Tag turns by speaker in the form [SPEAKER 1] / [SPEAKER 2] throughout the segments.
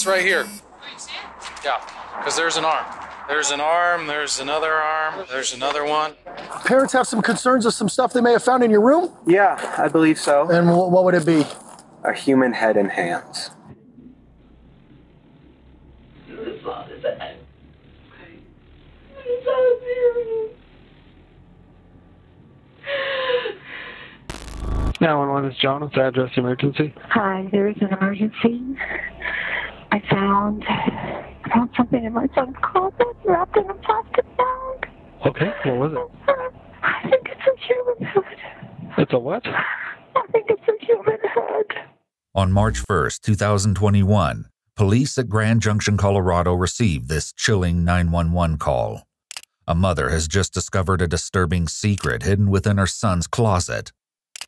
[SPEAKER 1] It's right here. Yeah, because there's an arm. There's an arm, there's another arm, there's another one.
[SPEAKER 2] Parents have some concerns of some stuff they may have found in your room?
[SPEAKER 3] Yeah, I believe so.
[SPEAKER 2] And wh- what would it be?
[SPEAKER 3] A human head and hands.
[SPEAKER 4] Now, one is John. What's the address emergency?
[SPEAKER 5] Hi, there is an emergency. I found I found something in my son's closet wrapped in a plastic bag.
[SPEAKER 4] Okay, what was it?
[SPEAKER 5] I think it's a human head.
[SPEAKER 4] It's a what?
[SPEAKER 5] I think it's a human head.
[SPEAKER 6] On March 1st, 2021, police at Grand Junction, Colorado received this chilling 911 call. A mother has just discovered a disturbing secret hidden within her son's closet.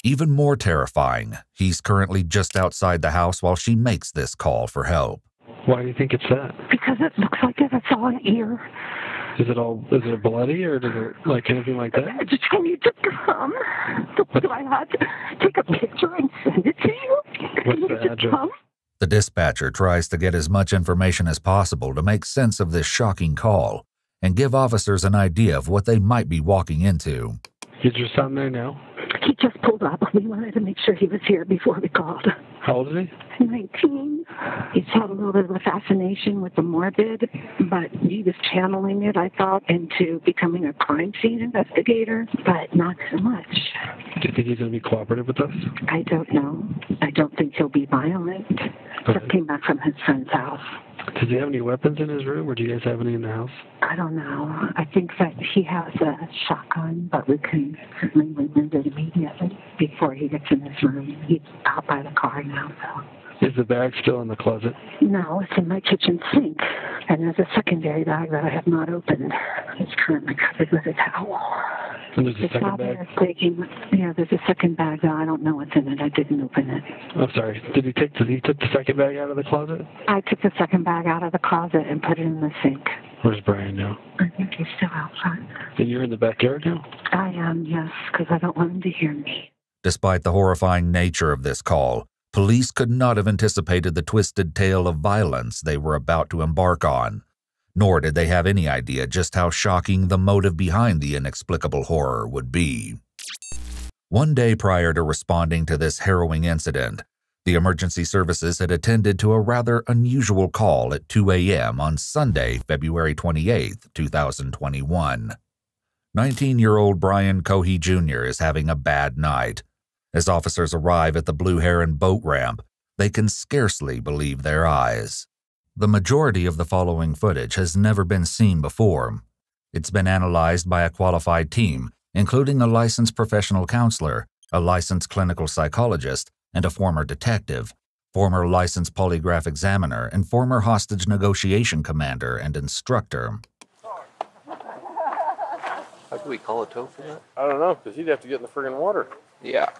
[SPEAKER 6] Even more terrifying, he's currently just outside the house while she makes this call for help.
[SPEAKER 4] Why do you think it's that?
[SPEAKER 5] Because it looks like it's all an ear.
[SPEAKER 4] Is it all? Is it bloody or does it like anything like that?
[SPEAKER 5] I just told you to come. So do I have to take a picture and send it to you?
[SPEAKER 4] What's
[SPEAKER 5] Can you
[SPEAKER 4] the
[SPEAKER 5] just
[SPEAKER 4] address?
[SPEAKER 5] come?
[SPEAKER 6] The dispatcher tries to get as much information as possible to make sense of this shocking call and give officers an idea of what they might be walking into.
[SPEAKER 4] Is your son there now?
[SPEAKER 5] He just pulled up. We wanted to make sure he was here before we called.
[SPEAKER 4] How old is he?
[SPEAKER 5] 19. He's had a little bit of a fascination with the morbid, but he was channeling it, I thought, into becoming a crime scene investigator, but not so much.
[SPEAKER 4] Do you think he's going to be cooperative with us?
[SPEAKER 5] I don't know. I don't think he'll be violent. Just came back from his friend's house.
[SPEAKER 4] Does he have any weapons in his room, or do you guys have any in the house?
[SPEAKER 5] I don't know. I think that he has a shotgun, but we can certainly remove it immediately before he gets in his room. He's out by the car now, so.
[SPEAKER 4] Is the bag still in the closet?
[SPEAKER 5] No, it's in my kitchen sink. And there's a secondary bag that I have not opened. It's currently covered with a towel.
[SPEAKER 4] And there's a
[SPEAKER 5] The
[SPEAKER 4] second bag.
[SPEAKER 5] is taking, yeah, there's a second bag that I don't know what's in it. I didn't open it.
[SPEAKER 4] I'm sorry. Did he take? The, he took the second bag out of the closet?
[SPEAKER 5] I took the second bag out of the closet and put it in the sink.
[SPEAKER 4] Where's Brian now?
[SPEAKER 5] I think he's still outside.
[SPEAKER 4] And you're in the backyard now?
[SPEAKER 5] I am, yes, because I don't want him to hear me.
[SPEAKER 6] Despite the horrifying nature of this call, police could not have anticipated the twisted tale of violence they were about to embark on. Nor did they have any idea just how shocking the motive behind the inexplicable horror would be. One day prior to responding to this harrowing incident, the emergency services had attended to a rather unusual call at 2 a.m. on Sunday, February 28, 2021. 19 year old Brian Cohee Jr. is having a bad night. As officers arrive at the Blue Heron boat ramp, they can scarcely believe their eyes. The majority of the following footage has never been seen before. It's been analyzed by a qualified team, including a licensed professional counselor, a licensed clinical psychologist, and a former detective, former licensed polygraph examiner, and former hostage negotiation commander and instructor.
[SPEAKER 7] How do we call a tow for that?
[SPEAKER 8] I don't know, because he'd have to get in the friggin' water.
[SPEAKER 7] Yeah.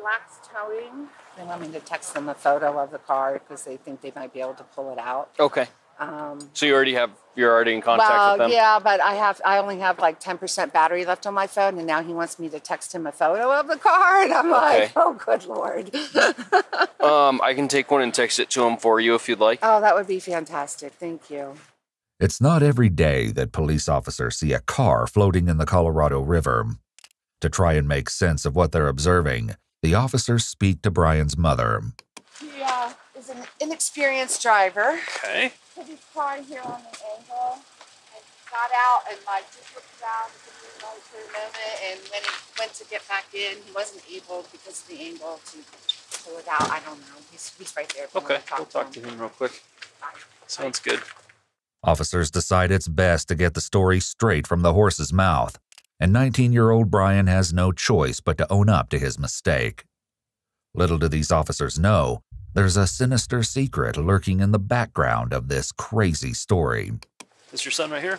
[SPEAKER 9] I Black's Towing. They want me to text them a photo of the car because they think they might be able to pull it out.
[SPEAKER 8] Okay.
[SPEAKER 9] Um,
[SPEAKER 8] So you already have, you're already in contact
[SPEAKER 9] well,
[SPEAKER 8] with them?
[SPEAKER 9] yeah, but I have, I only have like 10% battery left on my phone, and now he wants me to text him a photo of the car, and I'm like, oh, good lord.
[SPEAKER 8] Um, I can take one and text it to him for you if you'd like.
[SPEAKER 9] oh, that would be fantastic. Thank you.
[SPEAKER 6] It's not every day that police officers see a car floating in the Colorado River. To try and make sense of what they're observing, the officers speak to Brian's mother.
[SPEAKER 9] He uh, is an inexperienced driver.
[SPEAKER 8] Okay.
[SPEAKER 9] Put his car here on the angle and got out and like just looked around like, for a moment. And when he went to get back in, he wasn't able because of the angle to pull it out. I don't know. He's, he's right there.
[SPEAKER 8] Okay,
[SPEAKER 9] wanna
[SPEAKER 8] we'll talk to him real quick. Sounds good.
[SPEAKER 6] Officers decide it's best to get the story straight from the horse's mouth, and 19 year old Brian has no choice but to own up to his mistake. Little do these officers know, there's a sinister secret lurking in the background of this crazy story.
[SPEAKER 8] Is your son right here?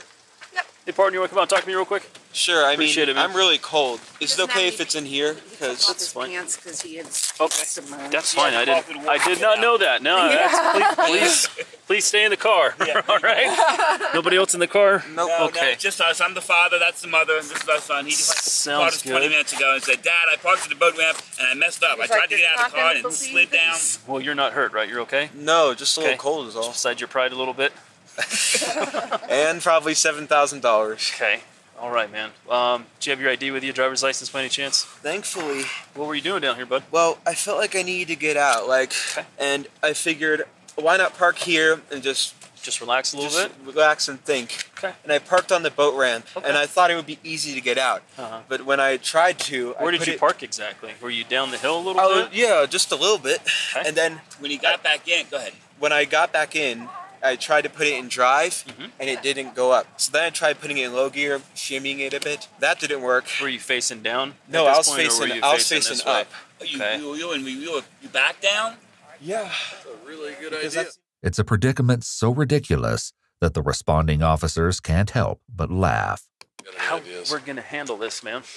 [SPEAKER 8] Yep. Hey, partner, you want to come out talk to me real quick?
[SPEAKER 10] Sure. I
[SPEAKER 8] Appreciate
[SPEAKER 10] mean,
[SPEAKER 8] it,
[SPEAKER 10] I'm really cold. Is it okay if it's in here? Because
[SPEAKER 9] off his pants because he had
[SPEAKER 8] Okay.
[SPEAKER 9] submerged.
[SPEAKER 8] That's fine. I didn't. I did not know that. No,
[SPEAKER 9] Yeah.
[SPEAKER 8] that's, please, please,
[SPEAKER 10] please stay in the car. All right. Nobody else in the car.
[SPEAKER 11] No,
[SPEAKER 10] Okay.
[SPEAKER 11] no, just us. I'm the father. That's the mother. and This is our son. He just like
[SPEAKER 10] Sounds
[SPEAKER 11] called us 20 minutes ago and said, "Dad, I parked at the boat ramp and I messed up. I tried
[SPEAKER 3] like,
[SPEAKER 11] to get out of the car and it slid down."
[SPEAKER 10] Well, you're not hurt, right? You're okay.
[SPEAKER 3] No, just a little cold is all.
[SPEAKER 10] Just beside your pride a little bit.
[SPEAKER 3] and probably seven thousand dollars.
[SPEAKER 10] Okay. All right, man. Um, do you have your ID with you, driver's license by any chance?
[SPEAKER 3] Thankfully.
[SPEAKER 10] What were you doing down here, bud?
[SPEAKER 3] Well, I felt like I needed to get out, like, and I figured, why not park here and just
[SPEAKER 10] just relax a little
[SPEAKER 3] bit, relax and think.
[SPEAKER 10] Okay.
[SPEAKER 3] And I parked on the boat ramp, and I thought it would be easy to get out.
[SPEAKER 10] Uh-huh.
[SPEAKER 3] But when I tried to, I
[SPEAKER 10] Where did
[SPEAKER 3] put
[SPEAKER 10] you
[SPEAKER 3] it-
[SPEAKER 10] park exactly? Were you down the hill a little
[SPEAKER 3] Oh,
[SPEAKER 10] bit?
[SPEAKER 3] yeah, just a little bit. okay. And then
[SPEAKER 11] when he got back in, go ahead.
[SPEAKER 3] When I got back in, I tried to put it in drive,
[SPEAKER 10] Mm-hmm.
[SPEAKER 3] and it didn't go up. So then I tried putting it in low gear, shimmying it a bit. That didn't work.
[SPEAKER 10] Were you facing down?
[SPEAKER 3] No,
[SPEAKER 10] at
[SPEAKER 3] I was
[SPEAKER 10] point, or were
[SPEAKER 3] facing.
[SPEAKER 10] you
[SPEAKER 3] I was
[SPEAKER 10] facing
[SPEAKER 3] facing up.
[SPEAKER 11] You,
[SPEAKER 10] Okay.
[SPEAKER 11] you, you, and you, you back down?
[SPEAKER 3] Yeah.
[SPEAKER 11] That's a really good
[SPEAKER 3] Because
[SPEAKER 11] idea.
[SPEAKER 6] It's a predicament so ridiculous that the responding officers can't help but laugh.
[SPEAKER 10] How we're gonna handle this, man?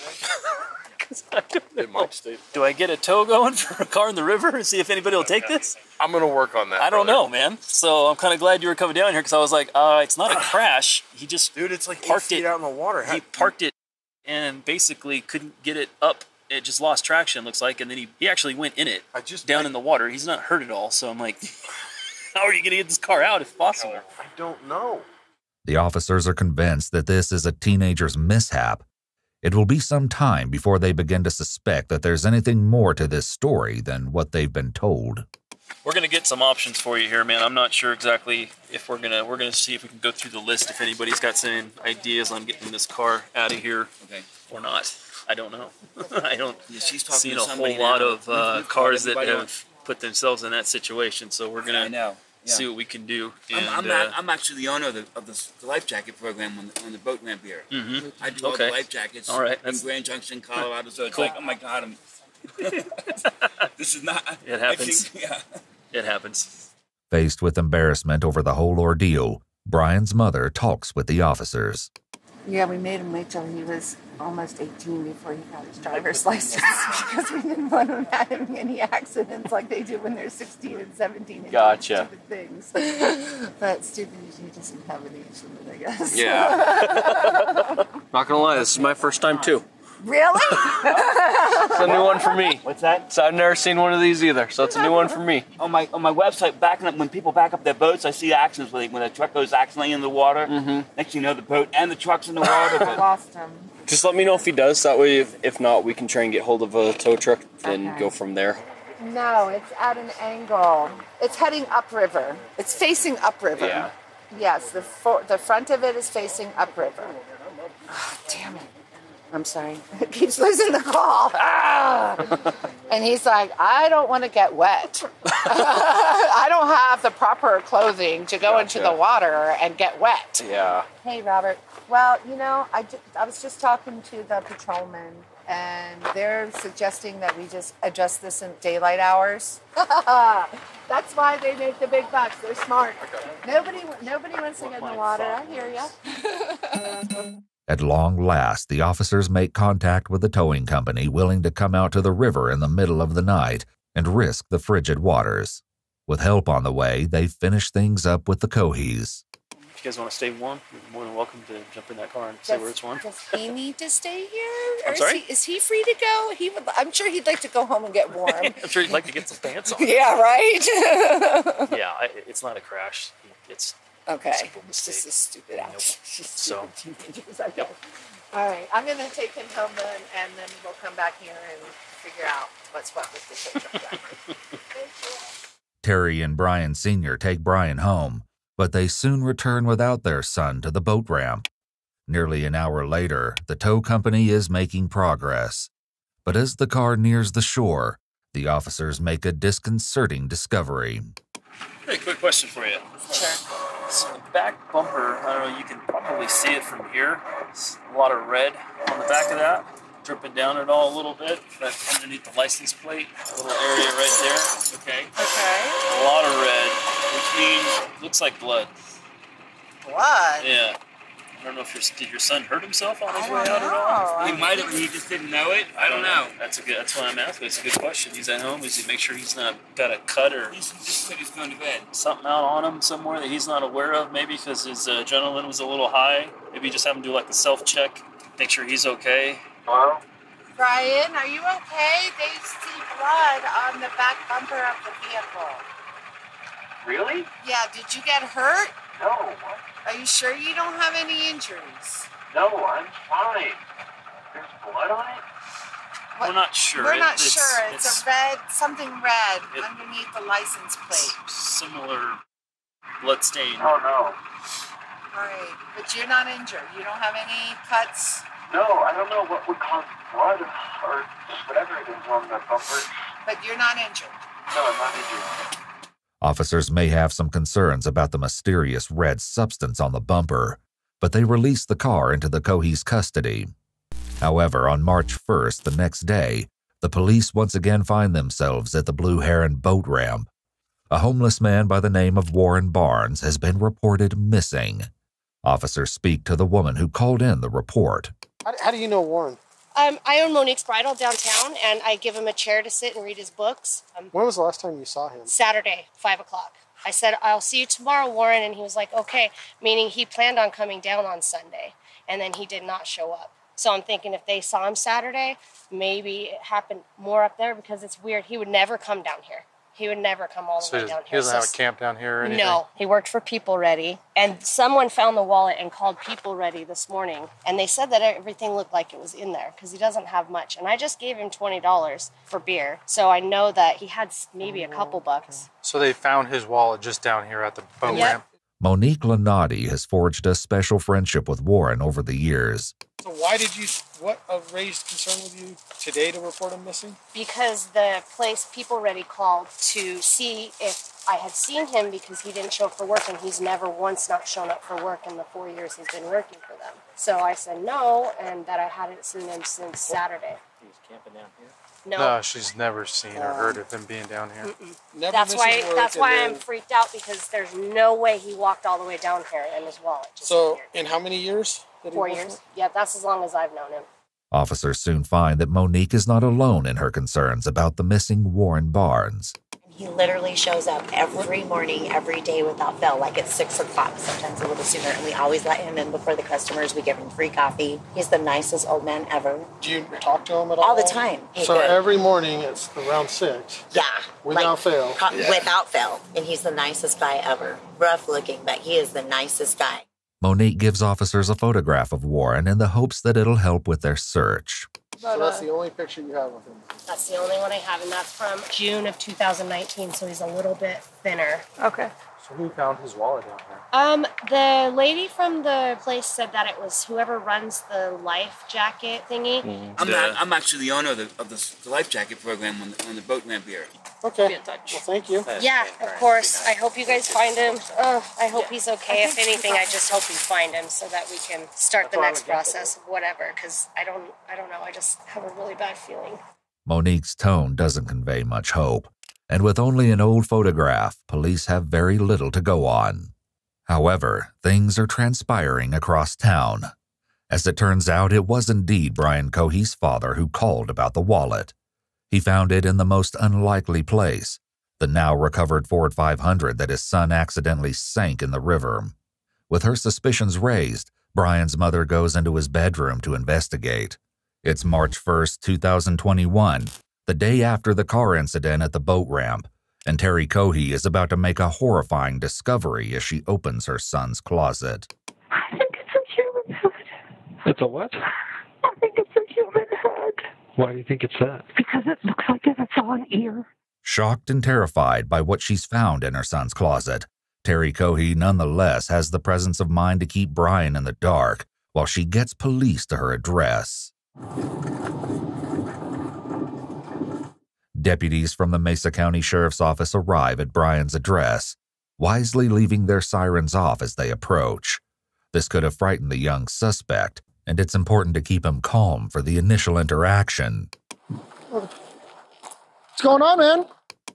[SPEAKER 10] 'Cause I don't know. Do I get a tow going for a car in the river and see if anybody will take this?
[SPEAKER 12] I'm gonna work on that.
[SPEAKER 10] I don't
[SPEAKER 12] brother.
[SPEAKER 10] know, man. So I'm kind of glad you were coming down here because I was like, uh, it's not a crash. He just
[SPEAKER 3] dude, it's like
[SPEAKER 10] parked
[SPEAKER 3] eight
[SPEAKER 10] it
[SPEAKER 3] feet out in the water.
[SPEAKER 10] He parked it and basically couldn't get it up. It just lost traction, looks like, and then he, he actually went in it.
[SPEAKER 3] I just
[SPEAKER 10] down in the water. He's not hurt at all. So I'm like, how are you gonna get this car out if possible?
[SPEAKER 3] I don't know.
[SPEAKER 6] The officers are convinced that this is a teenager's mishap. It will be some time before they begin to suspect that there's anything more to this story than what they've been told.
[SPEAKER 10] We're gonna get some options for you here, man. I'm not sure exactly if we're gonna we're gonna see if we can go through the list if anybody's got some ideas on getting this car out of here
[SPEAKER 11] Okay.
[SPEAKER 10] or not. I don't know. I don't
[SPEAKER 11] Yeah, she's talking
[SPEAKER 10] seen
[SPEAKER 11] to
[SPEAKER 10] a whole lot
[SPEAKER 11] now.
[SPEAKER 10] of uh,
[SPEAKER 11] We've- we've
[SPEAKER 10] cars that
[SPEAKER 11] everybody
[SPEAKER 10] have put themselves in that situation. So we're gonna
[SPEAKER 11] I know. Yeah.
[SPEAKER 10] see what we can do. And,
[SPEAKER 11] I'm, I'm,
[SPEAKER 10] uh,
[SPEAKER 11] not, I'm actually the owner of the, of the, the life jacket program on the, on the boat ramp here.
[SPEAKER 10] Mhm.
[SPEAKER 11] I do all the life jackets
[SPEAKER 10] All right,
[SPEAKER 11] in
[SPEAKER 10] that's-
[SPEAKER 11] Grand Junction, Colorado. So it's
[SPEAKER 10] Cool.
[SPEAKER 11] like, oh my god, I'm. this is not.
[SPEAKER 10] It happens.
[SPEAKER 11] actually- yeah.
[SPEAKER 10] it happens.
[SPEAKER 6] Faced with embarrassment over the whole ordeal, Brian's mother talks with the officers.
[SPEAKER 9] Yeah, we made him wait till he was almost 18 before he got his driver's license because we didn't want him having any accidents like they do when they're 16 and 17 and
[SPEAKER 8] Gotcha.
[SPEAKER 9] stupid things. but stupid usually doesn't have an age limit, I guess.
[SPEAKER 8] Yeah. Not gonna lie, this is my first time too.
[SPEAKER 9] Really?
[SPEAKER 8] It's a new one for me.
[SPEAKER 11] What's that?
[SPEAKER 8] So I've never seen one of these either, so it's a new one for me.
[SPEAKER 11] On my on my website, backing up when people back up their boats, I see accidents when, they, when a truck goes accidentally in the water.
[SPEAKER 8] Mm-hmm.
[SPEAKER 11] Next thing you know, the boat and the truck's in the water. But
[SPEAKER 9] Lost him.
[SPEAKER 8] Just let me know if he does. That way, if, if not, we can try and get hold of a tow truck and
[SPEAKER 9] Okay.
[SPEAKER 8] go from there.
[SPEAKER 9] No, it's at an angle. It's heading upriver. It's facing upriver.
[SPEAKER 8] Yeah.
[SPEAKER 9] Yes, the for, the front of it is facing upriver. Oh, damn it. I'm sorry. It keeps losing the call. Ah! and he's like, I don't want to get wet. I don't have the proper clothing to go into the water and get wet.
[SPEAKER 8] Yeah.
[SPEAKER 9] Hey, Robert. Well, you know, I, ju- I was just talking to the patrolman, and they're suggesting that we just adjust this in daylight hours. That's why they make the big bucks. They're smart. Nobody, nobody wants to get in the water. I hear ya.
[SPEAKER 6] At long last, the officers make contact with the towing company willing to come out to the river in the middle of the night and risk the frigid waters. With help on the way, they finish things up with the Cohees.
[SPEAKER 10] If you guys want to stay warm, you're more than welcome to jump in that car and stay where it's warm.
[SPEAKER 9] Does he need to stay here?
[SPEAKER 10] I'm
[SPEAKER 9] Or
[SPEAKER 10] sorry?
[SPEAKER 9] Is he, is he free to go? He would. I'm sure he'd like to go home and get warm.
[SPEAKER 10] I'm sure he'd like to get some pants on.
[SPEAKER 9] yeah, right.
[SPEAKER 10] yeah, I, it's not a crash. It's
[SPEAKER 9] Okay.
[SPEAKER 10] Simple
[SPEAKER 9] It's just
[SPEAKER 10] mistake.
[SPEAKER 9] a stupid
[SPEAKER 10] Nope.
[SPEAKER 9] act. Just
[SPEAKER 10] So-
[SPEAKER 9] stupid teenagers. Okay. All right. I'm going to take him home then, and then we'll come back here and figure out what's what with the tow truck driver.
[SPEAKER 6] Terry and Brian Sr. take Brian home, but they soon return without their son to the boat ramp. Nearly an hour later, the tow company is making progress. But as the car nears the shore, the officers make a disconcerting discovery.
[SPEAKER 10] Hey, quick question for you.
[SPEAKER 9] Sure.
[SPEAKER 10] So the back bumper, I don't know, you can probably see it from here. It's a lot of red on the back of that, dripping down it all a little bit. But underneath the license plate, a little area right there. Okay.
[SPEAKER 9] Okay.
[SPEAKER 10] A lot of red, which means looks like blood.
[SPEAKER 9] Blood.
[SPEAKER 10] Yeah. I don't know if your did your son hurt himself on his
[SPEAKER 9] I
[SPEAKER 10] way
[SPEAKER 9] don't
[SPEAKER 10] out at all.
[SPEAKER 9] know.
[SPEAKER 13] He might have, he just didn't know it. I don't know.
[SPEAKER 10] That's a good. That's why I'm asking. It's a good question. He's at home. Is he make sure he's not got a cut or
[SPEAKER 13] He just said he's going to bed.
[SPEAKER 10] something out on him somewhere that he's not aware of? Maybe because his uh, adrenaline was a little high. Maybe just have him do like a self check, make sure he's okay.
[SPEAKER 7] Hello?
[SPEAKER 9] Brian, are you okay? They see blood on the back bumper of the vehicle.
[SPEAKER 7] Really?
[SPEAKER 9] Yeah, did you get hurt?
[SPEAKER 7] No, what?
[SPEAKER 9] Are you sure you don't have any injuries?
[SPEAKER 7] No, I'm fine. There's blood on it?
[SPEAKER 9] What-
[SPEAKER 10] We're not sure.
[SPEAKER 9] We're
[SPEAKER 10] It-
[SPEAKER 9] not
[SPEAKER 10] it's-
[SPEAKER 9] sure. It's, a red, something red
[SPEAKER 10] It-
[SPEAKER 9] underneath the license plate.
[SPEAKER 10] similar blood stain.
[SPEAKER 7] Oh, no.
[SPEAKER 9] All right, but you're not injured. You don't have any cuts.
[SPEAKER 7] No, I don't know what would cause blood or whatever it is on the bumper.
[SPEAKER 9] But you're not injured.
[SPEAKER 7] No, I'm not injured.
[SPEAKER 6] Officers may have some concerns about the mysterious red substance on the bumper, but they released the car into the Cohees' custody. However, on March 1st, the next day, the police once again find themselves at the Blue Heron boat ramp. A homeless man by the name of Warren Barnes has been reported missing. Officers speak to the woman who called in the report.
[SPEAKER 2] How do you know Warren?
[SPEAKER 14] Um, I own Monique's Bridal downtown, and I give him a chair to sit and read his books. Um,
[SPEAKER 2] When was the last time you saw him?
[SPEAKER 14] Saturday, five o'clock. I said, "I'll see you tomorrow, Warren," and he was like, "Okay," meaning he planned on coming down on Sunday, and then he did not show up. So I'm thinking if they saw him Saturday, maybe it happened more up there because it's weird. He would never come down here. He would never come all the
[SPEAKER 1] So
[SPEAKER 14] way down
[SPEAKER 1] doesn't, he
[SPEAKER 14] here.
[SPEAKER 1] doesn't
[SPEAKER 14] So
[SPEAKER 1] have a camp down here or anything?
[SPEAKER 14] no, he worked for People Ready, and someone found the wallet and called People Ready this morning, and they said that everything looked like it was in there because he doesn't have much. And I just gave him twenty dollars for beer, so I know that he had maybe a couple oh, bucks.
[SPEAKER 1] So they found his wallet just down here at the boat
[SPEAKER 14] Yep.
[SPEAKER 1] ramp.
[SPEAKER 6] Monique Lanati has forged a special friendship with Warren over the years.
[SPEAKER 2] So why did you? What uh, raised concern with you today to report him missing?
[SPEAKER 14] Because the place People Ready called to see if I had seen him because he didn't show up for work, and he's never once not shown up for work in the four years he's been working for them. So I said no, and that I hadn't seen him since Saturday.
[SPEAKER 10] He was camping down here.
[SPEAKER 14] No.
[SPEAKER 1] No, she's never seen or heard of him being down here.
[SPEAKER 2] Never
[SPEAKER 14] that's why.
[SPEAKER 2] work
[SPEAKER 14] That's
[SPEAKER 2] and
[SPEAKER 14] why
[SPEAKER 2] then-
[SPEAKER 14] I'm freaked out because there's no way he walked all the way down here and his wallet just
[SPEAKER 2] So,
[SPEAKER 14] appeared.
[SPEAKER 2] in how many years? Did he
[SPEAKER 14] Four
[SPEAKER 2] work
[SPEAKER 14] years.
[SPEAKER 2] for?
[SPEAKER 14] Yeah, that's as long as I've known him.
[SPEAKER 6] Officers soon find that Monique is not alone in her concerns about the missing Warren Barnes.
[SPEAKER 15] He literally shows up every morning, every day without fail, like at six o'clock, sometimes a little sooner. And we always let him in before the customers. We give him free coffee. He's the nicest old man ever.
[SPEAKER 2] Do you talk to him at all?
[SPEAKER 15] All the time. Hey,
[SPEAKER 2] So
[SPEAKER 15] good.
[SPEAKER 2] every morning it's around six.
[SPEAKER 15] Yeah.
[SPEAKER 2] Without
[SPEAKER 15] like,
[SPEAKER 2] fail.
[SPEAKER 15] co- Without fail. And he's the nicest guy ever. Rough looking, but he is the nicest guy.
[SPEAKER 6] Monique gives officers a photograph of Warren in the hopes that it'll help with their search.
[SPEAKER 2] So that's uh, the only picture you have of him.
[SPEAKER 14] That's the only one I have, and that's from June of 2019. So he's a little bit thinner. Okay.
[SPEAKER 1] So who found his wallet down here?
[SPEAKER 14] Um, the lady from the place said that it was whoever runs the life jacket thingy.
[SPEAKER 13] I'm, not, I'm actually the owner of the, of the, the life jacket program on the, on the boat ramp here.
[SPEAKER 2] Okay. Be in touch. Well, thank you.
[SPEAKER 14] Yeah, of course. I hope you guys find him. Oh, I hope he's okay. If anything, I just hope you find him so that we can start the next process of whatever. Because I don't, I don't know. I just have a really bad feeling.
[SPEAKER 6] Monique's tone doesn't convey much hope, and with only an old photograph, police have very little to go on. However, things are transpiring across town. As it turns out, it was indeed Brian Cohee's father who called about the wallet. He found it in the most unlikely place, the now recovered Ford 500 that his son accidentally sank in the river. With her suspicions raised, Brian's mother goes into his bedroom to investigate. It's March 1st, 2021, the day after the car incident at the boat ramp, and Terry Cohee is about to make a horrifying discovery as she opens her son's closet.
[SPEAKER 4] I think it's a child. What's a what?
[SPEAKER 5] I think it's a human head
[SPEAKER 4] Why do you think it's that?
[SPEAKER 5] because it looks like it. it's on ear.
[SPEAKER 6] Shocked and terrified by what she's found in her son's closet, Terry Cohee nonetheless has the presence of mind to keep Brian in the dark while she gets police to her address. Deputies from the Mesa County Sheriff's Office arrive at Brian's address, wisely leaving their sirens off as they approach. This could have frightened the young suspect, and it's important to keep him calm for the initial interaction.
[SPEAKER 2] What's going on, man?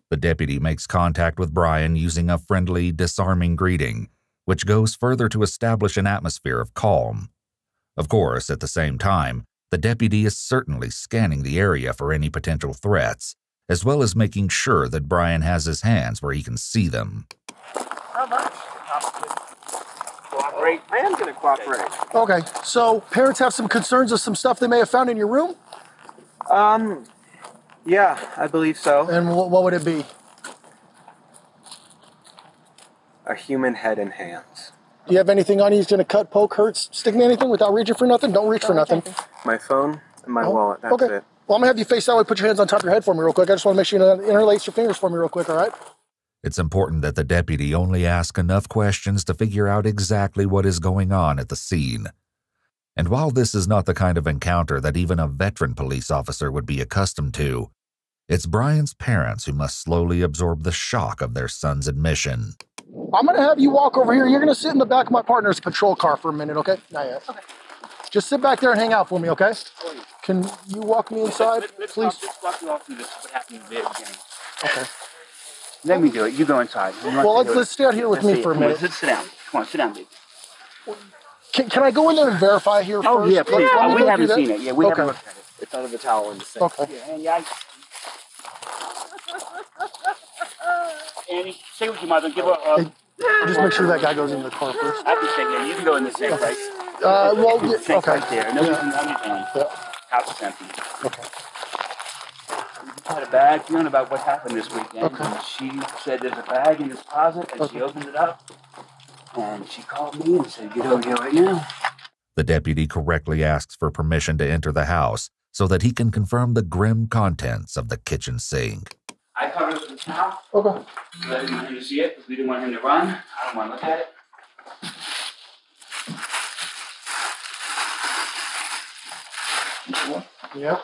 [SPEAKER 6] The deputy makes contact with Brian using a friendly, disarming greeting. which goes further to establish an atmosphere of calm. Of course, at the same time, the deputy is certainly scanning the area for any potential threats, as well as making sure that Brian has his hands where he can see them. How much?
[SPEAKER 11] Cooperate. I am going to cooperate.
[SPEAKER 2] Okay, so parents have some concerns of some stuff they may have found in your room?
[SPEAKER 3] Um, yeah, I believe so.
[SPEAKER 2] And wh- what would it be?
[SPEAKER 3] A human head and hands.
[SPEAKER 2] Do you have anything on you? He's gonna cut, poke, hurt, stick me anything without reaching for nothing? Don't reach for nothing.
[SPEAKER 3] My phone and my
[SPEAKER 2] Oh,
[SPEAKER 3] wallet. That's
[SPEAKER 2] okay.
[SPEAKER 3] it.
[SPEAKER 2] Well, I'm gonna have you face that way. Put your hands on top of your head for me, real quick. I just want to make sure you interlace your fingers for me, real quick. All right?
[SPEAKER 6] It's important that the deputy only ask enough questions to figure out exactly what is going on at the scene. And while this is not the kind of encounter that even a veteran police officer would be accustomed to, it's Brian's parents who must slowly absorb the shock of their son's admission.
[SPEAKER 2] I'm gonna have you walk over here. You're gonna sit in the back of my partner's patrol car for a minute, okay? Not yet. Okay. Just sit back there and hang out for me, okay? Can you walk me inside,
[SPEAKER 13] Let's
[SPEAKER 2] please?
[SPEAKER 13] Walk, let's walk you all through this, what happened in the very beginning.
[SPEAKER 2] Okay.
[SPEAKER 13] Let me do it. You go inside. You
[SPEAKER 2] Well, let's- let's stay out here with
[SPEAKER 13] Let's
[SPEAKER 2] me for a minute.
[SPEAKER 13] Sit, sit down. Come on, sit down, baby.
[SPEAKER 2] Can, can I go in there and verify here
[SPEAKER 13] Oh,
[SPEAKER 2] first?
[SPEAKER 13] yeah, please.
[SPEAKER 2] Let me
[SPEAKER 13] Uh, we haven't
[SPEAKER 2] through that.
[SPEAKER 13] seen it. Yeah, we
[SPEAKER 2] okay.
[SPEAKER 13] haven't looked at it.
[SPEAKER 11] It's under the towel in the sink.
[SPEAKER 2] Okay.
[SPEAKER 13] Yeah, and I... Annie, stay with your mother. Give her a...
[SPEAKER 2] Hey, Just make sure that guy goes in the car first.
[SPEAKER 13] I can stay here. You can go in the same place.
[SPEAKER 2] Uh, well, yeah, okay.
[SPEAKER 13] right there. No,
[SPEAKER 2] Yeah.
[SPEAKER 13] you can understand.
[SPEAKER 2] Yeah.
[SPEAKER 13] House is empty.
[SPEAKER 2] Okay.
[SPEAKER 13] We had a bad feeling about what happened this weekend. And she said there's a bag in this closet, and she opened it up. And she called me and said, get over here right now.
[SPEAKER 6] The deputy correctly asks for permission to enter the house so that he can confirm the grim contents of the kitchen sink.
[SPEAKER 13] I covered it with a towel.
[SPEAKER 2] Okay.
[SPEAKER 13] So I didn't want him to see it because we didn't want him to run. I don't want to look at it.
[SPEAKER 2] Yep.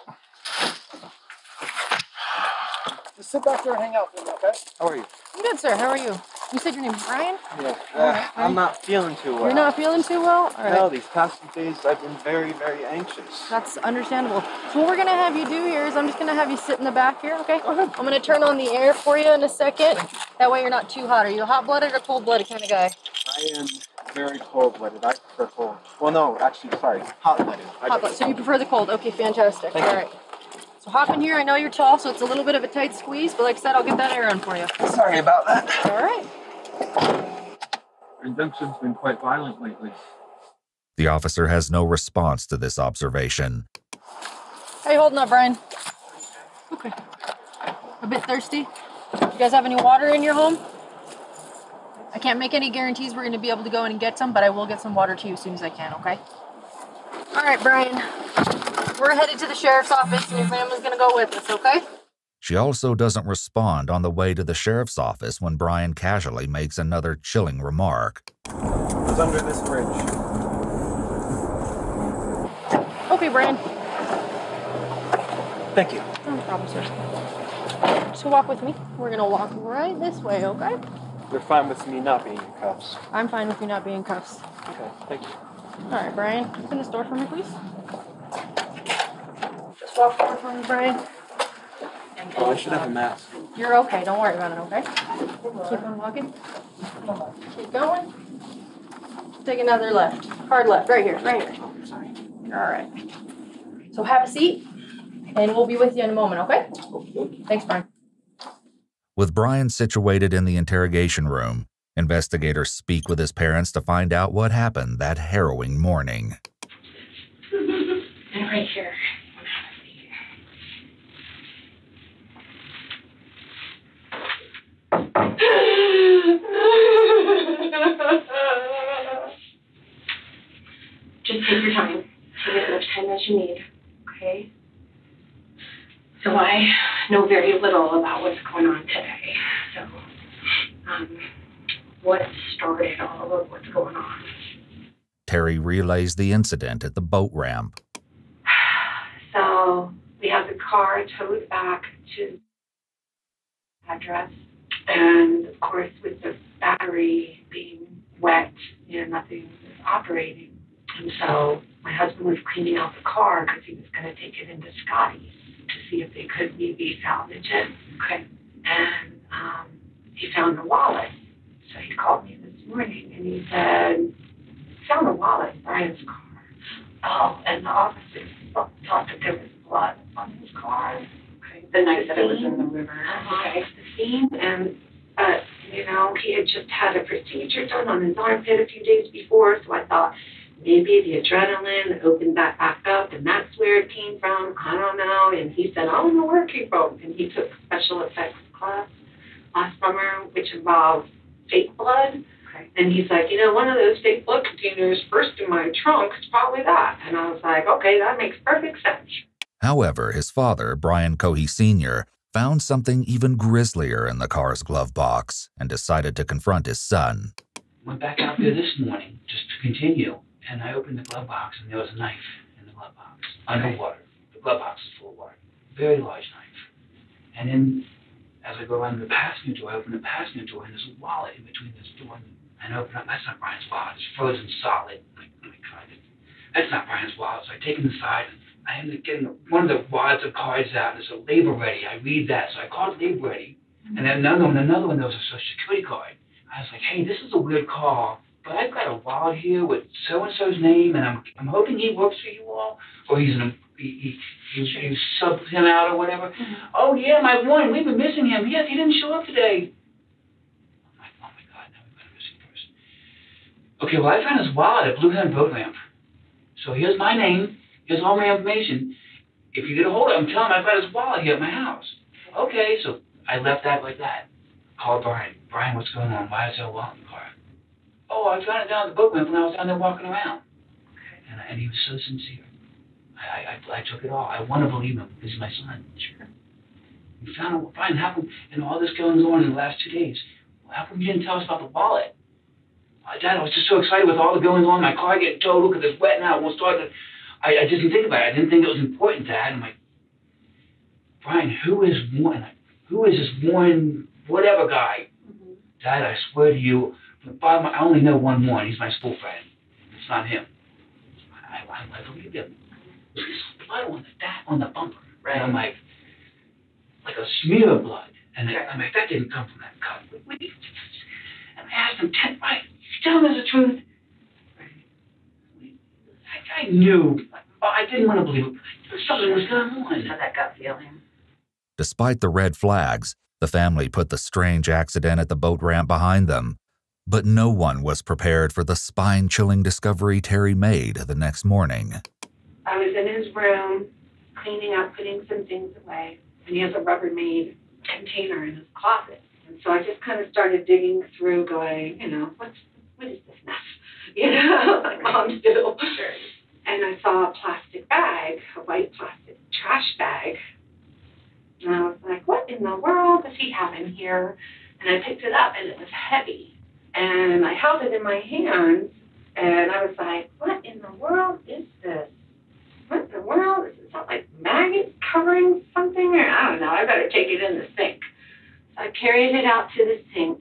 [SPEAKER 2] Just sit back there and hang out for me, okay?
[SPEAKER 11] How are you?
[SPEAKER 16] I'm good, sir. How are you? You said your name's Brian?
[SPEAKER 11] Yeah.
[SPEAKER 16] Alright, uh,
[SPEAKER 11] I'm not feeling too well.
[SPEAKER 16] You're not feeling too well? All right.
[SPEAKER 11] No, these past few days I've been very, very anxious.
[SPEAKER 16] That's understandable. So what we're gonna have you do here is I'm just gonna have you sit in the back here, okay? I'm gonna turn on the air for you in a second. That way you're not too hot. Are you a hot-blooded or cold-blooded kind of guy?
[SPEAKER 11] I am very cold-blooded. I prefer cold. Well, no, actually, sorry, hot-blooded.
[SPEAKER 16] Hot blood. So you prefer the cold? Okay, fantastic.
[SPEAKER 11] Thank
[SPEAKER 16] All
[SPEAKER 11] you.
[SPEAKER 16] right. So hop in here. I know you're tall, so it's a little bit of a tight squeeze, but like I said, I'll get that air on for you.
[SPEAKER 11] Sorry about that.
[SPEAKER 16] All right.
[SPEAKER 11] Induction's been quite violent lately.
[SPEAKER 6] The officer has no response to this observation.
[SPEAKER 16] How you holding up, Brian? Okay. A bit thirsty? You guys have any water in your home? I can't make any guarantees we're going to be able to go in and get some, but I will get some water to you as soon as I can, okay? All right, Brian. We're headed to the sheriff's office, and your family's going to go with us, okay?
[SPEAKER 6] She also doesn't respond on the way to the sheriff's office when Brian casually makes another chilling remark.
[SPEAKER 11] It was under this bridge.
[SPEAKER 16] Okay, Brian.
[SPEAKER 11] Thank you.
[SPEAKER 16] No problem, sir. So walk with me. We're going to walk right this way, okay?
[SPEAKER 11] You're fine with me not being in cuffs.
[SPEAKER 16] I'm fine with you not being in cuffs.
[SPEAKER 11] Okay, thank you.
[SPEAKER 16] All right, Brian. Open this door for me, please. Just walk forward for me, Brian.
[SPEAKER 11] Oh, I should have a mask.
[SPEAKER 16] You're okay. Don't worry about it, okay? Keep on walking. Keep going. Take another left. Hard left. Right here. Right here. Sorry. All right. So have a seat, and we'll be with you in a moment, okay? Thanks, Brian.
[SPEAKER 6] With Brian situated in the interrogation room, investigators speak with his parents to find out what happened that harrowing morning.
[SPEAKER 5] And right here. Just take your time. Take as much time as you need, okay? So I know very little about what's going on today. So, um, what started all of what's going on?
[SPEAKER 6] Terry relays the incident at the boat ramp.
[SPEAKER 5] So we have the car towed back to address, and of course, with the battery being wet, you know, nothing was operating. And so my husband was cleaning out the car because he was going to take it into Scotty's see if they could maybe salvage it. Okay. And um, he found the wallet. So he called me this morning, and he said, found a wallet in Brian's car. Oh, and the officers thought that there was blood on his car. Okay. The night that it was in the river. Okay. The scene, and, uh, you know, he had just had a procedure done on his armpit a few days before, so I thought maybe the adrenaline opened that back up, and that's where it came from. I don't know. And he said, I don't know where it came from. And he took special effects class last summer, which involved fake blood. And he's like, you know, one of those fake blood containers first in my trunk is probably that. And I was like, okay, that makes perfect sense.
[SPEAKER 6] However, his father, Brian Cohee Sr., found something even grislier in the car's glove box and decided to confront his son.
[SPEAKER 13] Went back out there this morning just to continue, and I opened the glove box, and there was a knife in the glove box, underwater. The glove box is full of water. Very large knife. And then, as I go around the passenger door, I open the passenger door, and there's a wallet in between this door and and I open up. That's not Brian's wallet. It's frozen solid. Like, let me try it. That's not Brian's wallet. So I take it inside. And I end up getting one of the wallets of cards out. There's a Labor Ready. I read that. So I call it Labor Ready. And then another one, another one, there was a social security card. I was like, hey, this is a weird call, but I've got a wallet here with so and so's name, and I'm I'm hoping he works for you all, or he's an he, he, you, you subbed him out or whatever. Mm-hmm. Oh yeah, my one, we've been missing him. Yes, he didn't show up today. Oh my god, no, I'm not a missing person. Okay, well, I found his wallet at Blue Hen Boat Ramp. So here's my name. Here's all my information. If you get a hold of him, tell him I've got his wallet here at my house. Okay, so I left that like that. Called Brian. Brian, what's going on? Why is there a wallet in the car? Oh, I found it down at the ramp when I was down there walking around. And, and he was so sincere. I, I, I took it all. I want to believe him. He's my son. Sure. We found out, Brian, how come, and all this going on in the last two days, Well, how come you didn't tell us about the wallet? My dad, I was just so excited with all the going on. My car getting towed. Look at this wet now. Won't start. To, I, I didn't think about it. I didn't think it was important, Dad. I'm like, Brian, who is one? Who is this one whatever guy? Mm-hmm. Dad, I swear to you, bottom, I only know one one. He's my school friend. It's not him. I, I, I believe him. There's blood on the that on the bumper. Right. And I'm like, like a smear of blood. And right. I'm like, that didn't come from that cut. And I asked him, ten, right, tell me the truth. I, I knew. I didn't want to believe it. Something was going on.
[SPEAKER 5] Had that gut feeling.
[SPEAKER 6] Despite the red flags, the family put the strange accident at the boat ramp behind them. But no one was prepared for the spine chilling discovery Terry made the next morning.
[SPEAKER 5] I was in his room, cleaning up, putting some things away, and he has a Rubbermaid container in his closet. And so I just kind of started digging through, going, you know, what's what is this mess? You know, like moms do. Sure. And I saw a plastic bag, a white plastic trash bag. And I was like, what in the world does he have in here? And I picked it up and it was heavy. And I held it in my hands and I was like, what in the world is this? What in the world? Is it like maggots covering something? Or I don't know. I better take it in the sink. So I carried it out to the sink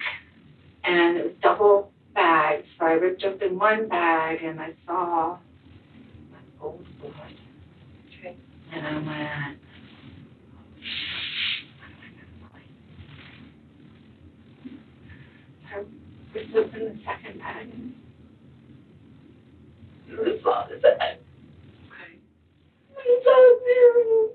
[SPEAKER 5] and it was double bags. So I ripped open one bag and I saw my old blood. Okay. And I went, I ripped open the second bag and I saw the bed. Okay. I saw zero.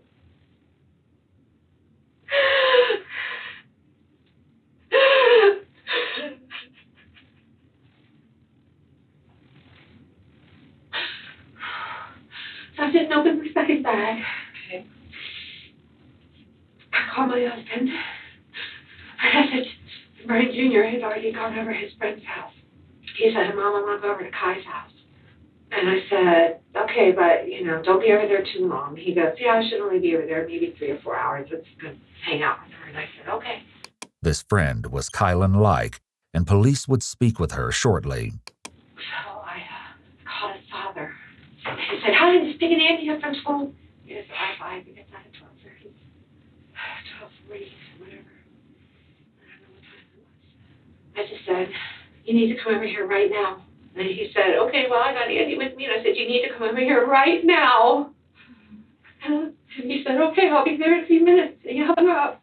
[SPEAKER 5] I didn't open the second bag. Okay. I called my husband. I said, Brian Jr. had already gone over his friend's house. He said, Mom, I want to go over to Kai's house. And I said, okay, but, you know, don't be over there too long. He goes, yeah, I should only be over there maybe three or four hours. Let's go hang out with her. And I said, okay.
[SPEAKER 6] This friend was Kylan Like, and police would speak with her shortly.
[SPEAKER 5] So I uh, called his father. He said, how did you speak an Andy up from school? Yes, I five. He gets out at 12.30. 12.40, whatever. I don't know what time it was. I just said, you need to come over here right now. And he said, okay, well, I got Andy with me. And I said, you need to come over here right now. And he said, okay, I'll be there in a few minutes. And he hung up.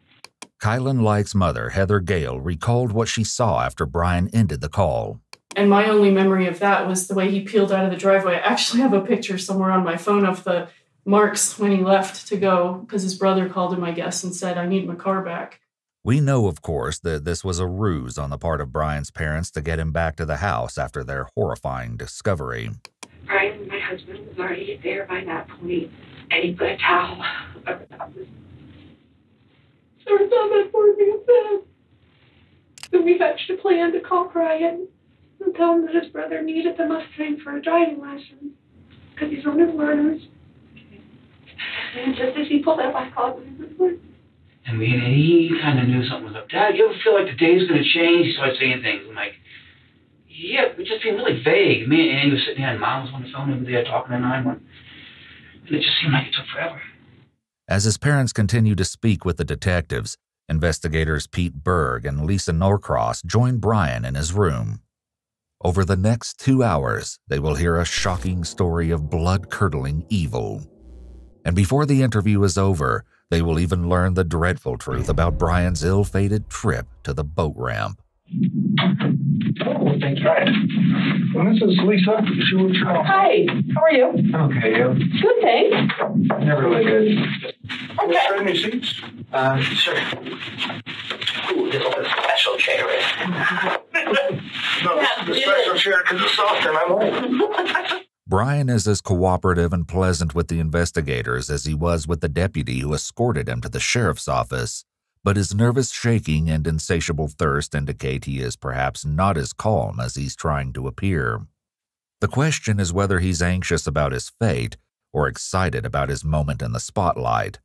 [SPEAKER 6] Kylan Like's mother, Heather Gale, recalled what she saw after Brian ended the call.
[SPEAKER 17] And my only memory of that was the way he peeled out of the driveway. I actually have a picture somewhere on my phone of the marks when he left to go because his brother called him, I guess, and said, I need my car back.
[SPEAKER 6] We know, of course, that this was a ruse on the part of Brian's parents to get him back to the house after their horrifying discovery.
[SPEAKER 5] Brian, my husband, was already there by that point, and he put a towel over top of. So it's not that for me bed. So we hatched a plan to call Brian and tell him that his brother needed the Mustang for a driving license because he's on his learners. And just as he pulled up, I called him.
[SPEAKER 13] And we, and he kind of knew something was up. Dad, you ever feel like the day's going to change? He started saying things. I'm like, yeah, we're just being really vague. Me and Andy was sitting there, and Mom was on the phone over there talking to 911. And it just seemed like it took forever.
[SPEAKER 6] As his parents continue to speak with the detectives, investigators Pete Berg and Lisa Norcross join Brian in his room. Over the next two hours, they will hear a shocking story of blood curdling evil. And before the interview is over, they will even learn the dreadful truth about Brian's ill fated trip to the boat ramp.
[SPEAKER 3] Oh, thank you. Right. Well, this is Lisa. She will try.
[SPEAKER 18] Hi, how are you?
[SPEAKER 3] Okay, yeah.
[SPEAKER 18] Good, thanks.
[SPEAKER 3] Never really good.
[SPEAKER 18] Okay.
[SPEAKER 3] Trade any seats?
[SPEAKER 13] Uh, sure. Ooh, this is a special chair.
[SPEAKER 3] No, this is the special chair because it's soft and I'm old.
[SPEAKER 6] Brian is as cooperative and pleasant with the investigators as he was with the deputy who escorted him to the sheriff's office, but his nervous shaking and insatiable thirst indicate he is perhaps not as calm as he's trying to appear. The question is whether he's anxious about his fate or excited about his moment in the spotlight.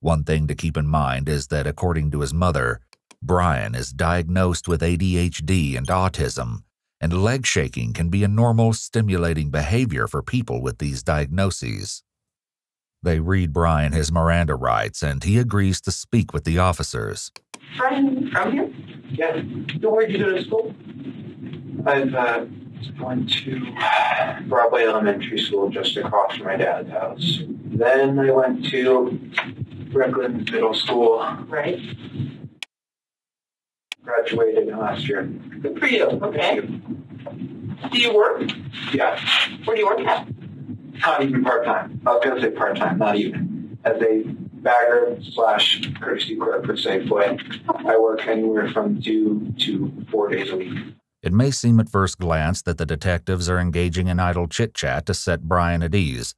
[SPEAKER 6] One thing to keep in mind is that, according to his mother, Brian is diagnosed with ADHD and autism and leg shaking can be a normal, stimulating behavior for people with these diagnoses. They read Brian his Miranda rights, and he agrees to speak with the officers.
[SPEAKER 18] Brian, from here?
[SPEAKER 3] Yeah.
[SPEAKER 18] So where'd you go to school?
[SPEAKER 3] I've uh, went to Broadway Elementary School just across from my dad's house. Then I went to Bookcliff Middle School.
[SPEAKER 18] Right.
[SPEAKER 3] Graduated last year.
[SPEAKER 18] Good for you. Okay. Do you work?
[SPEAKER 3] Yeah.
[SPEAKER 18] Where do you work at?
[SPEAKER 3] Not even part time. I was gonna say part time, not even. As a bagger slash courtesy clerk for Safeway, I work anywhere from two to four days a week.
[SPEAKER 6] It may seem at first glance that the detectives are engaging in idle chit chat to set Brian at ease,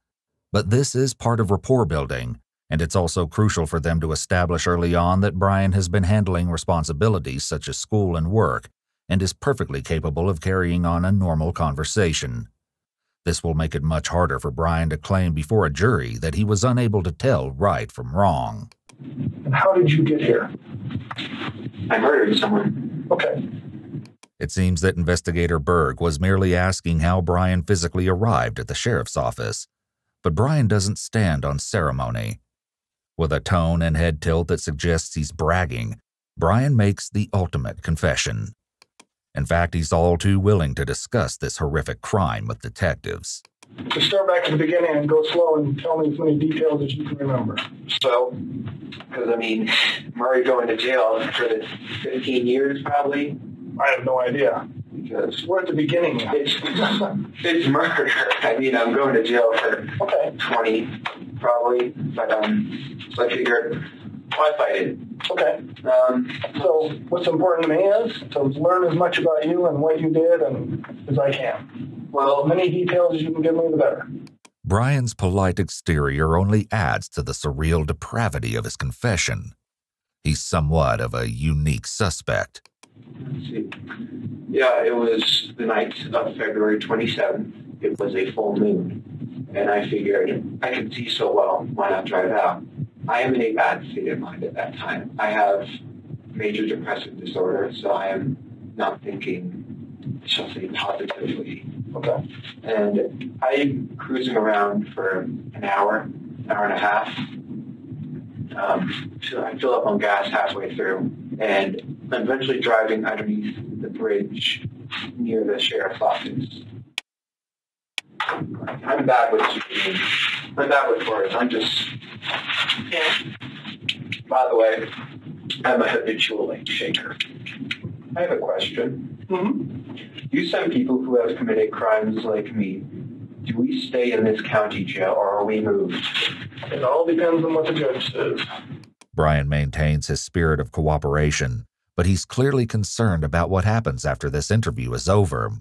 [SPEAKER 6] but this is part of rapport building, and it's also crucial for them to establish early on that Brian has been handling responsibilities such as school and work and is perfectly capable of carrying on a normal conversation. This will make it much harder for Brian to claim before a jury that he was unable to tell right from wrong.
[SPEAKER 3] And how did you get here? I murdered someone. Okay.
[SPEAKER 6] It seems that investigator Berg was merely asking how Brian physically arrived at the sheriff's office, but Brian doesn't stand on ceremony. With a tone and head tilt that suggests he's bragging, Brian makes the ultimate confession. In fact, he's all too willing to discuss this horrific crime with detectives.
[SPEAKER 3] To start back to the beginning and go slow and tell me as many details as you can remember. So, because I mean, Murray going to jail for the 15 years probably. I have no idea. Because we're at the beginning. It's, it's murder. I mean, I'm going to jail for okay. 20 probably, but um, so I figured why fight it? Okay. Um, so what's important to me is to learn as much about you and what you did and as I can. Well, many details as you can give me, the better.
[SPEAKER 6] Brian's polite exterior only adds to the surreal depravity of his confession. He's somewhat of a unique suspect.
[SPEAKER 3] Yeah, it was the night of February 27th. It was a full moon. And I figured I could see so well, why not drive out? I am in a bad state of mind at that time. I have major depressive disorder, so I am not thinking, shall say, positively. Okay. And I'm cruising around for an hour, an hour and a half. Um, so I fill up on gas halfway through, and I'm eventually driving underneath the bridge near the sheriff's office. I'm bad with you. I'm bad with words. I'm just. Yeah. By the way, I'm a habitual late shaker. I have a question. Mm-hmm.
[SPEAKER 7] You send people who have committed crimes like me. Do we stay in this county jail or are we moved?
[SPEAKER 3] It all depends on what the judge says.
[SPEAKER 6] Brian maintains his spirit of cooperation, but he's clearly concerned about what happens after this interview is over.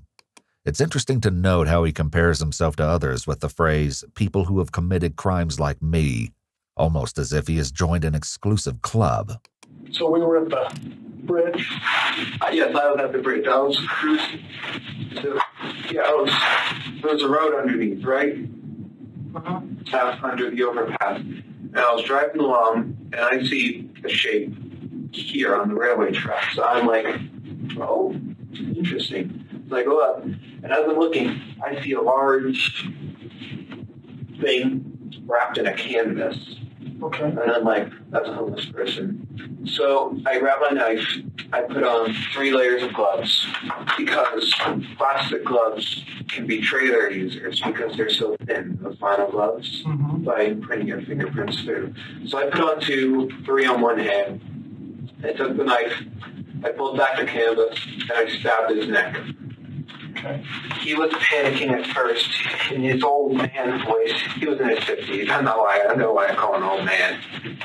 [SPEAKER 6] It's interesting to note how he compares himself to others with the phrase, people who have committed crimes like me, almost as if he has joined an exclusive club.
[SPEAKER 3] So we were at the bridge. Uh, yes, I was at the bridge. I was cruising. So, yeah, I was. There was a road underneath, right? Uh-huh. Uh, under the overpass, and I was driving along, and I see a shape here on the railway tracks. So I'm like, oh, interesting. So I go up, and as I'm looking, I see a large thing wrapped in a canvas. Okay. And I'm like, that's a homeless person. So I grab my knife, I put on three layers of gloves because plastic gloves can betray their users because they're so thin, the final gloves, mm-hmm. by printing your fingerprints through. So I put on two, three on one hand. I took the knife, I pulled back the canvas, and I stabbed his neck. Okay. He was panicking at first in his old man voice. He was in his fifties. I know why. I know why I call him old man.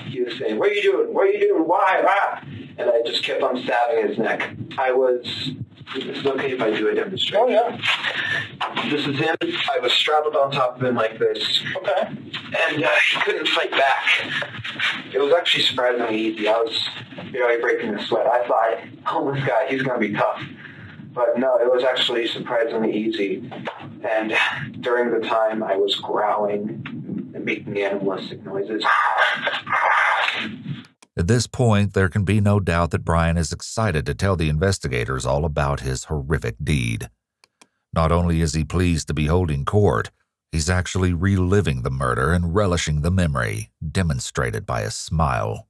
[SPEAKER 3] He was saying, "What are you doing? What are you doing? Why? Why?" And I just kept on stabbing his neck. I was. Is it okay if I do a demonstration? Oh yeah. This is him. I was straddled on top of him like this. Okay. And uh, he couldn't fight back. It was actually surprisingly easy. I was barely breaking a sweat. I thought, oh, this guy, he's going to be tough. But no, it was actually surprisingly easy. And during the time I was growling and making animalistic noises.
[SPEAKER 6] At this point, there can be no doubt that Brian is excited to tell the investigators all about his horrific deed. Not only is he pleased to be holding court, he's actually reliving the murder and relishing the memory, demonstrated by a smile.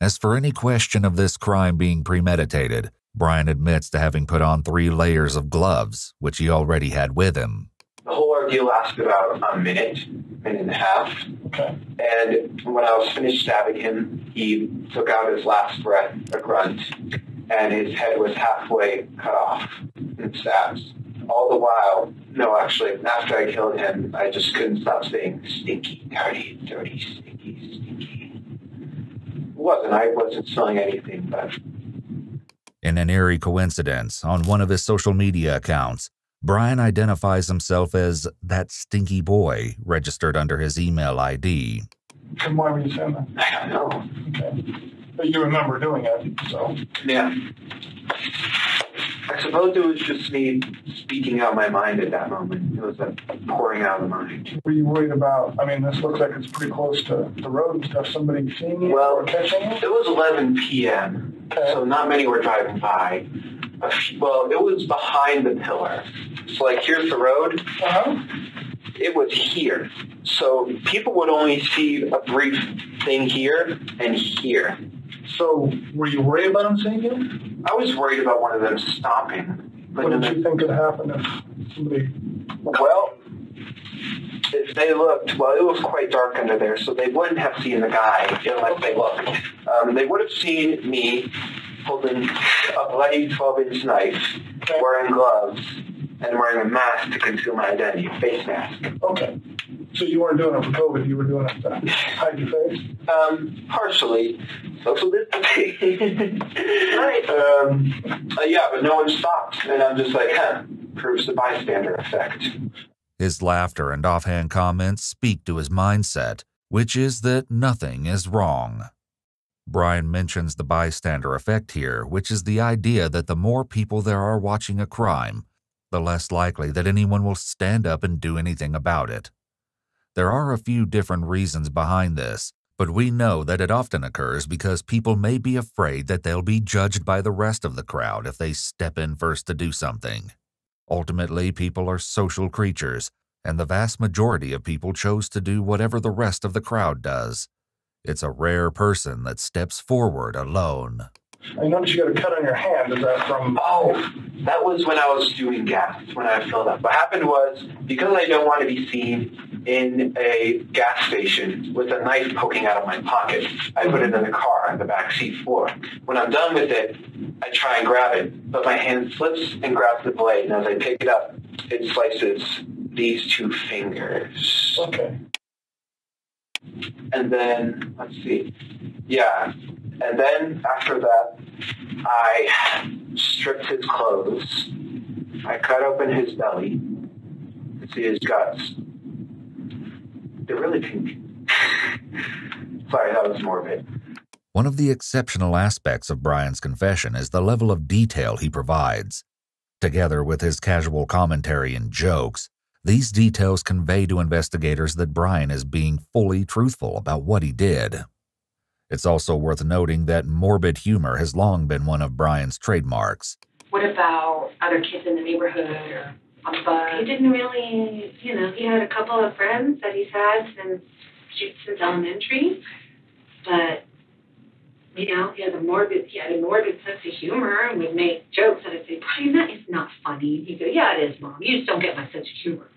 [SPEAKER 6] As for any question of this crime being premeditated, Brian admits to having put on three layers of gloves, which he already had with him.
[SPEAKER 3] The whole ordeal lasted about a minute, minute and a half. Okay. And when I was finished stabbing him, he took out his last breath, a grunt, and his head was halfway cut off in stabs. All the while, no, actually, after I killed him, I just couldn't stop saying, stinky, dirty, dirty, stinky, stinky. It wasn't, I wasn't smelling anything, but
[SPEAKER 6] in an eerie coincidence, on one of his social media accounts, Brian identifies himself as that stinky boy registered under his email ID.
[SPEAKER 3] And why were you saying that? I don't know. Okay. But you remember doing it, so. Yeah. I suppose it was just me speaking out my mind at that moment. It was a pouring out of the mind. Were you worried about, I mean, this looks like it's pretty close to the road and stuff. Somebody seeing you well, or catching you? It was 11 p.m., okay. so not many were driving by. Well, it was behind the pillar. So, like, here's the road. Uh-huh. It was here. So people would only see a brief thing here and here. So were you worried about them seeing you? I was worried about one of them stopping. But what did you think could happen if somebody... Well, if they looked, well, it was quite dark under there, so they wouldn't have seen the guy unless they looked. Um, they would have seen me holding a bloody 12-inch knife, okay. wearing gloves, and wearing a mask to conceal my identity, a face mask. Okay. So you weren't doing it for COVID, you were doing it to hide your face? Um, partially. Social distancing. right. Um, uh, yeah, but no one stopped. And I'm just like, huh, proves the bystander effect.
[SPEAKER 6] His laughter and offhand comments speak to his mindset, which is that nothing is wrong. Brian mentions the bystander effect here, which is the idea that the more people there are watching a crime, the less likely that anyone will stand up and do anything about it. There are a few different reasons behind this, but we know that it often occurs because people may be afraid that they'll be judged by the rest of the crowd if they step in first to do something. Ultimately, people are social creatures, and the vast majority of people chose to do whatever the rest of the crowd does. It's a rare person that steps forward alone.
[SPEAKER 3] I noticed you got a cut on your hand. Is that from? Oh, that was when I was doing gas. When I filled up. What happened was because I don't want to be seen in a gas station with a knife poking out of my pocket, I put it in the car on the back seat floor. When I'm done with it, I try and grab it, but my hand slips and grabs the blade, and as I pick it up, it slices these two fingers.
[SPEAKER 7] Okay.
[SPEAKER 3] And then, let's see. Yeah. And then after that, I stripped his clothes. I cut open his belly to see his guts. They're really pink. Sorry, that was morbid.
[SPEAKER 6] One of the exceptional aspects of Brian's confession is the level of detail he provides. Together with his casual commentary and jokes, these details convey to investigators that Brian is being fully truthful about what he did. It's also worth noting that morbid humor has long been one of Brian's trademarks.
[SPEAKER 5] What about other kids in the neighborhood or on the bus? He didn't really, you know, he had a couple of friends that he's had since since elementary, but you know, he has a morbid, he had a morbid sense of humor and would make jokes. And I'd say, Brian, that is not funny. He'd go, Yeah, it is, Mom. You just don't get my sense of humor.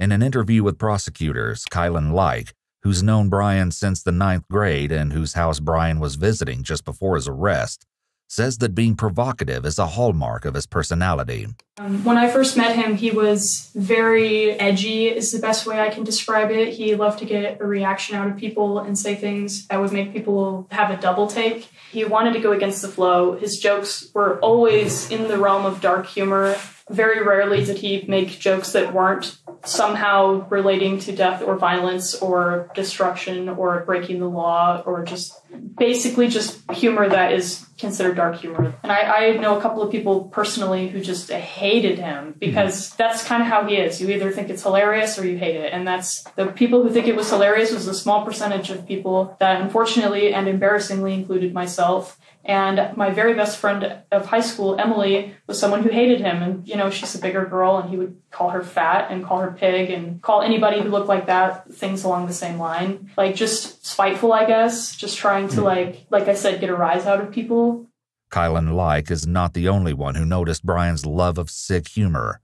[SPEAKER 6] In an interview with prosecutors, Kylan Like, who's known Brian since the ninth grade and whose house Brian was visiting just before his arrest, says that being provocative is a hallmark of his personality.
[SPEAKER 17] Um, when I first met him, he was very edgy, is the best way I can describe it. He loved to get a reaction out of people and say things that would make people have a double take. He wanted to go against the flow. His jokes were always in the realm of dark humor. Very rarely did he make jokes that weren't somehow relating to death or violence or destruction or breaking the law or just basically just humor that is considered dark humor. And I, I know a couple of people personally who just hated him because mm-hmm. that's kind of how he is. You either think it's hilarious or you hate it. And that's the people who think it was hilarious was a small percentage of people that unfortunately and embarrassingly included myself. And my very best friend of high school, Emily, was someone who hated him. And, you know, she's a bigger girl, and he would call her fat and call her pig and call anybody who looked like that things along the same line. Like, just spiteful, I guess, just trying to, hmm. like, like I said, get a rise out of people.
[SPEAKER 6] Kylan Like is not the only one who noticed Brian's love of sick humor.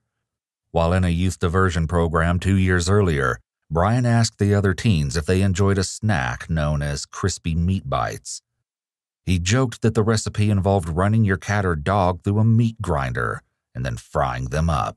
[SPEAKER 6] While in a youth diversion program two years earlier, Brian asked the other teens if they enjoyed a snack known as crispy meat bites. He joked that the recipe involved running your cat or dog through a meat grinder and then frying them up.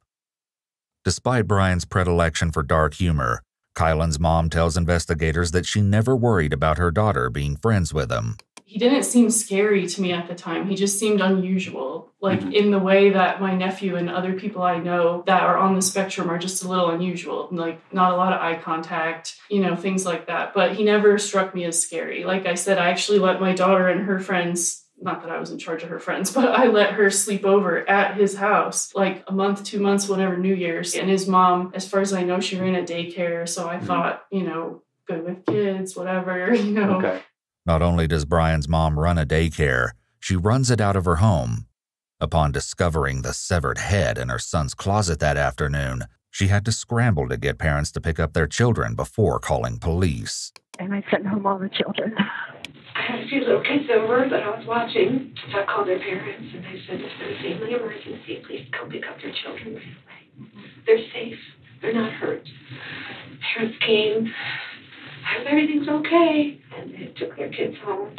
[SPEAKER 6] Despite Brian's predilection for dark humor, Kylan's mom tells investigators that she never worried about her daughter being friends with him
[SPEAKER 17] he didn't seem scary to me at the time. He just seemed unusual, like mm-hmm. in the way that my nephew and other people I know that are on the spectrum are just a little unusual, like not a lot of eye contact, you know, things like that. But he never struck me as scary. Like I said, I actually let my daughter and her friends not that I was in charge of her friends, but I let her sleep over at his house like a month, two months, whenever New Year's. And his mom, as far as I know, she ran a daycare. So I mm-hmm. thought, you know, good with kids, whatever, you know. Okay.
[SPEAKER 6] Not only does Brian's mom run a daycare, she runs it out of her home. Upon discovering the severed head in her son's closet that afternoon, she had to scramble to get parents to pick up their children before calling police.
[SPEAKER 5] And I sent home all the children. I had a few little kids over that I was watching, so I called their parents and they said, "It's been a family emergency. Please come pick up your children right away. They're safe. They're not hurt." Parents came everything's okay. And they took their kids home.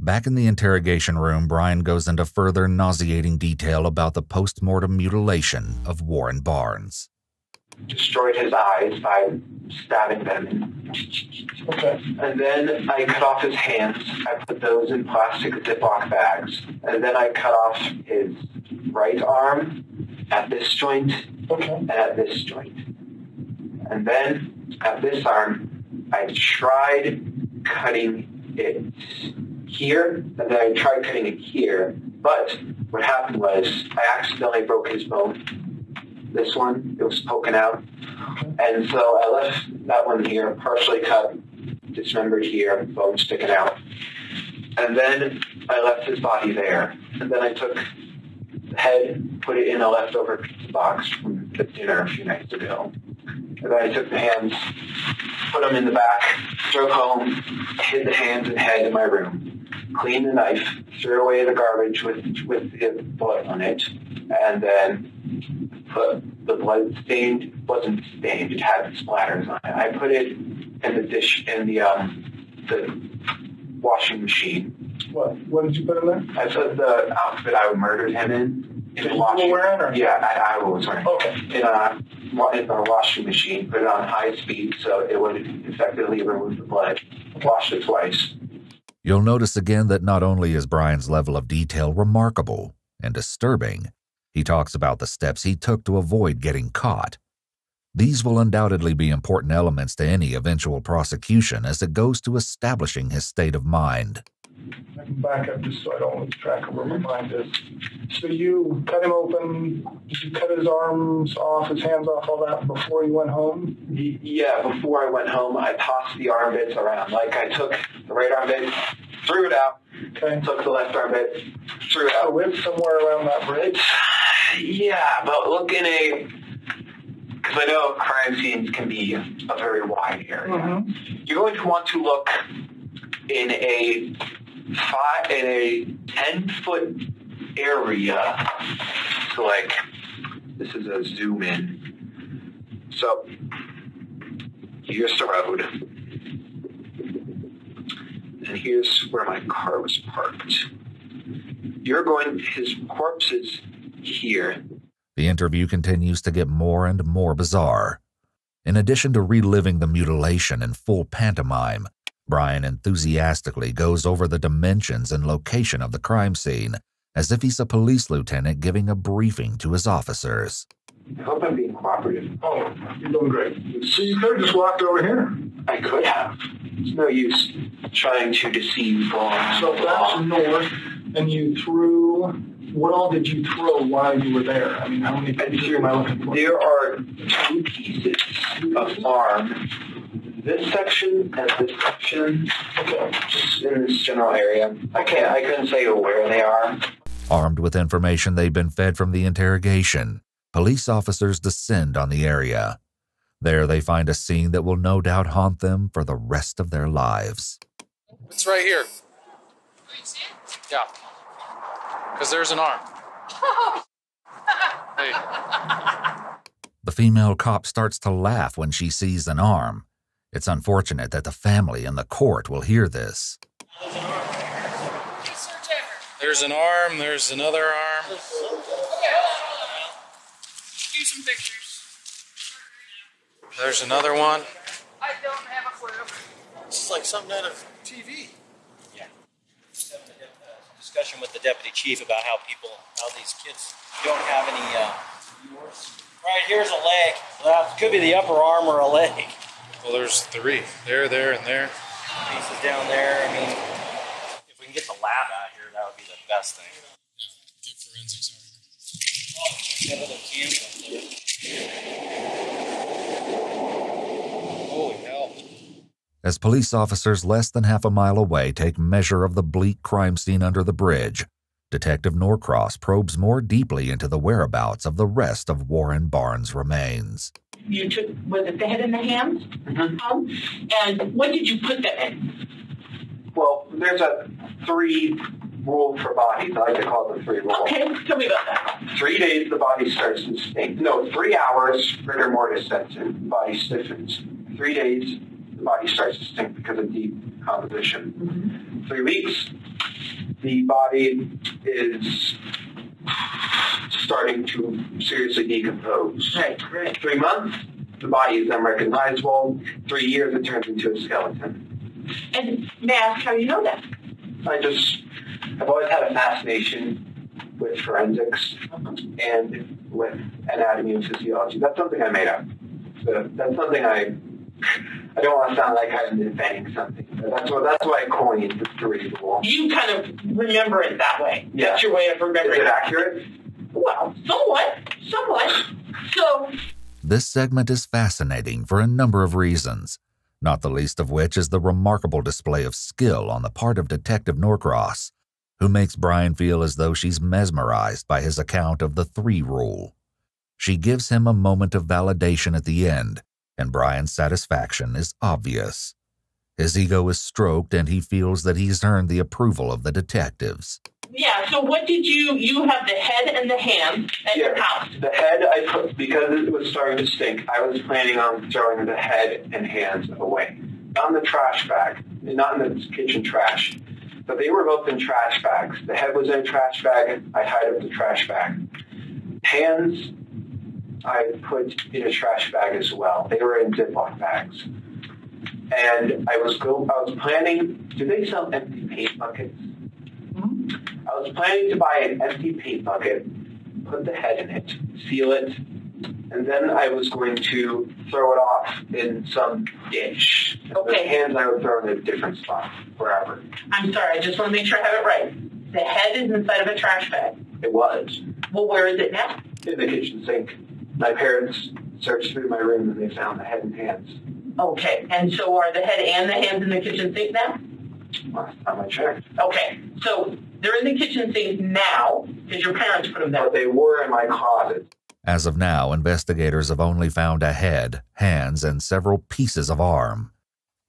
[SPEAKER 6] Back in the interrogation room, Brian goes into further nauseating detail about the post mortem mutilation of Warren Barnes.
[SPEAKER 3] Destroyed his eyes by stabbing them. Okay. And then I cut off his hands. I put those in plastic Ziploc bags. And then I cut off his right arm at this joint okay. and at this joint. And then at this arm, I tried cutting it here, and then I tried cutting it here. But what happened was I accidentally broke his bone. This one, it was poking out. And so I left that one here, partially cut, dismembered here, bone sticking out. And then I left his body there. And then I took the head, put it in a leftover pizza box from the dinner a few nights ago. And then I took the hands, put them in the back, drove home, hid the hands and head in my room, cleaned the knife, threw away the garbage with, with the blood on it, and then put the blood stained, wasn't stained, it had splatters on it. I put it in the dish, in the, um, the washing machine
[SPEAKER 7] What? What did you put in there?
[SPEAKER 3] I put the outfit I murdered him in. In the
[SPEAKER 7] you
[SPEAKER 3] washing.
[SPEAKER 7] were wearing, or-
[SPEAKER 3] Yeah, I, I was wearing.
[SPEAKER 7] Okay.
[SPEAKER 3] In a wa- in our washing machine. Put it on high speed so it would effectively remove the blood. Wash it twice.
[SPEAKER 6] You'll notice again that not only is Brian's level of detail remarkable and disturbing, he talks about the steps he took to avoid getting caught. These will undoubtedly be important elements to any eventual prosecution as it goes to establishing his state of mind.
[SPEAKER 7] I can back up just so I don't lose track of where my mind is. So you cut him open, did you cut his arms off, his hands off, all that before you went home?
[SPEAKER 3] Yeah, before I went home, I tossed the arm bits around. Like I took the right arm bit, threw it out.
[SPEAKER 7] Okay.
[SPEAKER 3] Took the left arm bit, threw it out.
[SPEAKER 7] So it's somewhere around that bridge?
[SPEAKER 3] Yeah, but look in a because I know crime scenes can be a very wide area.
[SPEAKER 7] Mm-hmm.
[SPEAKER 3] You're going to want to look in a five in a ten foot area. So like this is a zoom in. So here's the road. And here's where my car was parked. You're going his corpse is here.
[SPEAKER 6] The interview continues to get more and more bizarre. In addition to reliving the mutilation in full pantomime, Brian enthusiastically goes over the dimensions and location of the crime scene as if he's a police lieutenant giving a briefing to his officers.
[SPEAKER 3] I hope I'm being cooperative.
[SPEAKER 7] Oh, you're doing great. So you could have just walked over here.
[SPEAKER 3] I could have. It's no use trying to deceive law.
[SPEAKER 7] So that's north, and you threw, what all did you throw while you were there? I mean, how many pieces am I looking for?
[SPEAKER 3] There are two pieces of arm. This section and this section, just in this general area. I can't. I couldn't say where they are.
[SPEAKER 6] Armed with information they've been fed from the interrogation, police officers descend on the area. There they find a scene that will no doubt haunt them for the rest of their lives.
[SPEAKER 1] It's right here. Yeah. Because there's an arm. Hey.
[SPEAKER 6] The female cop starts to laugh when she sees an arm. It's unfortunate that the family and the court will hear this.
[SPEAKER 1] There's an arm, there's another arm.
[SPEAKER 18] Okay, hold on, hold on. Do some pictures.
[SPEAKER 1] There's another one.
[SPEAKER 18] I don't have a clue.
[SPEAKER 19] This is like something out of TV.
[SPEAKER 20] Yeah. Discussion with the deputy chief about how people, how these kids don't have any. Uh, right here's a leg. That could be the upper arm or a leg.
[SPEAKER 1] Well, there's three. There, there, and there.
[SPEAKER 20] Pieces down there. I mean, if we can get the lab out here, that would be the best thing.
[SPEAKER 1] Get forensics
[SPEAKER 20] Oh, that other cans up there.
[SPEAKER 1] Holy hell.
[SPEAKER 6] As police officers less than half a mile away take measure of the bleak crime scene under the bridge, Detective Norcross probes more deeply into the whereabouts of the rest of Warren Barnes' remains.
[SPEAKER 18] You took, was it the head and the hands? Um, and what did you put them in?
[SPEAKER 3] Well, there's a three rule for bodies. I like to call it the three rule.
[SPEAKER 18] Okay, tell me about that.
[SPEAKER 3] Three days, the body starts to stink. No, three hours, rigor mortis sets in, the body stiffens. Three days, the body starts to stink because of decomposition. Three weeks, the body is starting to seriously decompose.
[SPEAKER 18] Right, right.
[SPEAKER 3] Three months, the body is unrecognizable. Three years, it turns into a skeleton.
[SPEAKER 18] And may I ask how you know that?
[SPEAKER 3] I just, I've always had a fascination with forensics and with anatomy and physiology. That's something I made up. So that's something I, I don't want to sound like I'm inventing something. But that's what, that's why I coined the three rule.
[SPEAKER 18] You kind of remember it that way.
[SPEAKER 3] Yeah.
[SPEAKER 18] That's your way of remembering.
[SPEAKER 3] Is
[SPEAKER 18] remembering
[SPEAKER 3] it accurate?
[SPEAKER 18] Well, somewhat, somewhat. So,
[SPEAKER 6] This segment is fascinating for a number of reasons, not the least of which is the remarkable display of skill on the part of Detective Norcross, who makes Brian feel as though she's mesmerized by his account of the three rule. She gives him a moment of validation at the end, and Brian's satisfaction is obvious. His ego is stroked, and he feels that he's earned the approval of the detectives.
[SPEAKER 18] yeah, so what did you, you have the head and the hands at your house.
[SPEAKER 3] The head, I put, because it was starting to stink, I was planning on throwing the head and hands away. Not in the trash bag, not in the kitchen trash. but they were both in trash bags. The head was in a trash bag. I tied up the trash bag. Hands, I put in a trash bag as well. They were in Ziploc bags. And I was go. I was planning. Do they sell empty paint buckets? Hmm? I was planning to buy an empty paint bucket, put the head in it, seal it, and then I was going to throw it off in some ditch.
[SPEAKER 18] Okay.
[SPEAKER 3] The hands I would throw in a different spot, wherever.
[SPEAKER 18] I'm sorry, I just want to make sure I have it right. The head is inside of a trash bag.
[SPEAKER 3] It was.
[SPEAKER 18] Well, where is it now?
[SPEAKER 3] In the kitchen sink. My parents searched through my room and they found the head and hands.
[SPEAKER 18] Okay, and so are the head and the hands in the kitchen sink now?
[SPEAKER 3] Last time I checked.
[SPEAKER 18] Okay, so they're in the kitchen sink now because your parents put them there.
[SPEAKER 3] But they were in my closet.
[SPEAKER 6] As of now, investigators have only found a head, hands, and several pieces of arm.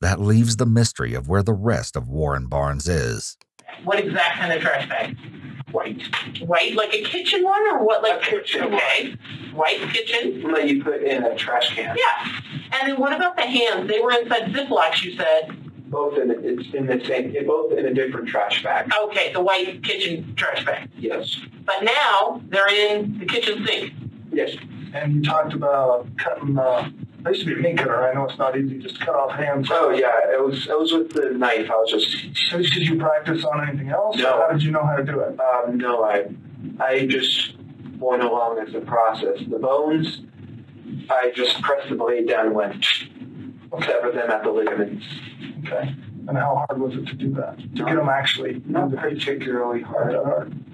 [SPEAKER 6] That leaves the mystery of where the rest of Warren Barnes is.
[SPEAKER 18] What exact kind of trash bag?
[SPEAKER 3] White.
[SPEAKER 18] White, like a kitchen one, or what? Like a kitchen. Okay, white kitchen.
[SPEAKER 3] One that you put in a trash can.
[SPEAKER 18] Yeah. And then what about the hands? They were inside Ziplocs, you said.
[SPEAKER 3] Both in the, it's in the same, both in a different trash bag.
[SPEAKER 18] Okay, the white kitchen trash bag.
[SPEAKER 3] Yes.
[SPEAKER 18] But now they're in the kitchen sink.
[SPEAKER 3] Yes.
[SPEAKER 7] And you talked about cutting, uh, I used to be a meat cutter. I know it's not easy just to cut off hands.
[SPEAKER 3] Oh yeah, it was it was with the knife. I was just.
[SPEAKER 7] So Did you practice on anything else?
[SPEAKER 3] No.
[SPEAKER 7] How did you know how to do it?
[SPEAKER 3] Um, no, I I just went along as the process. The bones, I just pressed the blade down and went sever them at the ligaments.
[SPEAKER 7] Okay. And how hard was it to do that? To get them actually?
[SPEAKER 3] Not particularly hard.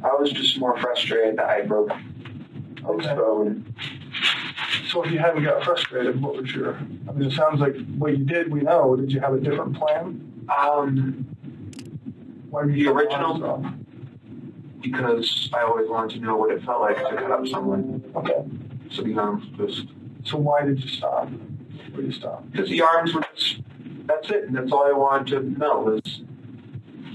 [SPEAKER 3] I was just more frustrated that I broke this bone.
[SPEAKER 7] So if you hadn't got frustrated, what was your? I mean, it sounds like what you did. We know. Did you have a different plan?
[SPEAKER 3] Um,
[SPEAKER 7] Why
[SPEAKER 3] the original because I always wanted to know what it felt like to cut up someone.
[SPEAKER 7] Okay.
[SPEAKER 3] So the arms just
[SPEAKER 7] So why did you stop? Why did you stop?
[SPEAKER 3] because the arms were just that's it, and that's all I wanted to know was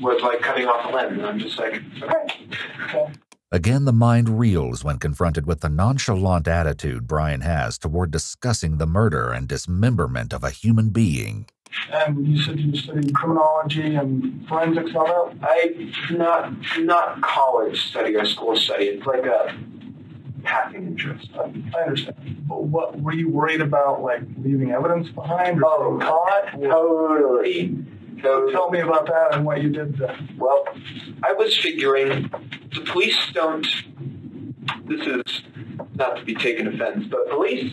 [SPEAKER 3] was like cutting off a limb, and I'm just like, okay.
[SPEAKER 6] Again, the mind reels when confronted with the nonchalant attitude Brian has toward discussing the murder and dismemberment of a human being.
[SPEAKER 7] And you said you studied criminology and forensics and all that?
[SPEAKER 3] I not not college study or school study. It's like a passing interest.
[SPEAKER 7] I understand. But what were you worried about, like leaving evidence behind or
[SPEAKER 3] Oh,
[SPEAKER 7] being caught?
[SPEAKER 3] Totally.
[SPEAKER 7] So tell me about that and what you did. There.
[SPEAKER 3] Well, I was figuring the police don't. This is not to be taken offense, but police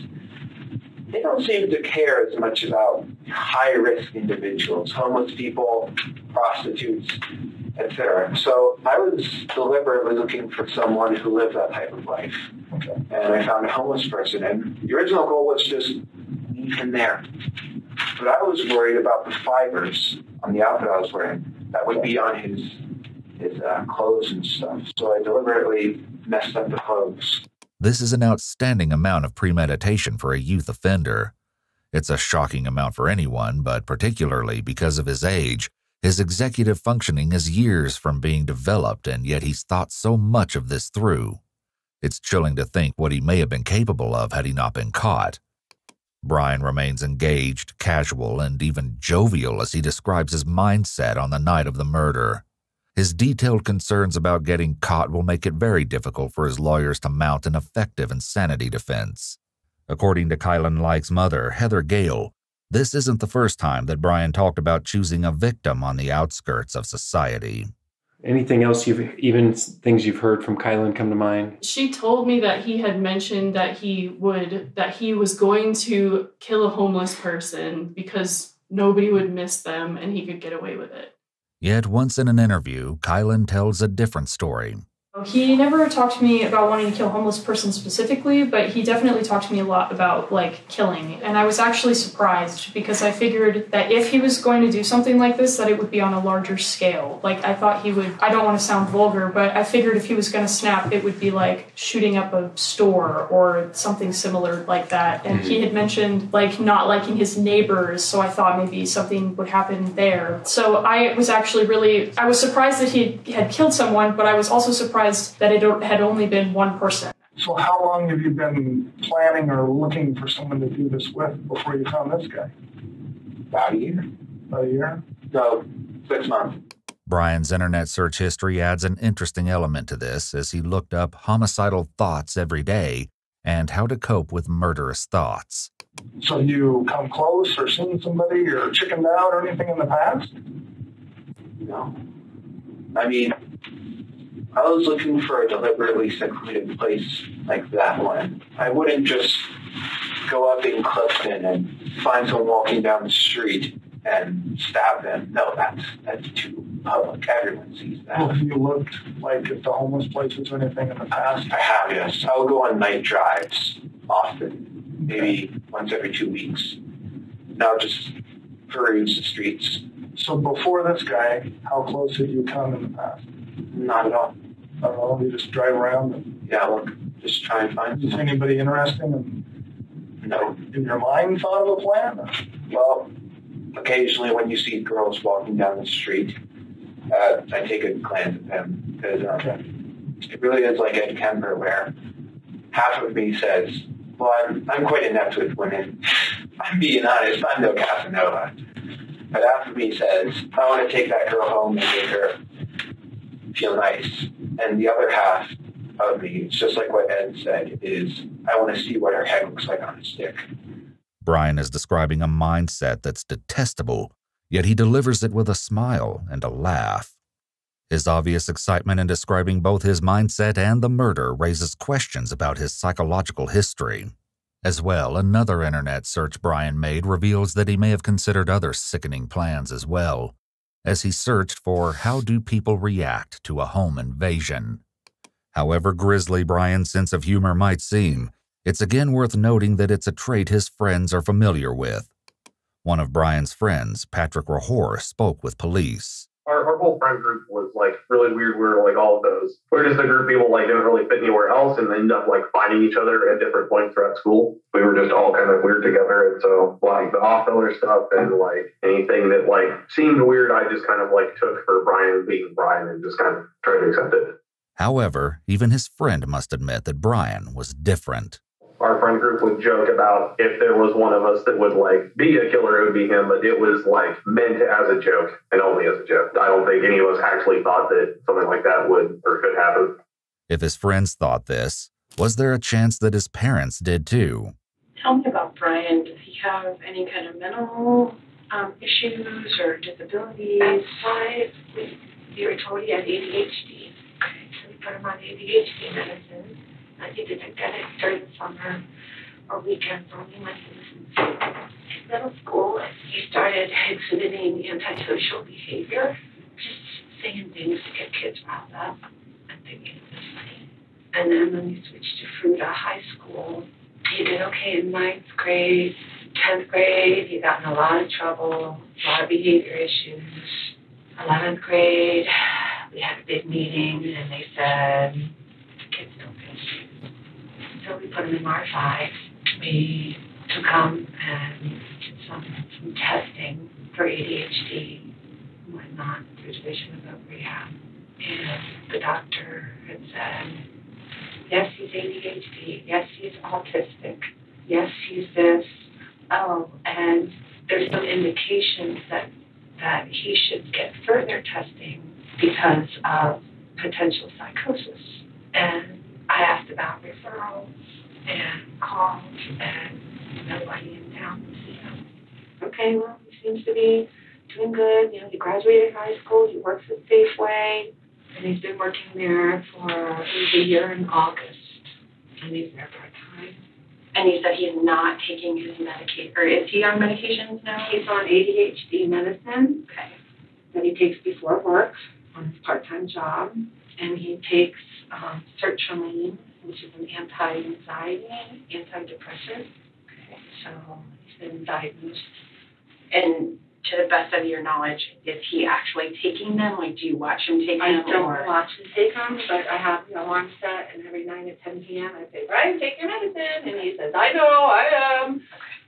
[SPEAKER 3] they don't seem to care as much about high risk individuals, homeless people, prostitutes, etc. So I was deliberately looking for someone who lived that type of life.
[SPEAKER 7] Okay.
[SPEAKER 3] And I found a homeless person. And the original goal was just leave him there. But I was worried about the fibers on the outfit I was wearing that would be on his his uh, clothes and stuff. So I deliberately messed up the clothes.
[SPEAKER 6] This is an outstanding amount of premeditation for a youth offender. It's a shocking amount for anyone, but particularly because of his age. His executive functioning is years from being developed, and yet he's thought so much of this through. It's chilling to think what he may have been capable of had he not been caught. Brian remains engaged, casual, and even jovial as he describes his mindset on the night of the murder. His detailed concerns about getting caught will make it very difficult for his lawyers to mount an effective insanity defense. According to Kylan Like's mother, Heather Gale, this isn't the first time that Brian talked about choosing a victim on the outskirts of society.
[SPEAKER 21] Anything else you've even things you've heard from Kylan come to mind?
[SPEAKER 17] She told me that he had mentioned that he would that he was going to kill a homeless person because nobody would miss them and he could get away with it.
[SPEAKER 6] Yet once in an interview, Kylan tells a different story.
[SPEAKER 17] He never talked to me about wanting to kill homeless person specifically, but he definitely talked to me a lot about like killing. And I was actually surprised because I figured that if he was going to do something like this, that it would be on a larger scale. Like I thought he would I don't want to sound vulgar, but I figured if he was gonna snap, it would be like shooting up a store or something similar like that. And he mm-hmm. had mentioned like not liking his neighbors, so I thought maybe something would happen there. So I was actually really I was surprised that he had killed someone, but I was also surprised that it had only been one person.
[SPEAKER 7] So how long have you been planning or looking for someone to do this with before you found this guy?
[SPEAKER 3] About a year.
[SPEAKER 7] About a year?
[SPEAKER 3] No, six months.
[SPEAKER 6] Brian's internet search history adds an interesting element to this as he looked up homicidal thoughts every day and how to cope with murderous thoughts.
[SPEAKER 7] So you come close or seen somebody or chickened out or anything in the past?
[SPEAKER 3] No. I mean, I was looking for a deliberately secluded place like that one. I wouldn't just go up in Clifton and find someone walking down the street and stab them. No, that's that's too public. Everyone sees that.
[SPEAKER 7] Well, have you looked like at the homeless places or anything in the past?
[SPEAKER 3] I have, yes. I'll go on night drives often, maybe once every two weeks. Now just peruse the streets.
[SPEAKER 7] So before this guy, how close had you come in the past?
[SPEAKER 3] Not at all.
[SPEAKER 7] Not at all. You just drive around and
[SPEAKER 3] yeah, look, just try and find.
[SPEAKER 7] Is anybody interesting? And
[SPEAKER 3] no.
[SPEAKER 7] In your mind, thought of a plan?
[SPEAKER 3] Well, occasionally when you see girls walking down the street, uh, I take a glance at them because um, it really is like Ed Kemper, where half of me says, "Well, I'm, I'm quite inept with women. I'm being honest. I'm no Casanova." But half of me says, "I want to take that girl home and make her feel nice," and the other half of me, just like what Ed said, is I want to see what her head looks like on a stick.
[SPEAKER 6] Brian is describing a mindset that's detestable, yet he delivers it with a smile and a laugh. His obvious excitement in describing both his mindset and the murder raises questions about his psychological history. As well, another internet search Brian made reveals that he may have considered other sickening plans as well, as he searched for how do people react to a home invasion. However grisly Brian's sense of humor might seem, it's again worth noting that it's a trait his friends are familiar with. One of Brian's friends, Patrick Rahor, spoke with police.
[SPEAKER 22] Our, our whole friend group was like really weird. We were like all of those. We are just a group of people like didn't really fit anywhere else and ended up like finding each other at different points throughout school. We were just all kind of weird together. And so like the off filler stuff and like anything that like seemed weird, I just kind of like took for Brian being Brian and just kind of tried to accept it.
[SPEAKER 6] However, even his friend must admit that Brian was different
[SPEAKER 22] our friend group would joke about if there was one of us that would like be a killer, it would be him, but it was like meant as a joke and only as a joke. I don't think any of us actually thought that something like that would or could happen.
[SPEAKER 6] If his friends thought this, was there a chance that his parents did too?
[SPEAKER 5] Tell me about Brian. Does he have any kind of mental um, issues or disabilities? Five. You were told he had ADHD. Okay, so we put him on ADHD medicine. I think it's academic during the summer or weekends only when he middle school. He started exhibiting antisocial behavior, just saying things to get kids riled up and thinking it was funny. And then when he switched to Fruita High School, he did okay in ninth grade, tenth grade. He got in a lot of trouble, a lot of behavior issues. Eleventh grade, we had a big meeting, and they said kids don't so we put him in R5. We took him and did some, some testing for ADHD and whatnot through Division of Rehab. And the doctor had said, yes, he's ADHD. Yes, he's autistic. Yes, he's this. Oh, and there's some indications that that he should get further testing because of potential psychosis. And I asked about referrals and called, and nobody in town to see him. Okay, well, he seems to be doing good. You know, he graduated high school. He works at Safeway, and he's been working there for a year in August, and he's there part time. And he said he's not taking his medication, or is he on medications now? He's on ADHD medicine. Okay. That he takes before work on his part-time job, and he takes um, sertraline, which is an anti-anxiety, antidepressant. Okay, so he's been diagnosed.
[SPEAKER 23] And to the best of your knowledge, is he actually taking them? Like, do you watch him take
[SPEAKER 5] I
[SPEAKER 23] them?
[SPEAKER 5] don't
[SPEAKER 23] or?
[SPEAKER 5] watch him take them, but I have the alarm set, and every night at 10 p.m. I say, Brian, take your medicine. And he says, I know, I am.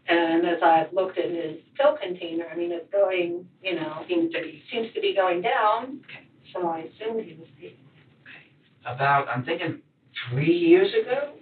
[SPEAKER 5] And as I've looked at his pill container, I mean, it's going, you know, seems to be seems to be going down. Okay. So I assumed he was taking
[SPEAKER 13] about, I'm thinking three years ago?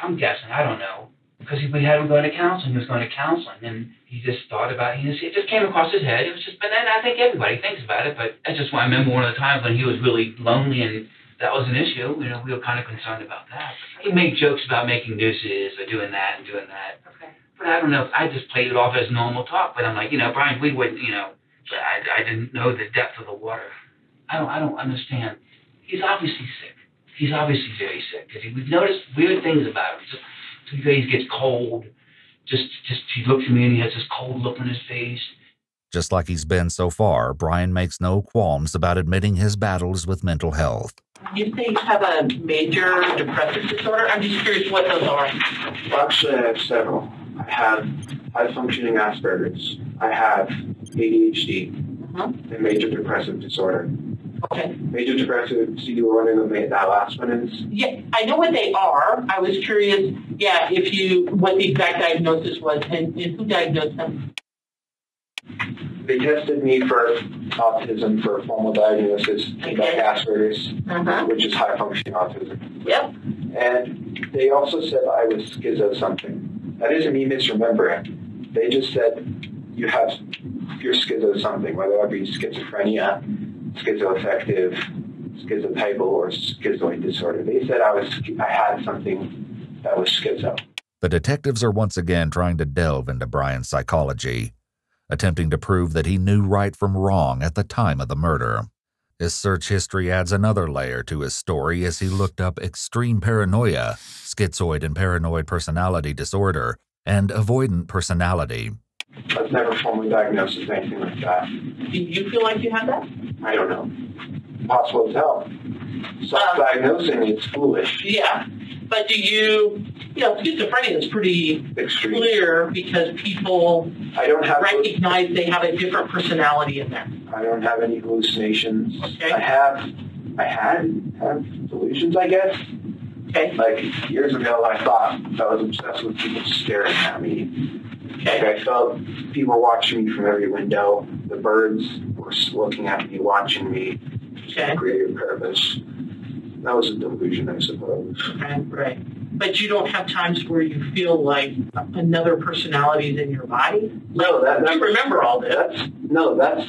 [SPEAKER 13] I'm guessing, I don't know. because we had him going to counseling. He was going to counseling, and he just thought about it. It just came across his head. It was just, but then I think everybody thinks about it. But I just why I remember one of the times when he was really lonely, and that was an issue. You know, we were kind of concerned about that. He made jokes about making nooses or doing that and doing that.
[SPEAKER 23] Okay.
[SPEAKER 13] But I don't know. I just played it off as normal talk. But I'm like, you know, Brian, we wouldn't, you know, I, I didn't know the depth of the water. I don't, I don't understand. He's obviously sick. He's obviously very sick because we've noticed weird things about him. Just, some days gets cold. Just, just he looks at me and he has this cold look on his face.
[SPEAKER 6] Just like he's been so far, Brian makes no qualms about admitting his battles with mental health.
[SPEAKER 18] You say you have a major depressive disorder? I'm just curious what those are.
[SPEAKER 3] Actually, I have several. I have high functioning Asperger's. I have ADHD and uh-huh. major depressive disorder.
[SPEAKER 18] Okay.
[SPEAKER 3] Major depressive, so you were wondering what that last is?
[SPEAKER 18] Yeah, I know what they are. I was curious, yeah, if you, what the exact diagnosis was and, and who diagnosed them.
[SPEAKER 3] They tested me for autism for a formal diagnosis, came back Asperger's,
[SPEAKER 18] Uh-huh.
[SPEAKER 3] which is high functioning autism.
[SPEAKER 18] Yep.
[SPEAKER 3] And they also said I was schizo something. That isn't me misremembering. They just said you have you're schizo something, whether that be schizophrenia, schizoaffective, schizotypal, or schizoid disorder. They said I was I had something that was schizo.
[SPEAKER 6] The detectives are once again trying to delve into Brian's psychology, attempting to prove that he knew right from wrong at the time of the murder. His search history adds another layer to his story as he looked up extreme paranoia, schizoid and paranoid personality disorder, and avoidant personality.
[SPEAKER 3] I was never formally diagnosed with anything like that.
[SPEAKER 18] Do you feel like you had that?
[SPEAKER 3] I don't know. Possible as hell. Self-diagnosing uh, is foolish.
[SPEAKER 18] Yeah. But do you, you know, schizophrenia is pretty clear because people
[SPEAKER 3] I don't have
[SPEAKER 18] recognize they have a different personality in there.
[SPEAKER 3] I don't have any hallucinations. I have, I had have delusions, I guess.
[SPEAKER 18] Okay.
[SPEAKER 3] Like years ago, I thought I was obsessed with people staring at me. Okay. I felt people watching me from every window. The birds were looking at me, watching me.
[SPEAKER 18] Okay.
[SPEAKER 3] Greater purpose. That was a delusion, I suppose.
[SPEAKER 18] Right, right. But you don't have times where you feel like another personality is in your body?
[SPEAKER 3] No, that,
[SPEAKER 18] you remember all this.
[SPEAKER 3] That's, no, that's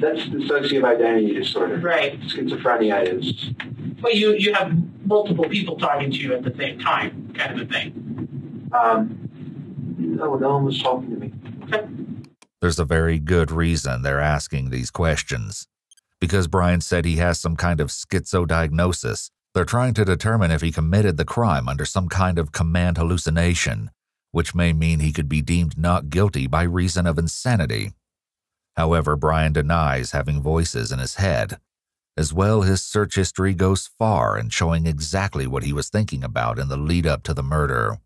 [SPEAKER 3] that's dissociative identity disorder.
[SPEAKER 18] Right.
[SPEAKER 3] Schizophrenia is.
[SPEAKER 18] Well, you you have multiple people talking to you at the same time, kind of a thing.
[SPEAKER 3] Um, no, one was talking to me.
[SPEAKER 6] There's a very good reason they're asking these questions. Because Brian said he has some kind of schizo diagnosis, they're trying to determine if he committed the crime under some kind of command hallucination, which may mean he could be deemed not guilty by reason of insanity. However, Brian denies having voices in his head. As well, his search history goes far in showing exactly what he was thinking about in the lead up to the murder.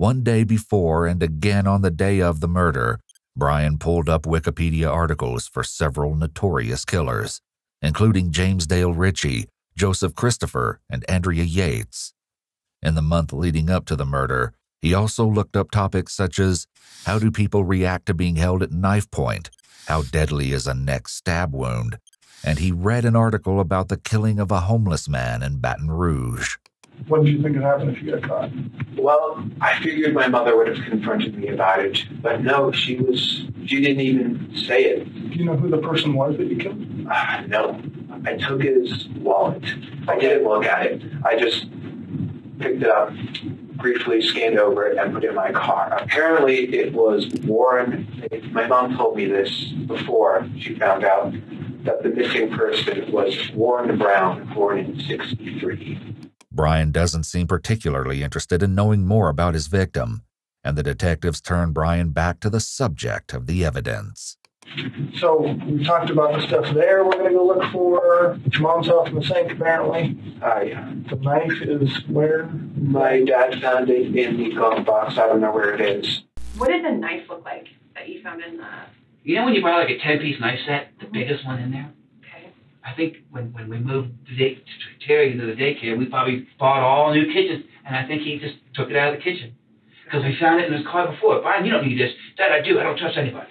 [SPEAKER 6] One day before and again on the day of the murder, Brian pulled up Wikipedia articles for several notorious killers, including James Dale Ritchie, Joseph Christopher, and Andrea Yates. In the month leading up to the murder, he also looked up topics such as how do people react to being held at knife point, how deadly is a neck stab wound, and he read an article about the killing of a homeless man in Baton Rouge.
[SPEAKER 7] What did you think would happen if you got caught?
[SPEAKER 3] Well, I figured my mother would have confronted me about it, but no, she was. She didn't even say it.
[SPEAKER 7] Do you know who the person was that you killed?
[SPEAKER 3] Uh, no, I took his wallet. I didn't look at it. I just picked it up, briefly scanned over it, and put it in my car. Apparently, it was Warren. My mom told me this before she found out that the missing person was Warren Brown, born in '63.
[SPEAKER 6] Brian doesn't seem particularly interested in knowing more about his victim, and the detectives turn Brian back to the subject of the evidence.
[SPEAKER 7] So we talked about the stuff there we're going to go look for. Your mom's off in the sink, apparently.
[SPEAKER 3] Uh, yeah.
[SPEAKER 7] The knife is where?
[SPEAKER 3] My dad found it in the glove box. I don't know where it is.
[SPEAKER 23] What did the knife look like that you found in the?
[SPEAKER 13] You know when you buy like a 10 piece knife set, the biggest one in there? I think when, when we moved the day, to Terry into the daycare, we probably bought all new kitchens, and I think he just took it out of the kitchen. Because we found it in his car before. Brian, you don't need this. Dad, I do. I don't trust anybody.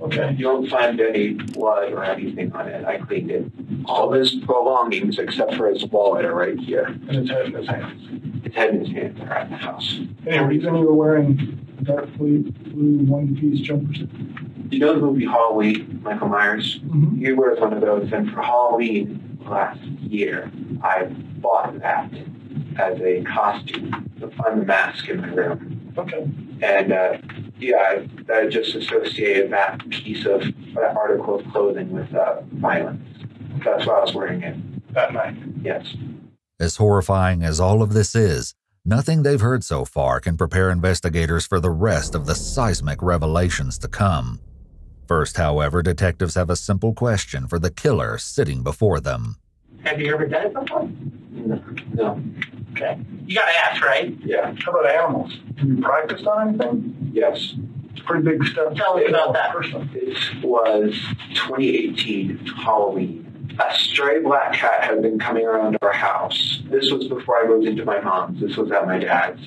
[SPEAKER 3] Okay. You don't find any blood or anything on it. I cleaned it. All his belongings, except for his wallet, are right here.
[SPEAKER 7] And his head in his hands.
[SPEAKER 3] His head and his hands are at the house.
[SPEAKER 7] Any reason you were wearing dark blue, blue one-piece jumpers?
[SPEAKER 3] You know the movie Halloween, Michael Myers?
[SPEAKER 7] Mhm.
[SPEAKER 3] He wears one of those, and for Halloween last year, I bought that as a costume to find the mask in my room.
[SPEAKER 7] Okay.
[SPEAKER 3] And uh, yeah, I, I just associated that piece of that article of clothing with uh, violence. That's why I was wearing it.
[SPEAKER 7] That night?
[SPEAKER 3] Yes.
[SPEAKER 6] As horrifying as all of this is, nothing they've heard so far can prepare investigators for the rest of the seismic revelations to come. First, however, detectives have a simple question for the killer sitting before them.
[SPEAKER 18] Have you ever done it before?
[SPEAKER 3] No.
[SPEAKER 18] Okay. You gotta ask, right?
[SPEAKER 3] Yeah.
[SPEAKER 7] How about animals? Have you practiced on anything?
[SPEAKER 3] Yes.
[SPEAKER 7] It's pretty big step.
[SPEAKER 18] Tell us about that.
[SPEAKER 7] Person.
[SPEAKER 3] It was 2018 Halloween. A stray black cat had been coming around our house. This was before I moved into my mom's. This was at my dad's.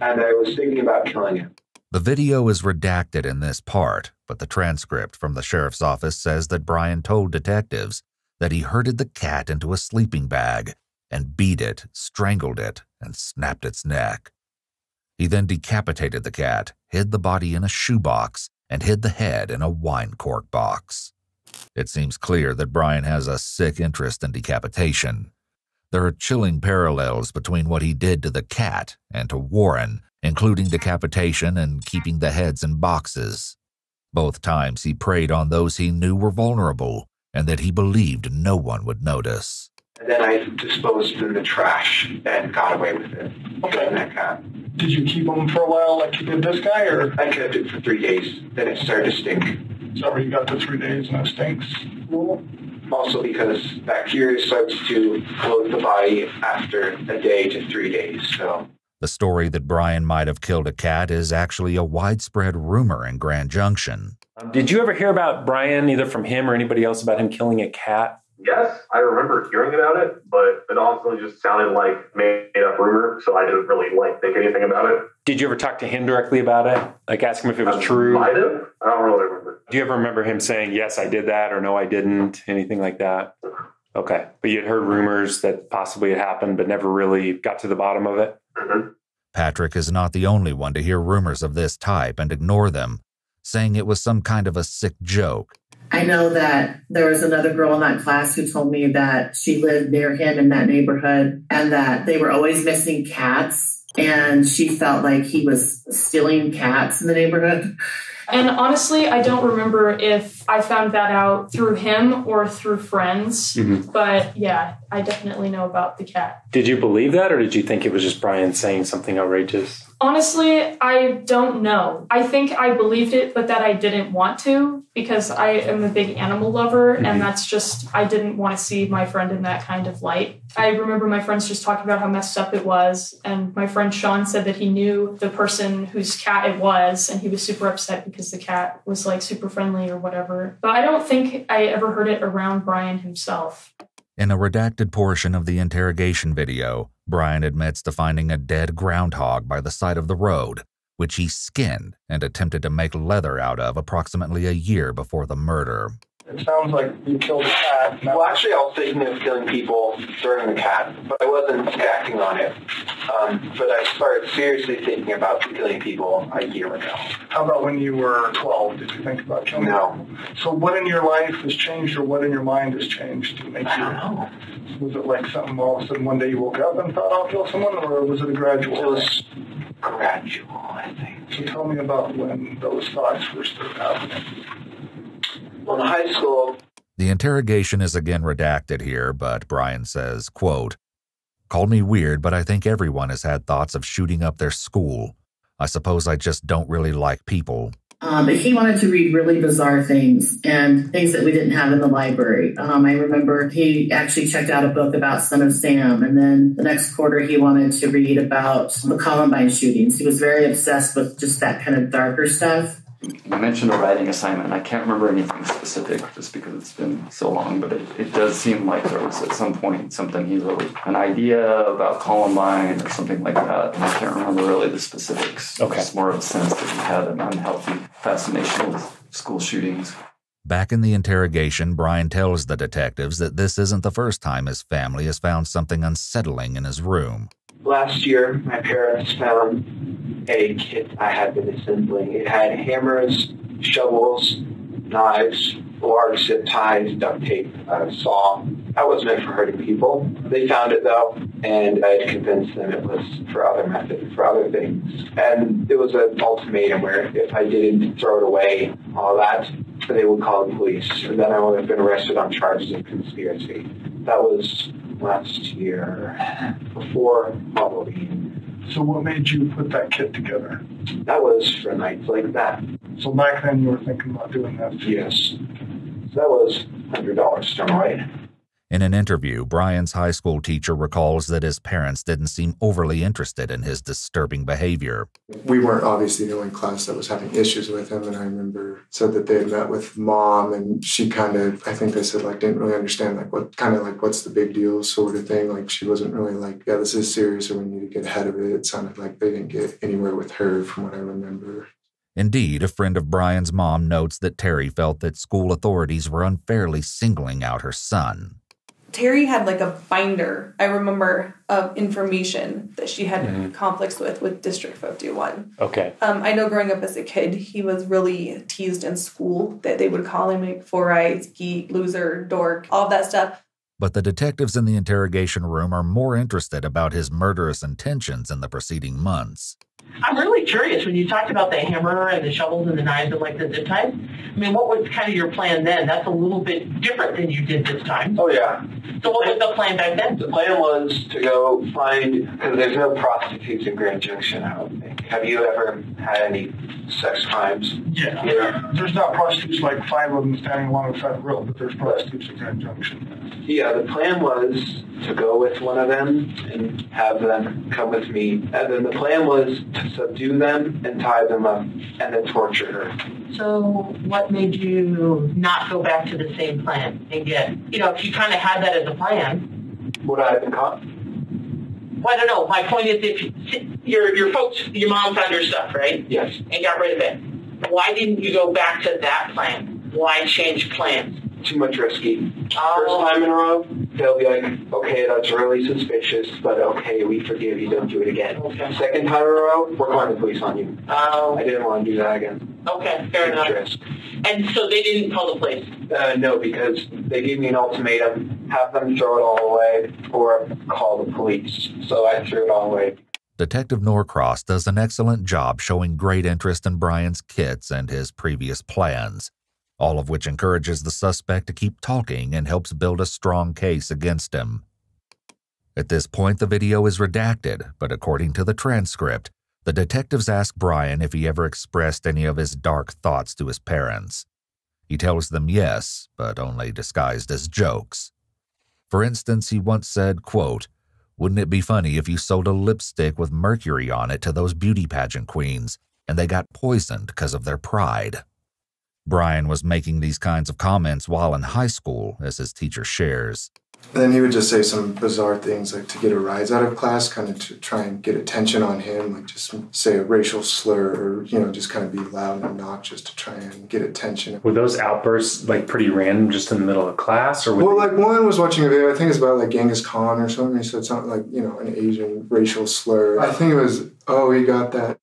[SPEAKER 3] And I was thinking about killing it.
[SPEAKER 6] The video is redacted in this part, but the transcript from the sheriff's office says that Brian told detectives that he herded the cat into a sleeping bag and beat it, strangled it, and snapped its neck. He then decapitated the cat, hid the body in a shoebox, and hid the head in a wine cork box. It seems clear that Brian has a sick interest in decapitation. There are chilling parallels between what he did to the cat and to Warren, including decapitation and keeping the heads in boxes. Both times he preyed on those he knew were vulnerable and that he believed no one would notice.
[SPEAKER 3] And then I disposed it in the trash and got away with it. Okay. That cat.
[SPEAKER 7] Did you keep them for a while like you did this guy, or?
[SPEAKER 3] I kept it for three days. Then it started to stink.
[SPEAKER 7] Is that where you got the three days and it stinks?
[SPEAKER 3] Also because bacteria starts to float the body after a day to three days. So
[SPEAKER 6] The story that Brian might have killed a cat is actually a widespread rumor in Grand Junction.
[SPEAKER 21] Um, did you ever hear about Brian, either from him or anybody else, about him killing a cat?
[SPEAKER 22] Yes, I remember hearing about it, but it also just sounded like made up rumor, so I didn't really like think anything about it.
[SPEAKER 21] Did you ever talk to him directly about it? Like ask him if it was true?
[SPEAKER 22] Might have. I don't really remember.
[SPEAKER 21] Do you ever remember him saying, yes, I did that, or no, I didn't? Anything like that? Okay. But you'd heard rumors that possibly it happened, but never really got to the bottom of it? Mm-hmm.
[SPEAKER 6] Patrick is not the only one to hear rumors of this type and ignore them, saying it was some kind of a sick joke.
[SPEAKER 24] I know that there was another girl in that class who told me that she lived near him in that neighborhood and that they were always missing cats. And she felt like he was stealing cats in the neighborhood.
[SPEAKER 17] And honestly, I don't remember if I found that out through him or through friends.
[SPEAKER 21] Mhm.
[SPEAKER 17] But yeah, I definitely know about the cat.
[SPEAKER 21] Did you believe that, or did you think it was just Brian saying something outrageous?
[SPEAKER 17] Honestly, I don't know. I think I believed it, but that I didn't want to because I am a big animal lover,
[SPEAKER 21] Mhm.
[SPEAKER 17] and that's just, I didn't want to see my friend in that kind of light. I remember my friends just talking about how messed up it was, and my friend Sean said that he knew the person whose cat it was, and he was super upset because the cat was like super friendly or whatever. But I don't think I ever heard it around Brian himself.
[SPEAKER 6] In a redacted portion of the interrogation video, Brian admits to finding a dead groundhog by the side of the road, which he skinned and attempted to make leather out of approximately a year before the murder.
[SPEAKER 7] It sounds like you killed a cat.
[SPEAKER 3] Well, actually, I was thinking of killing people during the cat, but I wasn't acting on it. Um, but I started seriously thinking about killing people a year ago.
[SPEAKER 7] How about when you were 12? Did you think about killing
[SPEAKER 3] No.
[SPEAKER 7] people? So what in your life has changed or what in your mind has changed to make you... I don't know. Was it like something all of a sudden one day you woke up and thought I'll kill someone or was it a gradual
[SPEAKER 3] It was gradual, I think.
[SPEAKER 7] So tell me about when those thoughts first started happening.
[SPEAKER 3] Well, in high school,
[SPEAKER 6] The interrogation is again redacted here, but Brian says, quote, Called me weird, but I think everyone has had thoughts of shooting up their school. I suppose I just don't really like people.
[SPEAKER 24] Um, but he wanted to read really bizarre things and things that we didn't have in the library. Um, I remember he actually checked out a book about Son of Sam, and then the next quarter he wanted to read about the Columbine shootings. He was very obsessed with just that kind of darker stuff.
[SPEAKER 25] You mentioned a writing assignment. I can't remember anything specific just because it's been so long, but it, it does seem like there was at some point something he wrote, an idea about Columbine or something like that. And I can't remember really the specifics.
[SPEAKER 21] Okay.
[SPEAKER 25] It's more of a sense that he had an unhealthy fascination with school shootings.
[SPEAKER 6] Back in the interrogation, Brian tells the detectives that this isn't the first time his family has found something unsettling in his room.
[SPEAKER 3] Last year, my parents found a kit I had been assembling. It had hammers, shovels, knives, large zip ties, duct tape, a saw. That was meant for hurting people. They found it though, and I had convinced them it was for other methods, for other things. And it was an ultimatum where if I didn't throw it away, all that, they would call the police. And then I would have been arrested on charges of conspiracy. That was last year, before Halloween.
[SPEAKER 7] So what made you put that kit together?
[SPEAKER 3] That was for nights like that.
[SPEAKER 7] So back then you were thinking about doing that?
[SPEAKER 3] Yes. So that was $100 to right.
[SPEAKER 6] In an interview, Brian's high school teacher recalls that his parents didn't seem overly interested in his disturbing behavior.
[SPEAKER 26] We weren't obviously the only class that was having issues with him, and I remember said that they had met with mom, and she kind of, I think they said like didn't really understand like what kind of like what's the big deal sort of thing. Like she wasn't really like yeah this is serious, or we need to get ahead of it. It sounded like they didn't get anywhere with her from what I remember.
[SPEAKER 6] Indeed, a friend of Brian's mom notes that Terry felt that school authorities were unfairly singling out her son.
[SPEAKER 27] Terry had like a binder, I remember, of information that she had
[SPEAKER 21] Mhm.
[SPEAKER 27] conflicts with with District 51.
[SPEAKER 21] Okay.
[SPEAKER 27] Um, I know growing up as a kid, he was really teased in school that they would call him like four eyes, geek, loser, dork, all that stuff.
[SPEAKER 6] But the detectives in the interrogation room are more interested about his murderous intentions in the preceding months.
[SPEAKER 18] I'm really curious when you talked about the hammer and the shovels and the knives and like the zip ties. I mean, what was kind of your plan then? That's a little bit different than you did this time.
[SPEAKER 3] Oh, yeah.
[SPEAKER 18] So what was the plan back then?
[SPEAKER 3] The plan was to go find, because there's no prostitutes in Grand Junction, I don't think. Have you ever had any sex crimes?
[SPEAKER 7] Yeah. yeah. There's not prostitutes like five of them standing alongside the road, but there's prostitutes in Grand Junction.
[SPEAKER 3] Yeah, the plan was to go with one of them and have them come with me. And then the plan was to subdue them and tie them up and then torture her.
[SPEAKER 18] So what made you not go back to the same plan and get, you know, if you kind of had that as a plan?
[SPEAKER 3] Would I have been caught?
[SPEAKER 18] Well, I don't know. My point is if your, your folks, your mom found your stuff, right?
[SPEAKER 3] Yes.
[SPEAKER 18] And got rid of it. Why didn't you go back to that plan? Why change plans?
[SPEAKER 3] Too much risky. First time in a row, they'll be like, okay, that's really suspicious, but okay, we forgive you, don't do it again. Second time in a row, we're calling the police on you.
[SPEAKER 18] Oh.
[SPEAKER 3] I didn't want to do that again.
[SPEAKER 18] Okay, fair enough.
[SPEAKER 3] Risk.
[SPEAKER 18] And so they didn't call the police?
[SPEAKER 3] Uh, no, because they gave me an ultimatum, have them throw it all away or call the police. So I threw it all away.
[SPEAKER 6] Detective Norcross does an excellent job showing great interest in Brian's kits and his previous plans, all of which encourages the suspect to keep talking and helps build a strong case against him. At this point, the video is redacted, but according to the transcript, the detectives ask Brian if he ever expressed any of his dark thoughts to his parents. He tells them yes, but only disguised as jokes. For instance, he once said, quote, wouldn't it be funny if you sold a lipstick with mercury on it to those beauty pageant queens and they got poisoned because of their pride? Brian was making these kinds of comments while in high school, as his teacher shares.
[SPEAKER 26] Then he would just say some bizarre things like to get a rise out of class, kind of to try and get attention on him, like just say a racial slur or, you know, just kind of be loud and obnoxious to try and get attention.
[SPEAKER 21] Were those outbursts like pretty random, just in the middle of class, or were
[SPEAKER 26] Well, like one was watching a video, I think it's about like Genghis Khan or something. He said something like, you know, an Asian racial slur. I think it was, oh, he got that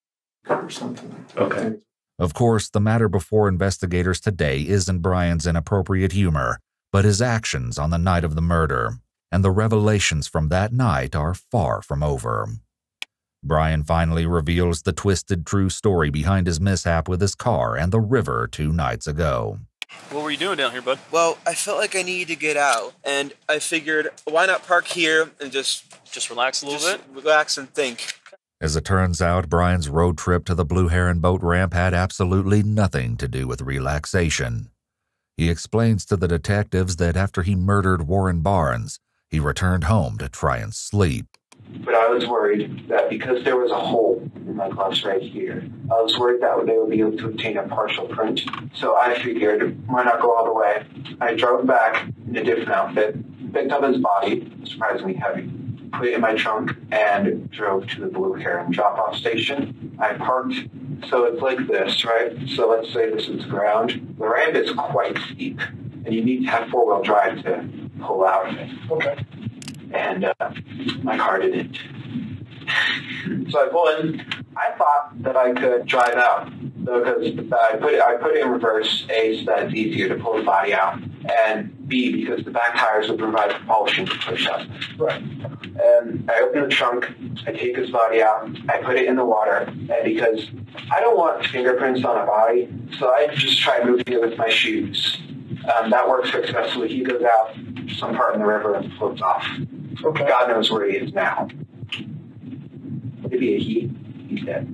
[SPEAKER 26] or something like that.
[SPEAKER 21] Okay.
[SPEAKER 6] Of course, the matter before investigators today isn't Brian's inappropriate humor, but his actions on the night of the murder, and the revelations from that night are far from over. Brian finally reveals the twisted true story behind his mishap with his car and the river two nights ago.
[SPEAKER 11] What were you doing down here, bud? Well, I felt like I needed to get out, and I figured, why not park here and just
[SPEAKER 20] just relax a little
[SPEAKER 11] bit, relax and think.
[SPEAKER 6] As it turns out, Brian's road trip to the Blue Heron boat ramp had absolutely nothing to do with relaxation. He explains to the detectives that after he murdered Warren Barnes, he returned home to try and sleep.
[SPEAKER 3] But I was worried that because there was a hole in my gloves right here, I was worried that they would be able to obtain a partial print. So I figured, why not go all the way? I drove back in a different outfit, picked up his body, surprisingly heavy, put it in my trunk, and drove to the Blue Heron drop-off station. I parked, so it's like this, right? So let's say this is ground. The ramp is quite steep, and you need to have four-wheel drive to pull out of it.
[SPEAKER 7] Okay.
[SPEAKER 3] And uh, my car didn't. So I pull in. I thought that I could drive out because I put it, I put it in reverse. A, so that it's easier to pull the body out, and B, because the back tires would provide propulsion to push up.
[SPEAKER 2] Right.
[SPEAKER 3] And I open the trunk. I take his body out. I put it in the water, and because I don't want fingerprints on a body, so I just try moving it with my shoes. Um, that works successfully. He goes out some part in the river and floats off.
[SPEAKER 2] Okay.
[SPEAKER 3] God knows where he is now. Maybe a he. He's dead.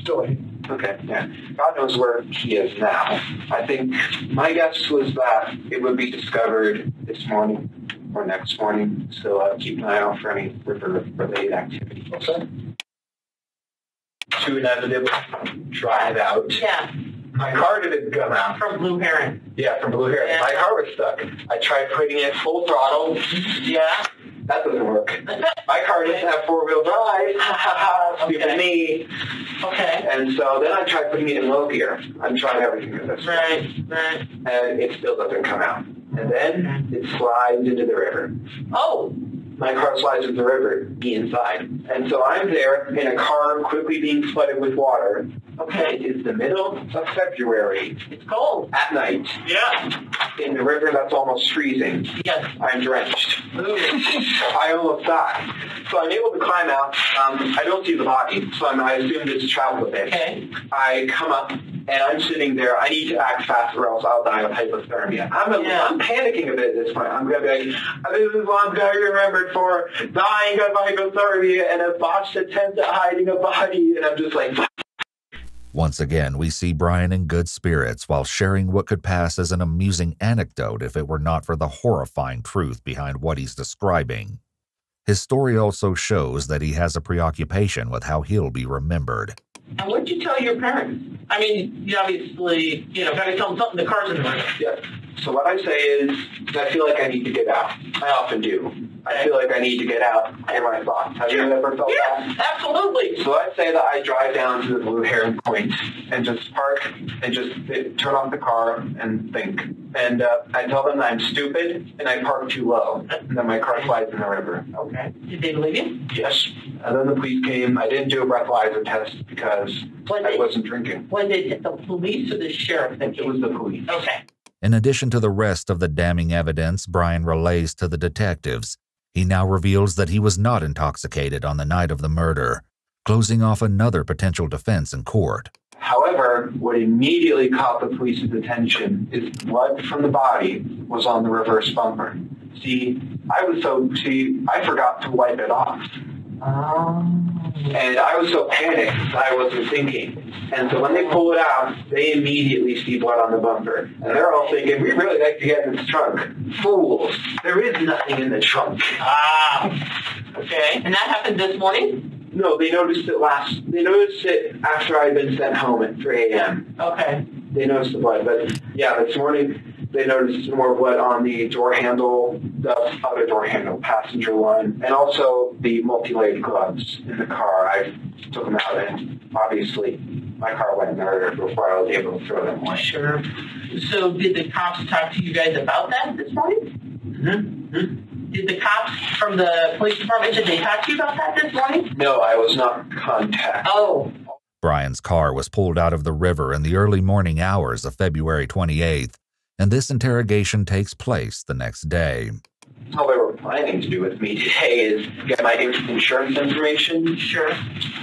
[SPEAKER 2] Still a he.
[SPEAKER 3] Okay, yeah. God knows where he is now. I think my guess was that it would be discovered this morning or next morning. So uh, keep an eye out for any river-related activity.
[SPEAKER 2] Okay.
[SPEAKER 3] To inevitably drive out.
[SPEAKER 18] Yeah.
[SPEAKER 3] My car didn't come out.
[SPEAKER 18] From Blue Heron.
[SPEAKER 3] Yeah, from Blue Heron.
[SPEAKER 18] Yeah.
[SPEAKER 3] My car was stuck. I tried putting it full throttle.
[SPEAKER 18] Yeah.
[SPEAKER 3] That doesn't work. My car doesn't have four-wheel drive. Stupid
[SPEAKER 18] Okay.
[SPEAKER 3] me.
[SPEAKER 18] Okay.
[SPEAKER 3] And so then I tried putting it in low gear. I'm trying everything with this.
[SPEAKER 18] Right, right.
[SPEAKER 3] And it still doesn't come out. And then it slides into the river.
[SPEAKER 18] Oh,
[SPEAKER 3] My car slides into the river, be inside. And so I'm there in a car quickly being flooded with water.
[SPEAKER 18] Okay.
[SPEAKER 3] It is the middle of February
[SPEAKER 18] it's cold.
[SPEAKER 3] at night
[SPEAKER 18] Yeah.
[SPEAKER 3] in the river that's almost freezing.
[SPEAKER 18] Yes.
[SPEAKER 3] I'm drenched.
[SPEAKER 18] Ooh.
[SPEAKER 3] I almost died. So I'm able to climb out. Um, I don't see the body, so I'm, I assumed it's a a bit.
[SPEAKER 18] Okay.
[SPEAKER 3] I come up and I'm sitting there. I need to act fast or else I'll die of hypothermia. I'm, a,
[SPEAKER 18] Yeah.
[SPEAKER 3] I'm panicking a bit at this point. I'm going to be like, this is what I'm going to be remembered for, dying of hypothermia and a botched attempt at hiding a body. And I'm just like,
[SPEAKER 6] Once again, we see Brian in good spirits while sharing what could pass as an amusing anecdote if it were not for the horrifying truth behind what he's describing. His story also shows that he has a preoccupation with how he'll be remembered.
[SPEAKER 18] And what'd you tell your parents? I mean, you obviously, you know, gotta tell them something. The car's in the
[SPEAKER 3] yeah. So what I say is, I feel like I need to get out. I often do. I feel like I need to get out. Hear my thoughts. Have you ever felt that?
[SPEAKER 18] Yes, absolutely.
[SPEAKER 3] So I'd say that I drive down to the Blue Heron Point and just park and just sit- turn off the car and think. And uh, I tell them that I'm stupid and I park too low and then my car slides in the river.
[SPEAKER 18] Okay. Did they believe you?
[SPEAKER 3] Yes. And then the police came. I didn't do a breathalyzer test because
[SPEAKER 18] When
[SPEAKER 3] I
[SPEAKER 18] did,
[SPEAKER 3] wasn't drinking.
[SPEAKER 18] when did the police or the sheriff think
[SPEAKER 3] It was the police.
[SPEAKER 18] Okay.
[SPEAKER 6] In addition to the rest of the damning evidence Brian relays to the detectives, he now reveals that he was not intoxicated on the night of the murder, closing off another potential defense in court.
[SPEAKER 3] However, what immediately caught the police's attention is blood from the body was on the reverse bumper. See, I was so, see, I forgot to wipe it off. Um, And I was so panicked I wasn't thinking. And so when they pull it out, they immediately see blood on the bumper. And they're all thinking, we'd really like to get in this trunk. Fools. There is nothing in the trunk.
[SPEAKER 18] Ah. Okay. And that happened this morning?
[SPEAKER 3] No, they noticed it last, they noticed it after I'd been sent home at 3 a.m.
[SPEAKER 18] Okay.
[SPEAKER 3] They noticed the blood. But yeah, this morning they noticed more blood on the door handle, the other door handle, passenger one, and also the multi-layered gloves in the car. I took them out and obviously my car went in there before I was able to throw them away.
[SPEAKER 18] Sure. So did the cops talk to you guys about that this morning?
[SPEAKER 3] Mm-hmm.
[SPEAKER 18] Did the cops from the police department, did they talk to you about that this morning?
[SPEAKER 3] No, I was not contacted.
[SPEAKER 18] Oh.
[SPEAKER 6] Brian's car was pulled out of the river in the early morning hours of February 28th, and this interrogation takes place the next day.
[SPEAKER 3] All they were planning to do with me today is get my insurance information.
[SPEAKER 18] Sure.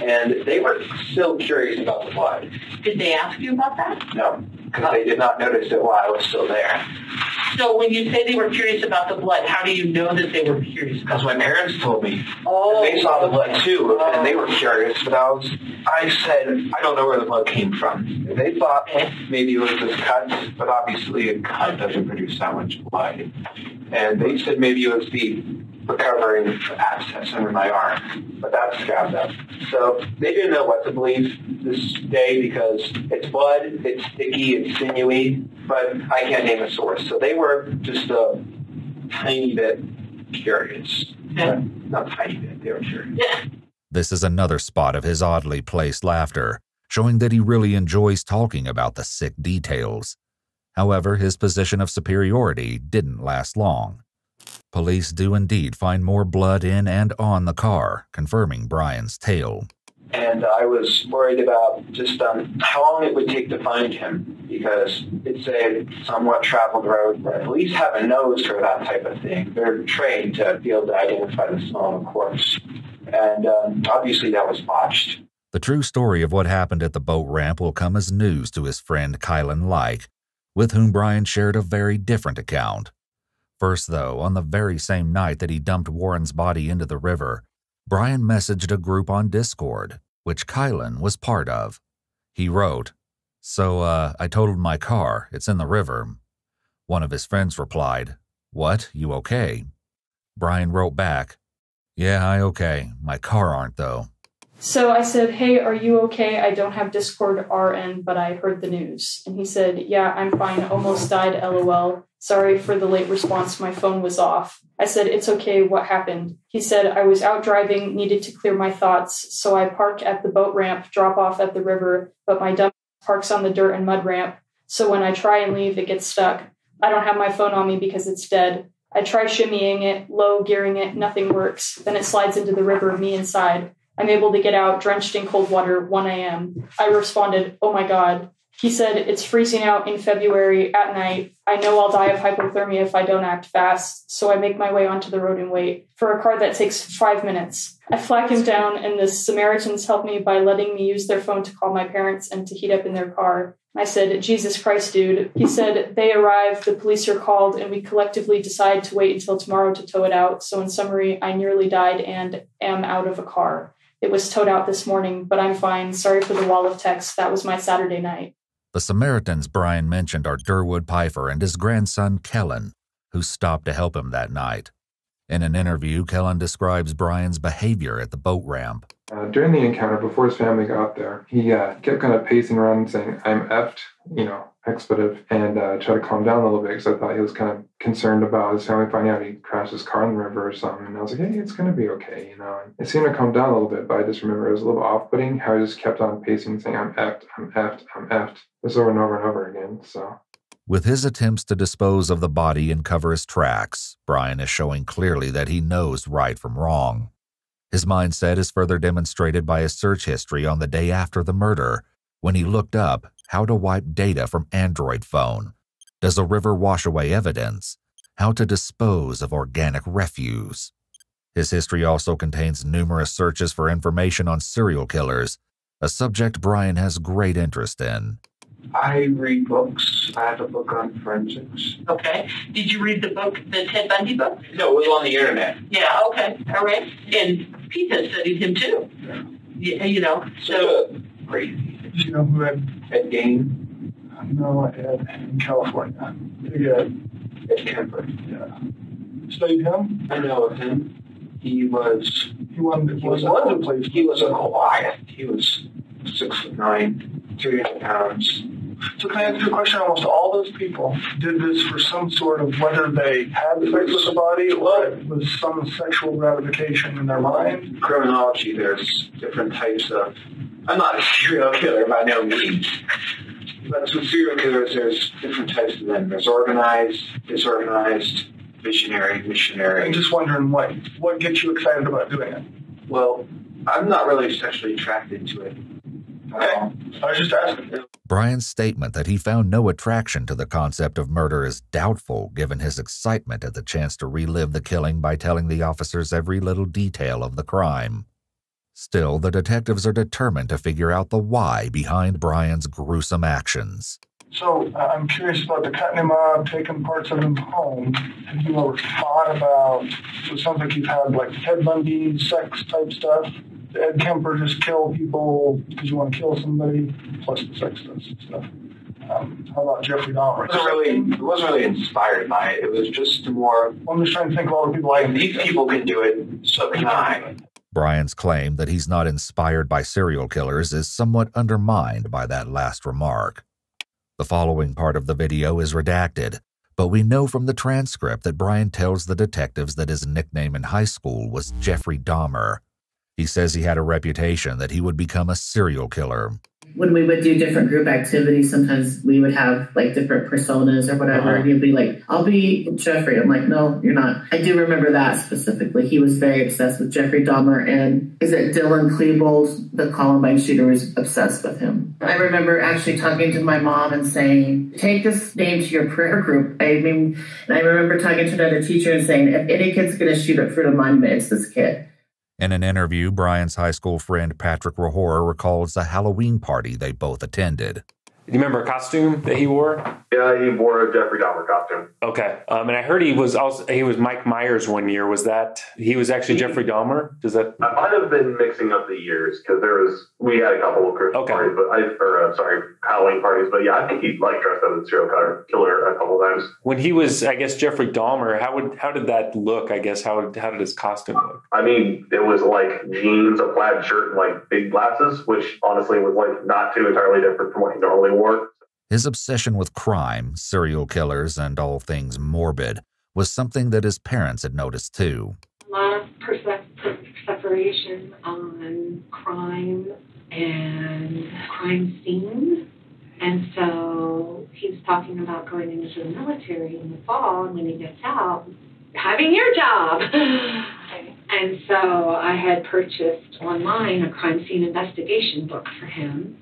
[SPEAKER 3] And they were still curious about the blood.
[SPEAKER 18] Did they ask you about that?
[SPEAKER 3] No, because they did not notice it while I was still there.
[SPEAKER 18] So when you say they were curious about the blood, how do you know that they were curious about
[SPEAKER 3] Because my parents told me.
[SPEAKER 18] Oh.
[SPEAKER 3] They saw the blood too, and oh. they were curious, but I was, I said, I don't know where the blood came from. They thought maybe it was this cut, but obviously a cut doesn't produce that much blood. And they said maybe it was the recovering abscess under my arm, but that's scabbed up. So they didn't know what to believe this day because it's blood, it's sticky, it's sinewy, but I can't name a source. So they were just a tiny bit curious.
[SPEAKER 18] Yeah.
[SPEAKER 3] Not tiny bit, they were curious.
[SPEAKER 18] Yeah.
[SPEAKER 6] This is another spot of his oddly placed laughter, showing that he really enjoys talking about the sick details. However, his position of superiority didn't last long. Police do indeed find more blood in and on the car, confirming Brian's tale.
[SPEAKER 3] And I was worried about just um, how long it would take to find him because it's a somewhat traveled road. Police have a nose for that type of thing. They're trained to be able to identify the smell of a corpse. And um, obviously that was botched.
[SPEAKER 6] The true story of what happened at the boat ramp will come as news to his friend Kylan Like, with whom Brian shared a very different account. First, though, on the very same night that he dumped Warren's body into the river, Brian messaged a group on Discord, which Kylan was part of. He wrote, So, uh, I totaled my car. It's in the river. One of his friends replied, What? You okay? Brian wrote back, Yeah, I okay. My car aren't, though.
[SPEAKER 17] So I said, Hey, are you okay? I don't have Discord RN, but I heard the news. And he said, Yeah, I'm fine. Almost died, lol. Sorry for the late response. My phone was off. I said, It's okay. What happened? He said, I was out driving, needed to clear my thoughts. So I park at the boat ramp, drop off at the river, but my dump parks on the dirt and mud ramp. So when I try and leave, it gets stuck. I don't have my phone on me because it's dead. I try shimmying it, low gearing it, nothing works. Then it slides into the river, me inside. I'm able to get out, drenched in cold water, 1 a.m. I responded, Oh my God. He said, It's freezing out in February at night. I know I'll die of hypothermia if I don't act fast, so I make my way onto the road and wait for a car that takes five minutes. I flag him down, and the Samaritans help me by letting me use their phone to call my parents and to heat up in their car. I said, Jesus Christ, dude. He said, they arrive, the police are called, and we collectively decide to wait until tomorrow to tow it out. So, in summary, I nearly died and am out of a car. It was towed out this morning, but I'm fine. Sorry for the wall of text. That was my Saturday night.
[SPEAKER 6] The Samaritans Brian mentioned are Durwood Pfeiffer and his grandson Kellen, who stopped to help him that night. In an interview, Kellen describes Brian's behavior at the boat ramp.
[SPEAKER 26] Uh, during the encounter, before his family got there, he uh, kept kind of pacing around saying, I'm effed, you know, expletive, and uh, try to calm down a little bit because I thought he was kind of concerned about his family finding out he crashed his car in the river or something. And I was like, hey, it's going to be okay, you know. And it seemed to calm down a little bit, but I just remember it was a little off putting how he just kept on pacing, saying, I'm effed, I'm effed, I'm effed, this over and over and over again. So.
[SPEAKER 6] With his attempts to dispose of the body and cover his tracks, Brian is showing clearly that he knows right from wrong. His mindset is further demonstrated by his search history on the day after the murder, when he looked up how to wipe data from Android phone. Does a river wash away evidence? How to dispose of organic refuse. His history also contains numerous searches for information on serial killers, a subject Brian has great interest in.
[SPEAKER 3] I read books. I have a book on forensics.
[SPEAKER 18] Okay. Did you read the book, the Ted Bundy book?
[SPEAKER 3] No, it was on the internet.
[SPEAKER 18] Yeah, okay. All right. And Pete has studied him too. Yeah, you know, so.
[SPEAKER 3] Crazy.
[SPEAKER 7] Do you know who Ed?
[SPEAKER 3] Ed Gein?
[SPEAKER 7] No, Ed in California. Big Ed.
[SPEAKER 3] Kemper.
[SPEAKER 7] Yeah. Studied him?
[SPEAKER 3] I know of him. He was.
[SPEAKER 7] He wanted.
[SPEAKER 3] He was
[SPEAKER 7] one
[SPEAKER 3] a,
[SPEAKER 7] of the place.
[SPEAKER 3] He was a Goliath. He was six foot nine, three hundred pounds.
[SPEAKER 7] So can I ask you a question? Almost all those people did this for some sort of whether they had sex with the body or it was some sexual gratification in their mind.
[SPEAKER 3] Criminology, there's different types of. I'm not a serial killer by no means. But with serial killers, there's different types of them. There's organized, disorganized, visionary, missionary.
[SPEAKER 7] I'm just wondering what what gets you excited about doing it.
[SPEAKER 3] Well, I'm not really sexually attracted to it.
[SPEAKER 7] Okay. I was just asking.
[SPEAKER 6] Brian's statement that he found no attraction to the concept of murder is doubtful given his excitement at the chance to relive the killing by telling the officers every little detail of the crime. Still, the detectives are determined to figure out the why behind Brian's gruesome actions.
[SPEAKER 7] So uh, I'm curious about the cutting him up, taking parts of him home. Have you ever thought about? So it sounds like you've had like Ted Bundy sex type stuff. Ed Kemper just kill people because you want to kill somebody, plus the sex stuff. Um, how about Jeffrey Dahmer?
[SPEAKER 3] It wasn't really, it wasn't really inspired by it. It was just more.
[SPEAKER 7] I'm just trying to think of all the people like
[SPEAKER 3] these people can do it, so can I.
[SPEAKER 6] Brian's claim that he's not inspired by serial killers is somewhat undermined by that last remark. The following part of the video is redacted, but we know from the transcript that Brian tells the detectives that his nickname in high school was Jeffrey Dahmer. He says he had a reputation that he would become a serial killer.
[SPEAKER 24] When we would do different group activities, sometimes we would have like different personas or whatever.
[SPEAKER 21] Uh-huh.
[SPEAKER 24] And he'd be like, I'll be Jeffrey. I'm like, no, you're not. I do remember that specifically. He was very obsessed with Jeffrey Dahmer. And is it Dylan Klebold, the Columbine shooter, was obsessed with him. I remember actually talking to my mom and saying, take this name to your prayer group. I mean, and I remember talking to another teacher and saying, if any kid's going to shoot up at Fruita Monument, it's this kid.
[SPEAKER 6] In an interview, Brian's high school friend Patrick Rahor recalls a Halloween party they both attended.
[SPEAKER 21] Do you remember a costume that he wore?
[SPEAKER 22] Yeah, he wore a Jeffrey Dahmer costume.
[SPEAKER 21] Okay, um, and I heard he was also he was Mike Myers one year. Was that he was actually Jeffrey Dahmer? Does that?
[SPEAKER 22] I might have been mixing up the years because there was we had a couple of Christmas
[SPEAKER 21] Okay.
[SPEAKER 22] parties, but I or uh, sorry Halloween parties, but yeah, I think he like dressed up as a serial killer, killer a couple of times.
[SPEAKER 21] When he was, I guess Jeffrey Dahmer. How would how did that look? I guess how how did his costume look?
[SPEAKER 22] I mean, it was like jeans, a plaid shirt, and like big glasses, which honestly was like not too entirely different from what he normally wore.
[SPEAKER 6] His obsession with crime, serial killers, and all things morbid was something that his parents had noticed too.
[SPEAKER 5] a lot of perse- on crime and crime scenes. And so he was talking about going into the military in the fall, and when he gets out, having your job. And so I had purchased online a crime scene investigation book for him.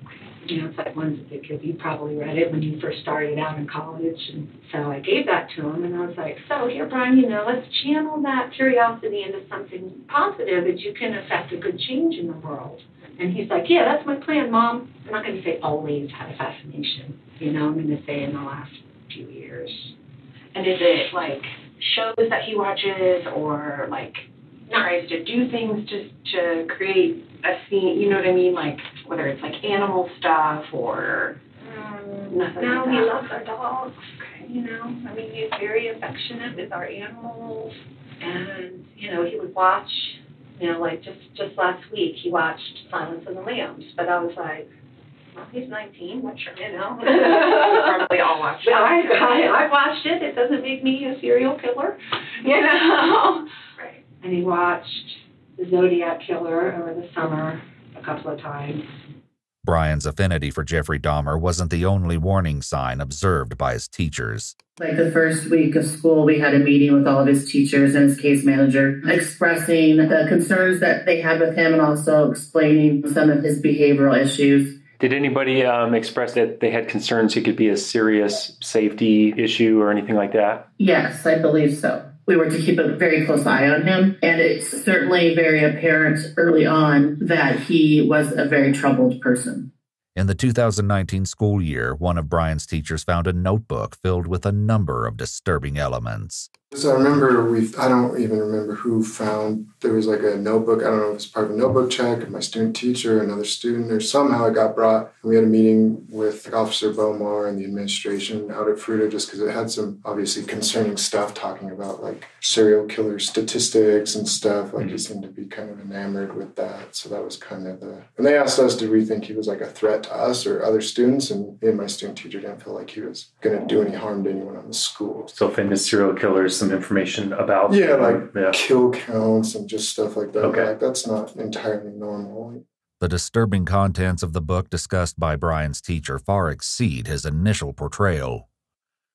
[SPEAKER 5] You know, it's like ones that could you probably read it when you first started out in college. And so I gave that to him, and I was like, "So here, Brian, you know, let's channel that curiosity into something positive that you can affect a good change in the world." And he's like, "Yeah, that's my plan, Mom." I'm not going to say always had a fascination. You know, I'm going to say in the last few years. And is it like shows that he watches, or like tries to do things just to create a scene? You know what I mean? Like whether it's like animal stuff or um, nothing.
[SPEAKER 27] No,
[SPEAKER 5] like
[SPEAKER 27] he
[SPEAKER 5] that.
[SPEAKER 27] loves our dogs.
[SPEAKER 5] You know, I mean, he's very affectionate with our animals, and you know, he would watch. You know, like just just last week, he watched Silence of the Lambs, but I was like. Well, he's 19. What sure, you know. probably all watched it. I, I, I watched it. It doesn't make me a serial killer, you know. Right. And he watched The Zodiac Killer over the summer a couple of times.
[SPEAKER 6] Brian's affinity for Jeffrey Dahmer wasn't the only warning sign observed by his teachers.
[SPEAKER 24] Like the first week of school, we had a meeting with all of his teachers and his case manager, expressing the concerns that they had with him and also explaining some of his behavioral issues.
[SPEAKER 21] Did anybody um, express that they had concerns he could be a serious safety issue or anything like that?
[SPEAKER 24] Yes, I believe so. We were to keep a very close eye on him, and it's certainly very apparent early on that he was a very troubled person.
[SPEAKER 6] In the 2019 school year, one of Brian's teachers found a notebook filled with a number of disturbing elements.
[SPEAKER 26] So I remember we I don't even remember who found there was like a notebook. I don't know if it was part of a notebook check, my student teacher, another student, or somehow it got brought. We had a meeting with Officer Bomar and the administration out at Fruita just because it had some obviously concerning stuff talking about like serial killer statistics and stuff. Like he mm-hmm. seemed to be kind of enamored with that. So that was kind of the and they asked us, did we think he was like a threat to us or other students? And me and my student teacher didn't feel like he was gonna do any harm to anyone on the school.
[SPEAKER 21] So famous serial killers, some information about
[SPEAKER 26] Yeah, like um,
[SPEAKER 21] yeah.
[SPEAKER 26] kill counts and just stuff like that.
[SPEAKER 21] Okay.
[SPEAKER 26] Like that's not entirely normal.
[SPEAKER 6] The disturbing contents of the book discussed by Brian's teacher far exceed his initial portrayal.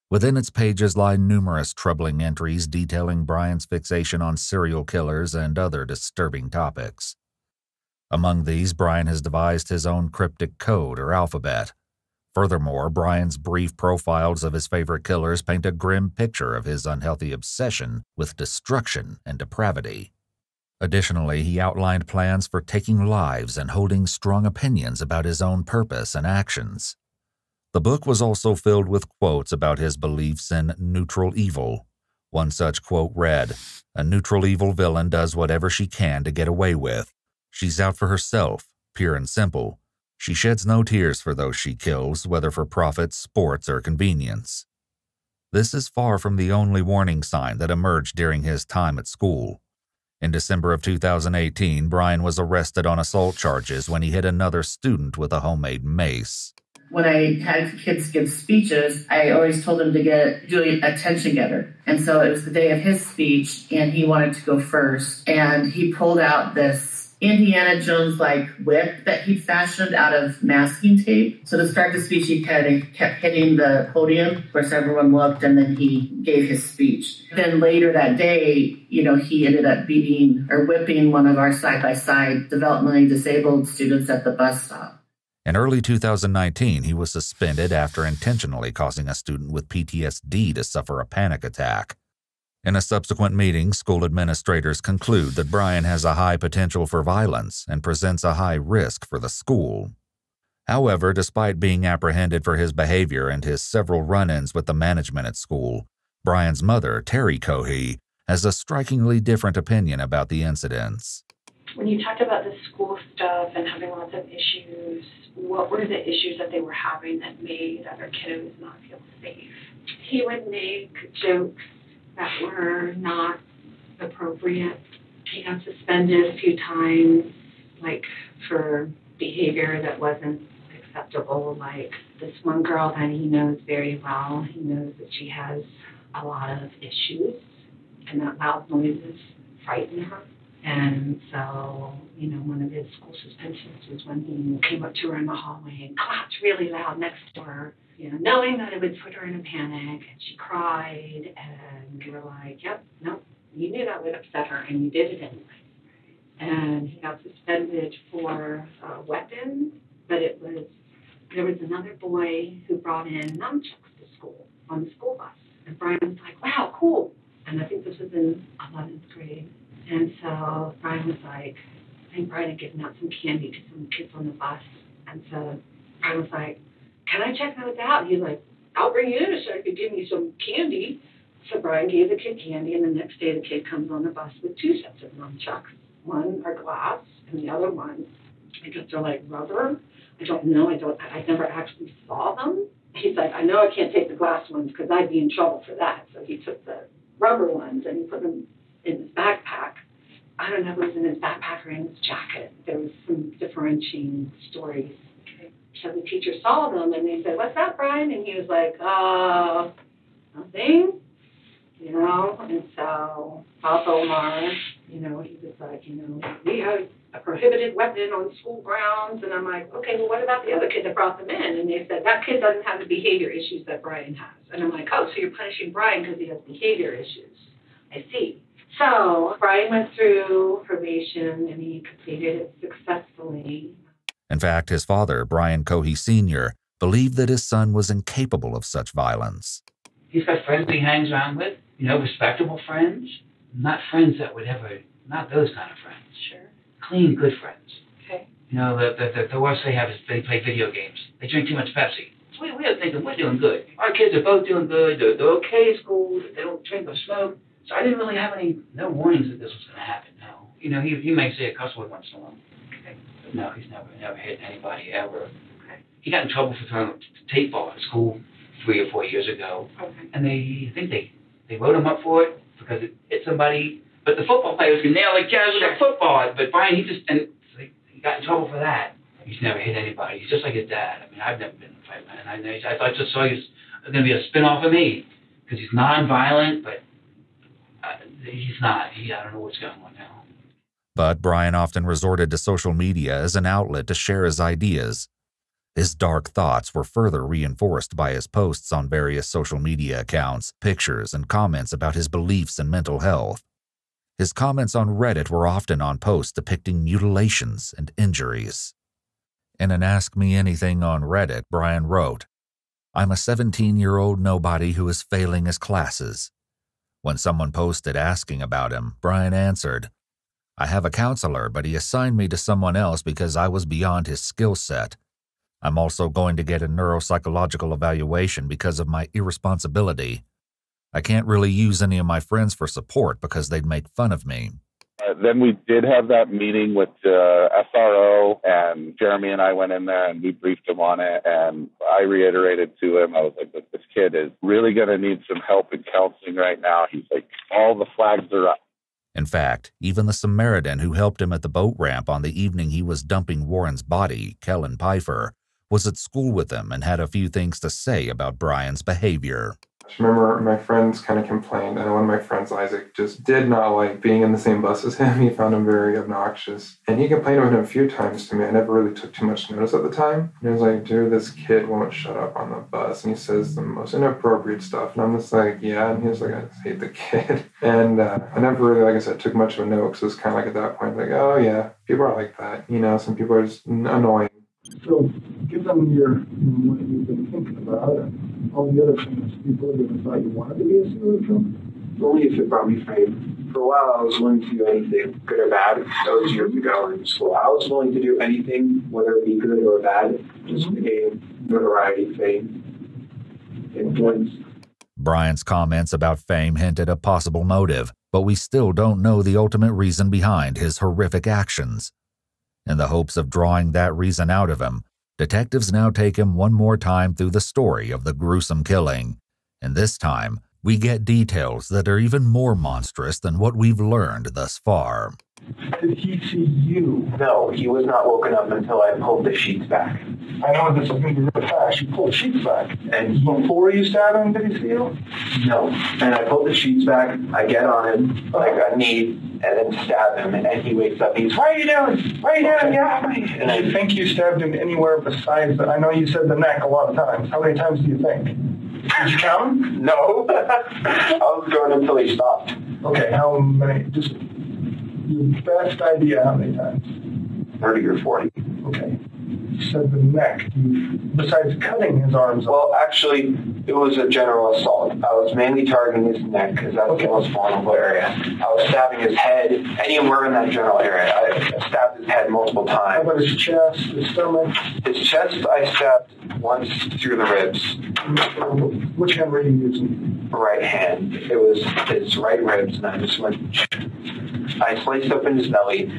[SPEAKER 6] Within its pages lie numerous troubling entries detailing Brian's fixation on serial killers and other disturbing topics. Among these, Brian has devised his own cryptic code or alphabet. Furthermore, Brian's brief profiles of his favorite killers paint a grim picture of his unhealthy obsession with destruction and depravity. Additionally, he outlined plans for taking lives and holding strong opinions about his own purpose and actions. The book was also filled with quotes about his beliefs in neutral evil. One such quote read A neutral evil villain does whatever she can to get away with. She's out for herself, pure and simple. She sheds no tears for those she kills, whether for profit, sports, or convenience. This is far from the only warning sign that emerged during his time at school. In December of 2018, Brian was arrested on assault charges when he hit another student with a homemade mace.
[SPEAKER 24] When I had kids give speeches, I always told them to get do a attention getter. And so it was the day of his speech, and he wanted to go first. And he pulled out this Indiana Jones like whip that he fashioned out of masking tape. So to start the speech, he of kept hitting the podium. Of course, everyone looked, and then he gave his speech. Then later that day, you know, he ended up beating or whipping one of our side by side developmentally disabled students at the bus stop.
[SPEAKER 6] In early 2019, he was suspended after intentionally causing a student with PTSD to suffer a panic attack. In a subsequent meeting, school administrators conclude that Brian has a high potential for violence and presents a high risk for the school. However, despite being apprehended for his behavior and his several run ins with the management at school, Brian's mother, Terry Cohee, has a strikingly different opinion about the incidents.
[SPEAKER 5] When you talked about the school stuff and having lots of issues, what were the issues that they were having that made other kiddos not feel safe? He would make jokes that were not appropriate. He got suspended a few times, like for behavior that wasn't acceptable. Like this one girl that he knows very well, he knows that she has a lot of issues, and that loud noises frighten her. And so, you know, one of his school suspensions was when he came up to her in the hallway and clapped really loud next to her you know, knowing that it would put her in a panic, and she cried, and we were like, "Yep, no, you knew that would upset her, and you did it anyway." And he got suspended for uh, weapons, but it was there was another boy who brought in nunchucks to school on the school bus, and Brian was like, "Wow, cool!" And I think this was in 11th grade, and so Brian was like, I think Brian had given out some candy to some kids on the bus, and so Brian was like, can I check those out? He's like, I'll bring you in I could give you some candy. So Brian gave the kid candy, and the next day the kid comes on the bus with two sets of nunchucks. One are glass, and the other one, I guess they're like rubber. I don't know. I don't. I never actually saw them. He's like, I know I can't take the glass ones because I'd be in trouble for that. So he took the rubber ones and he put them in his backpack. I don't know if it was in his backpack or in his jacket. There was some differentiating stories so the teacher saw them and they said, What's that, Brian? And he was like, Uh, nothing. You know, and so Papa Omar, you know, he was like, you know, we have a prohibited weapon on school grounds. And I'm like, okay, well, what about the other kid that brought them in? And they said, that kid doesn't have the behavior issues that Brian has. And I'm like, oh, so you're punishing Brian because he has behavior issues. I see. So Brian went through probation and he completed it successfully.
[SPEAKER 6] In fact, his father, Brian Cohee Sr., believed that his son was incapable of such violence.
[SPEAKER 13] He's got friends he hangs around with, you know, respectable friends, not friends that would ever, not those kind of friends.
[SPEAKER 5] Sure.
[SPEAKER 13] Clean, good friends.
[SPEAKER 5] Okay.
[SPEAKER 13] You know, the, the, the, the worst they have is they play video games. They drink too much Pepsi. We, we're thinking we're doing good. Our kids are both doing good. They're, they're okay at school. They don't drink or smoke. So I didn't really have any, no warnings that this was going to happen. No. You know, he, he may say a cuss word once in a while. No, he's never never hit anybody ever. Okay. He got in trouble for throwing a tape ball at school three or four years ago,
[SPEAKER 5] okay.
[SPEAKER 13] and they I think they they wrote him up for it because it hit somebody. But the football players can nail like jazz with a football. But Brian, he just and he got in trouble for that. He's never hit anybody. He's just like his dad. I mean, I've never been in a fight, man. I, I thought just saw he's going to be a spin off of me because he's non-violent, but uh, he's not. He, I don't know what's going on now.
[SPEAKER 6] But Brian often resorted to social media as an outlet to share his ideas. His dark thoughts were further reinforced by his posts on various social media accounts, pictures, and comments about his beliefs and mental health. His comments on Reddit were often on posts depicting mutilations and injuries. In an Ask Me Anything on Reddit, Brian wrote, I'm a 17 year old nobody who is failing his classes. When someone posted asking about him, Brian answered, I have a counselor, but he assigned me to someone else because I was beyond his skill set. I'm also going to get a neuropsychological evaluation because of my irresponsibility. I can't really use any of my friends for support because they'd make fun of me.
[SPEAKER 28] Uh, then we did have that meeting with uh, SRO, and Jeremy and I went in there and we briefed him on it. And I reiterated to him, I was like, this kid is really going to need some help in counseling right now. He's like, all the flags are up.
[SPEAKER 6] In fact, even the Samaritan who helped him at the boat ramp on the evening he was dumping Warren's body, Kellen Pfeiffer, was at school with him and had a few things to say about Brian's behavior.
[SPEAKER 26] I remember my friends kind of complained. I know one of my friends, Isaac, just did not like being in the same bus as him. He found him very obnoxious. And he complained about him a few times to me. I never really took too much notice at the time. And he was like, dude, this kid won't shut up on the bus. And he says the most inappropriate stuff. And I'm just like, yeah. And he was like, I just hate the kid. And uh, I never really, like I said, took much of a note because it was kind of like at that point, like, oh, yeah, people are like that. You know, some people are just annoying.
[SPEAKER 7] So, given your what you've been thinking about and all the other things, you believe you thought you wanted to be a serial killer?
[SPEAKER 3] Only if it brought me fame. For a while, I was willing to do anything, good or bad. That was years ago in school. I was willing to do anything, whether it be good or bad, just to gain notoriety, fame, influence.
[SPEAKER 6] Brian's comments about fame hinted a possible motive, but we still don't know the ultimate reason behind his horrific actions. In the hopes of drawing that reason out of him, detectives now take him one more time through the story of the gruesome killing, and this time we get details that are even more monstrous than what we've learned thus far.
[SPEAKER 7] Did he see you?
[SPEAKER 3] No, he was not woken up until I pulled the sheets back.
[SPEAKER 7] I know this is going to be really fast. You pulled the sheets back. And before you stabbed him, did he see you?
[SPEAKER 3] No. And I pulled the sheets back. I get on him, like a knee, and then stab him. And he wakes up. He's, what are you doing? What are you doing? Yeah.
[SPEAKER 7] And I think you stabbed him anywhere besides the, I know you said the neck a lot of times. How many times do you think? Did you count?
[SPEAKER 3] No. I was going until he stopped.
[SPEAKER 7] Okay, how many? Just your best idea how many times?
[SPEAKER 3] 30 or 40.
[SPEAKER 7] Okay. Said the neck. Besides cutting his arms
[SPEAKER 3] Well, actually, it was a general assault. I was mainly targeting his neck because that's the most vulnerable area. I was stabbing his head, anywhere in that general area. I stabbed his head multiple times.
[SPEAKER 7] How about his chest, his stomach?
[SPEAKER 3] His chest, I stabbed once through the ribs.
[SPEAKER 7] Which hand were you using?
[SPEAKER 3] Right hand. It was his right ribs, and I just went. I sliced open his belly,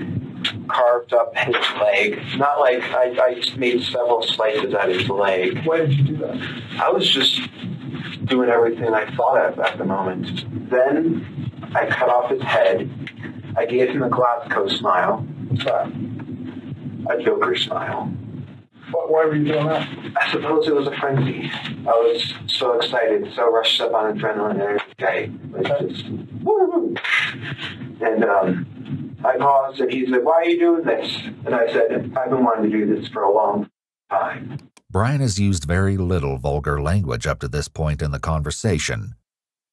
[SPEAKER 3] carved up his leg. Not like I, I made several slices at his leg.
[SPEAKER 7] Why did you do that?
[SPEAKER 3] I was just doing everything I thought of at the moment. Then I cut off his head. I gave him a Glasgow smile.
[SPEAKER 7] What's that?
[SPEAKER 3] A Joker smile.
[SPEAKER 7] Why were you doing that?
[SPEAKER 3] I suppose it was a frenzy. I was so excited, so rushed up on adrenaline and everything. Like just, woo! And um, I paused, and he said, "Why are you doing this?" And I said, "I've been wanting to do this for a long time."
[SPEAKER 6] Brian has used very little vulgar language up to this point in the conversation.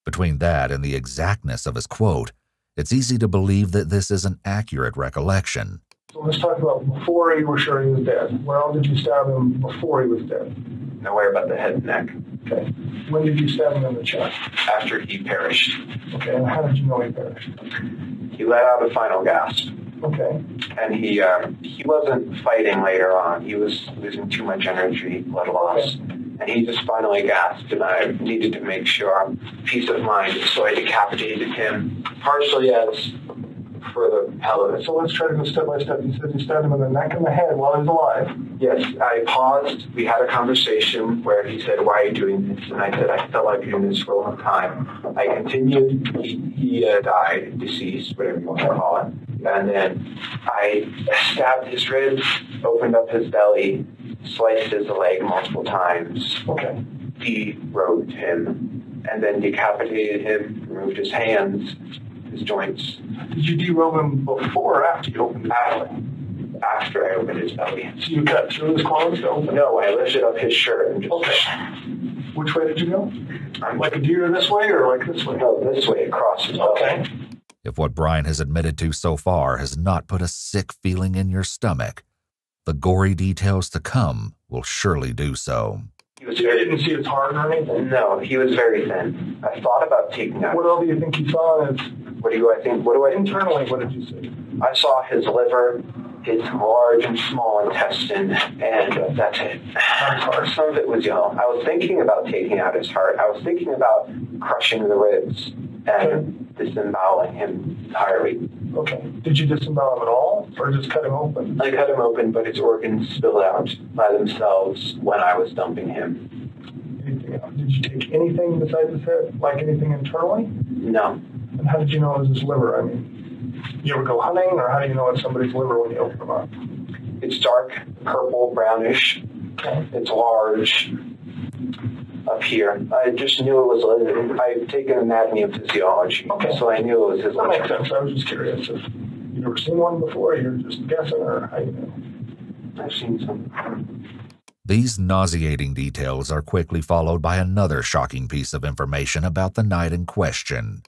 [SPEAKER 6] Between that and the exactness of his quote, it's easy to believe that this is an accurate recollection.
[SPEAKER 7] So let's talk about before you were sure he was dead. Where else did you stab him before he was dead?
[SPEAKER 3] Nowhere about the head and neck.
[SPEAKER 7] Okay. When did you stab him in the chest?
[SPEAKER 3] After he perished.
[SPEAKER 7] Okay, and how did you know he perished?
[SPEAKER 3] He let out a final gasp.
[SPEAKER 7] Okay.
[SPEAKER 3] And he um, he wasn't fighting later on. He was losing too much energy, blood loss. And he just finally gasped, and I needed to make sure peace of mind, so I decapitated him, partially as for the hell of it.
[SPEAKER 7] So let's try to go step by step. You said you stabbed him in the neck and the head while he was alive.
[SPEAKER 3] Yes, I paused. We had a conversation where he said, "Why are you doing this?" And I said, "I felt like doing this for a long time." I continued. He, he uh, died, deceased, whatever you want to call it. And then I stabbed his ribs, opened up his belly, sliced his leg multiple times.
[SPEAKER 7] Okay.
[SPEAKER 3] Derobed him, and then decapitated him, removed his hands, his joints.
[SPEAKER 7] Did you derobe him before or after you opened the belly?
[SPEAKER 3] After I opened his belly.
[SPEAKER 7] So you cut through his clothes to open
[SPEAKER 3] No, I lifted up his shirt and just...
[SPEAKER 7] Okay. Which way did you go? Like a deer this way or like this way?
[SPEAKER 3] No, this way across his belly.
[SPEAKER 7] Okay.
[SPEAKER 6] If what Brian has admitted to so far has not put a sick feeling in your stomach, the gory details to come will surely do so.
[SPEAKER 3] He was
[SPEAKER 7] You
[SPEAKER 3] very...
[SPEAKER 7] didn't see his heart or anything?
[SPEAKER 3] No, he was very thin. I thought about taking out...
[SPEAKER 7] What all do you think you saw? Is
[SPEAKER 3] What do you I think? What do I...
[SPEAKER 7] internally, what did you see?
[SPEAKER 3] I saw his liver, his large and small intestine, and that's it. Some of it was yellow. I was thinking about taking out his heart. I was thinking about crushing the ribs and disemboweling him entirely.
[SPEAKER 7] Okay. Did you disembowel him at all or just cut him open?
[SPEAKER 3] I cut him open, but his organs spilled out by themselves when I was dumping him.
[SPEAKER 7] Anything else? Did you take anything besides his head? Like anything internally?
[SPEAKER 3] No.
[SPEAKER 7] And how did you know it was his liver? I mean, you ever go hunting or how do you know it's somebody's liver when you open them up?
[SPEAKER 3] It's dark, purple, brownish.
[SPEAKER 7] Okay.
[SPEAKER 3] It's large. Up here. I just knew it was. I've taken anatomy and physiology, okay. so I knew it was his.
[SPEAKER 7] That makes sense. I was just curious if you've ever seen one before. You're just guessing, or how you know.
[SPEAKER 3] I've seen some.
[SPEAKER 6] These nauseating details are quickly followed by another shocking piece of information about the night in question.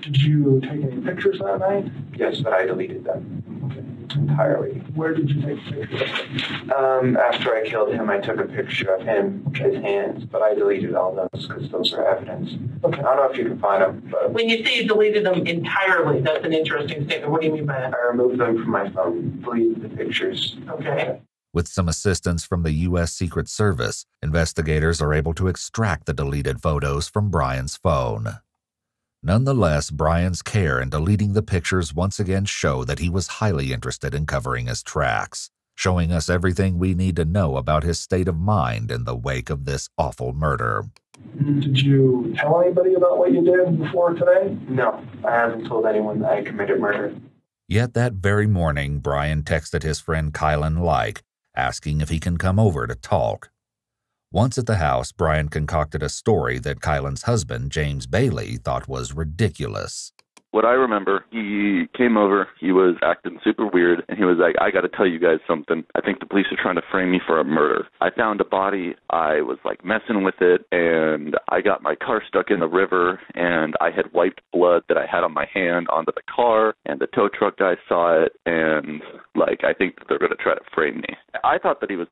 [SPEAKER 7] Did you take any pictures that night?
[SPEAKER 3] Yes, but I deleted them. Okay. Entirely.
[SPEAKER 7] Where did you take pictures?
[SPEAKER 3] Um, after I killed him, I took a picture of him, his hands, but I deleted all those because those are evidence. Okay. I don't know if you can find them, but.
[SPEAKER 18] When you say you deleted them entirely, that's an interesting statement. What do you mean by that?
[SPEAKER 3] I removed them from my phone, deleted the pictures.
[SPEAKER 18] Okay.
[SPEAKER 6] With some assistance from the U.S. Secret Service, investigators are able to extract the deleted photos from Brian's phone. Nonetheless, Brian's care in deleting the pictures once again show that he was highly interested in covering his tracks, showing us everything we need to know about his state of mind in the wake of this awful murder.
[SPEAKER 7] Did you tell anybody about what you did before today?
[SPEAKER 3] No, I haven't told anyone that I committed murder.
[SPEAKER 6] Yet that very morning, Brian texted his friend Kylan Like, asking if he can come over to talk. Once at the house, Brian concocted a story that Kylan's husband, James Bailey, thought was ridiculous.
[SPEAKER 29] What I remember, he came over, he was acting super weird, and he was like, I gotta tell you guys something. I think the police are trying to frame me for a murder. I found a body, I was like messing with it, and I got my car stuck in the river, and I had wiped blood that I had on my hand onto the car, and the tow truck guy saw it, and like, I think that they're gonna try to frame me. I thought that he was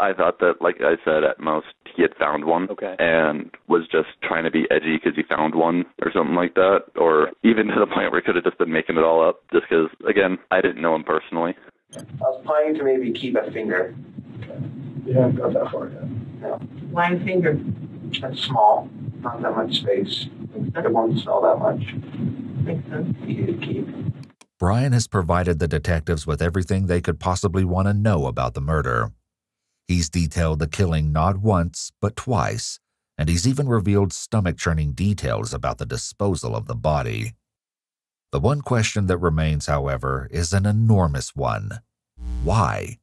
[SPEAKER 29] I thought that, like I said, at most he had found one
[SPEAKER 12] okay.
[SPEAKER 29] and was just trying to be edgy because he found one or something like that, or even to the point where he could have just been making it all up just because, again, I didn't know him personally.
[SPEAKER 3] I was planning to maybe keep a finger.
[SPEAKER 7] Okay. Yeah, got that far yet.
[SPEAKER 3] No.
[SPEAKER 18] Line finger.
[SPEAKER 3] That's small, not that much space. It won't smell that much.
[SPEAKER 18] Makes sense.
[SPEAKER 3] Easy to keep.
[SPEAKER 6] Brian has provided the detectives with everything they could possibly want to know about the murder. He's detailed the killing not once, but twice, and he's even revealed stomach churning details about the disposal of the body. The one question that remains, however, is an enormous one. Why?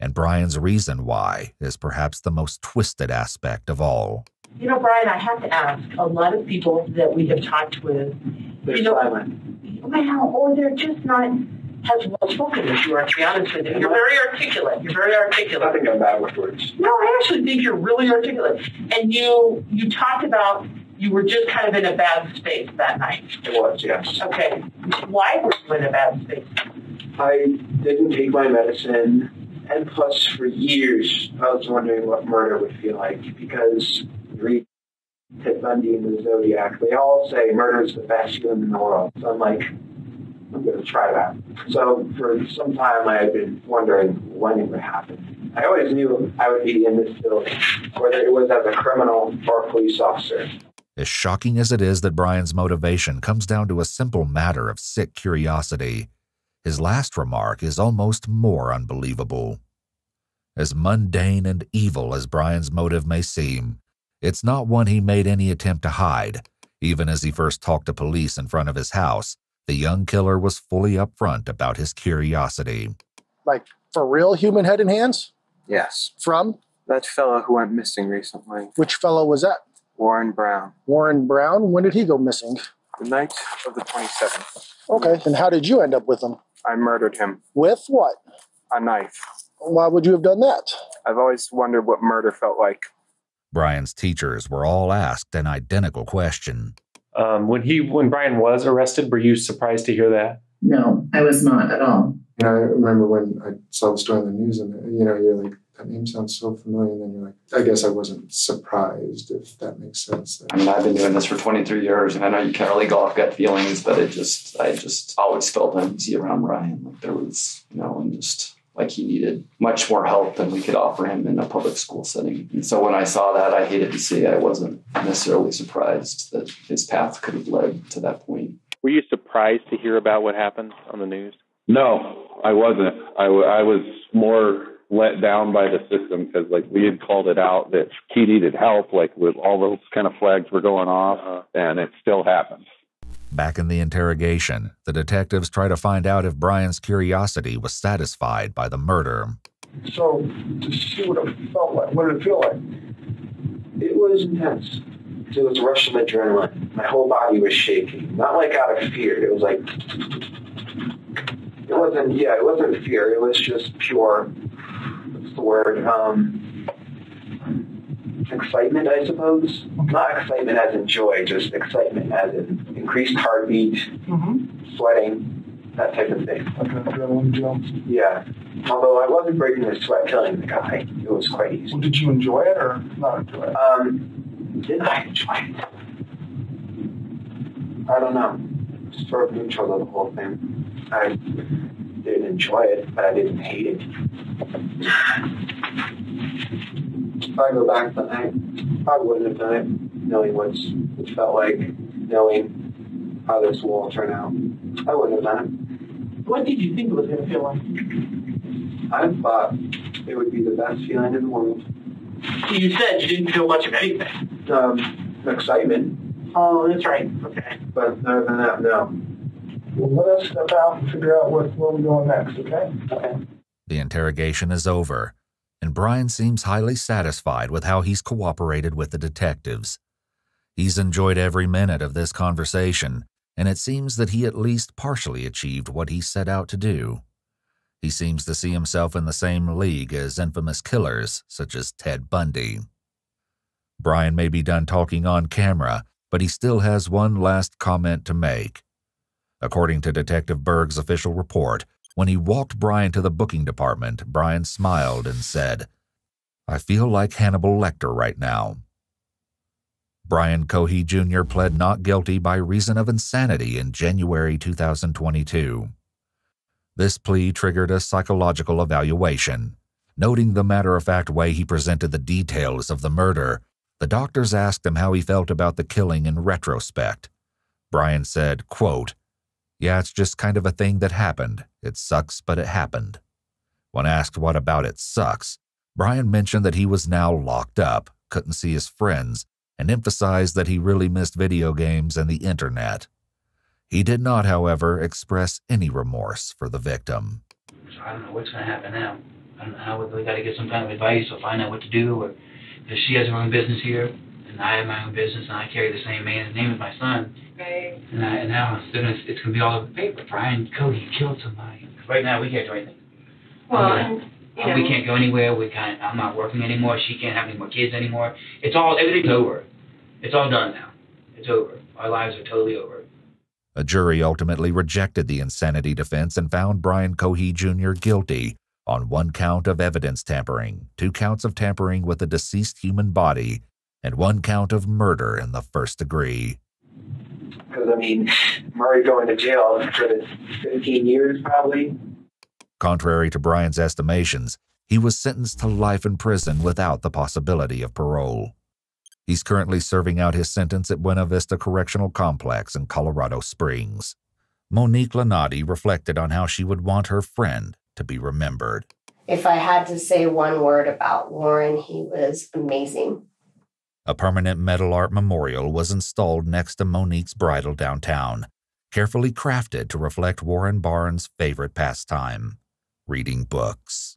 [SPEAKER 6] And Brian's reason why is perhaps the most twisted aspect of all.
[SPEAKER 18] You know, Brian, I have to ask a lot of people that we have talked with.
[SPEAKER 3] They're
[SPEAKER 18] you know,
[SPEAKER 3] silent.
[SPEAKER 18] Well, or they're just not as well spoken as you are, to be honest with you. You're very articulate. You're very articulate.
[SPEAKER 3] I think I'm bad with words.
[SPEAKER 18] No, I actually think you're really articulate. And you you talked about you were just kind of in a bad space that night.
[SPEAKER 3] It was, yes.
[SPEAKER 18] Okay. Why were you in a bad space?
[SPEAKER 3] I didn't take my medicine, and plus, for years, I was wondering what murder would feel like because read Ted Bundy and the Zodiac, they all say murder is the best feeling in the world. So I'm like, I'm going to try that. So for some time, I had been wondering when it would happen. I always knew I would be in this building, whether it was as a criminal or a police officer.
[SPEAKER 6] As shocking as it is that Brian's motivation comes down to a simple matter of sick curiosity, his last remark is almost more unbelievable. As mundane and evil as Brian's motive may seem, it's not one he made any attempt to hide, even as he first talked to police in front of his house the young killer was fully upfront about his curiosity.
[SPEAKER 2] Like, for real human head and hands?
[SPEAKER 30] Yes.
[SPEAKER 2] From?
[SPEAKER 30] That fellow who went missing recently.
[SPEAKER 2] Which fellow was that?
[SPEAKER 30] Warren Brown.
[SPEAKER 2] Warren Brown? When did he go missing?
[SPEAKER 30] The night of the 27th.
[SPEAKER 2] Okay, and how did you end up with him?
[SPEAKER 30] I murdered him.
[SPEAKER 2] With what?
[SPEAKER 30] A knife.
[SPEAKER 2] Why would you have done that?
[SPEAKER 30] I've always wondered what murder felt like.
[SPEAKER 6] Brian's teachers were all asked an identical question.
[SPEAKER 21] Um, when he when Brian was arrested, were you surprised to hear that?
[SPEAKER 24] No, I was not at all.
[SPEAKER 26] You know, I remember when I saw the story on the news, and you know, you're like, that name sounds so familiar. And then you're like, I guess I wasn't surprised, if that makes sense.
[SPEAKER 25] I mean, I've been doing this for 23 years, and I know you can't really go off gut feelings, but it just, I just always felt uneasy around Ryan. Like there was, you know, and just like he needed much more help than we could offer him in a public school setting. And so when I saw that, I hated to see. I wasn't necessarily surprised that his path could have led to that point.
[SPEAKER 12] Were you surprised to hear about what happened on the news?
[SPEAKER 29] No, I wasn't. I, w- I was more let down by the system because like we had called it out that he needed help, like with all those kind of flags were going off, uh-huh. and it still happened.
[SPEAKER 6] Back in the interrogation, the detectives try to find out if Brian's curiosity was satisfied by the murder.
[SPEAKER 7] So, to see what it felt like, what did it feel like?
[SPEAKER 3] It was intense. It was a rush of adrenaline. My whole body was shaking. Not like out of fear. It was like it wasn't yeah, it wasn't fear, it was just pure what's the word? Um excitement, I suppose. Not excitement as in joy, just excitement as in increased heartbeat,
[SPEAKER 7] Mm-hmm.
[SPEAKER 3] sweating, that type of thing.
[SPEAKER 7] Like an adrenaline jump.
[SPEAKER 3] Yeah. Although I wasn't breaking a sweat killing the guy. It was quite easy.
[SPEAKER 7] Well, did you enjoy it or not enjoy it?
[SPEAKER 3] Um, did I enjoy it? I don't know. Sort of neutral of the whole thing. I didn't enjoy it, but I didn't hate it. If I go back then, I probably wouldn't have done it, knowing what's it felt like, knowing how this will all turn out. I wouldn't have done it.
[SPEAKER 18] What did you think it was going to feel like?
[SPEAKER 3] I thought it would be the best feeling in the world.
[SPEAKER 18] You said you didn't feel much of anything.
[SPEAKER 3] Um, excitement,
[SPEAKER 18] Oh, that's right. Okay.
[SPEAKER 3] but other than that, no.
[SPEAKER 7] Well, let us step out and figure out what, where we're going next, okay?
[SPEAKER 3] Okay.
[SPEAKER 6] The interrogation is over, and Brian seems highly satisfied with how he's cooperated with the detectives. He's enjoyed every minute of this conversation, and it seems that he at least partially achieved what he set out to do. He seems to see himself in the same league as infamous killers such as Ted Bundy. Brian may be done talking on camera, but he still has one last comment to make. According to Detective Berg's official report, when he walked Brian to the booking department, Brian smiled and said, I feel like Hannibal Lecter right now. Brian Cohee Jr. pled not guilty by reason of insanity in January 2022. This plea triggered a psychological evaluation. Noting the matter of fact way he presented the details of the murder, the doctors asked him how he felt about the killing in retrospect. Brian said, quote, Yeah, it's just kind of a thing that happened. It sucks, but it happened. When asked what about it sucks, Brian mentioned that he was now locked up, couldn't see his friends, and emphasized that he really missed video games and the internet. He did not, however, express any remorse for the victim.
[SPEAKER 13] So I don't know what's going to happen now. I don't know how we got to get some kind of advice or find out what to do. Or if she has her own business here, and I have my own business, and I carry the same man's name as my son.
[SPEAKER 5] Right.
[SPEAKER 13] And, I, and now it's gonna, it's gonna be all over the paper. Brian Cody killed somebody. Right now we can't do anything.
[SPEAKER 5] Well, and, you
[SPEAKER 13] uh, we can't go anywhere. We can't. I'm not working anymore. She can't have any more kids anymore. It's all everything's over. It's all done now. It's over. Our lives are totally over.
[SPEAKER 6] A jury ultimately rejected the insanity defense and found Brian Cohee Jr. guilty on one count of evidence tampering, two counts of tampering with a deceased human body, and one count of murder in the first degree.
[SPEAKER 3] Because, I mean, Murray going to jail for 15 years probably.
[SPEAKER 6] Contrary to Brian's estimations, he was sentenced to life in prison without the possibility of parole. He's currently serving out his sentence at Buena Vista Correctional Complex in Colorado Springs. Monique Lanati reflected on how she would want her friend to be remembered.
[SPEAKER 31] If I had to say one word about Warren, he was amazing.
[SPEAKER 6] A permanent metal art memorial was installed next to Monique's bridal downtown, carefully crafted to reflect Warren Barnes' favorite pastime reading books.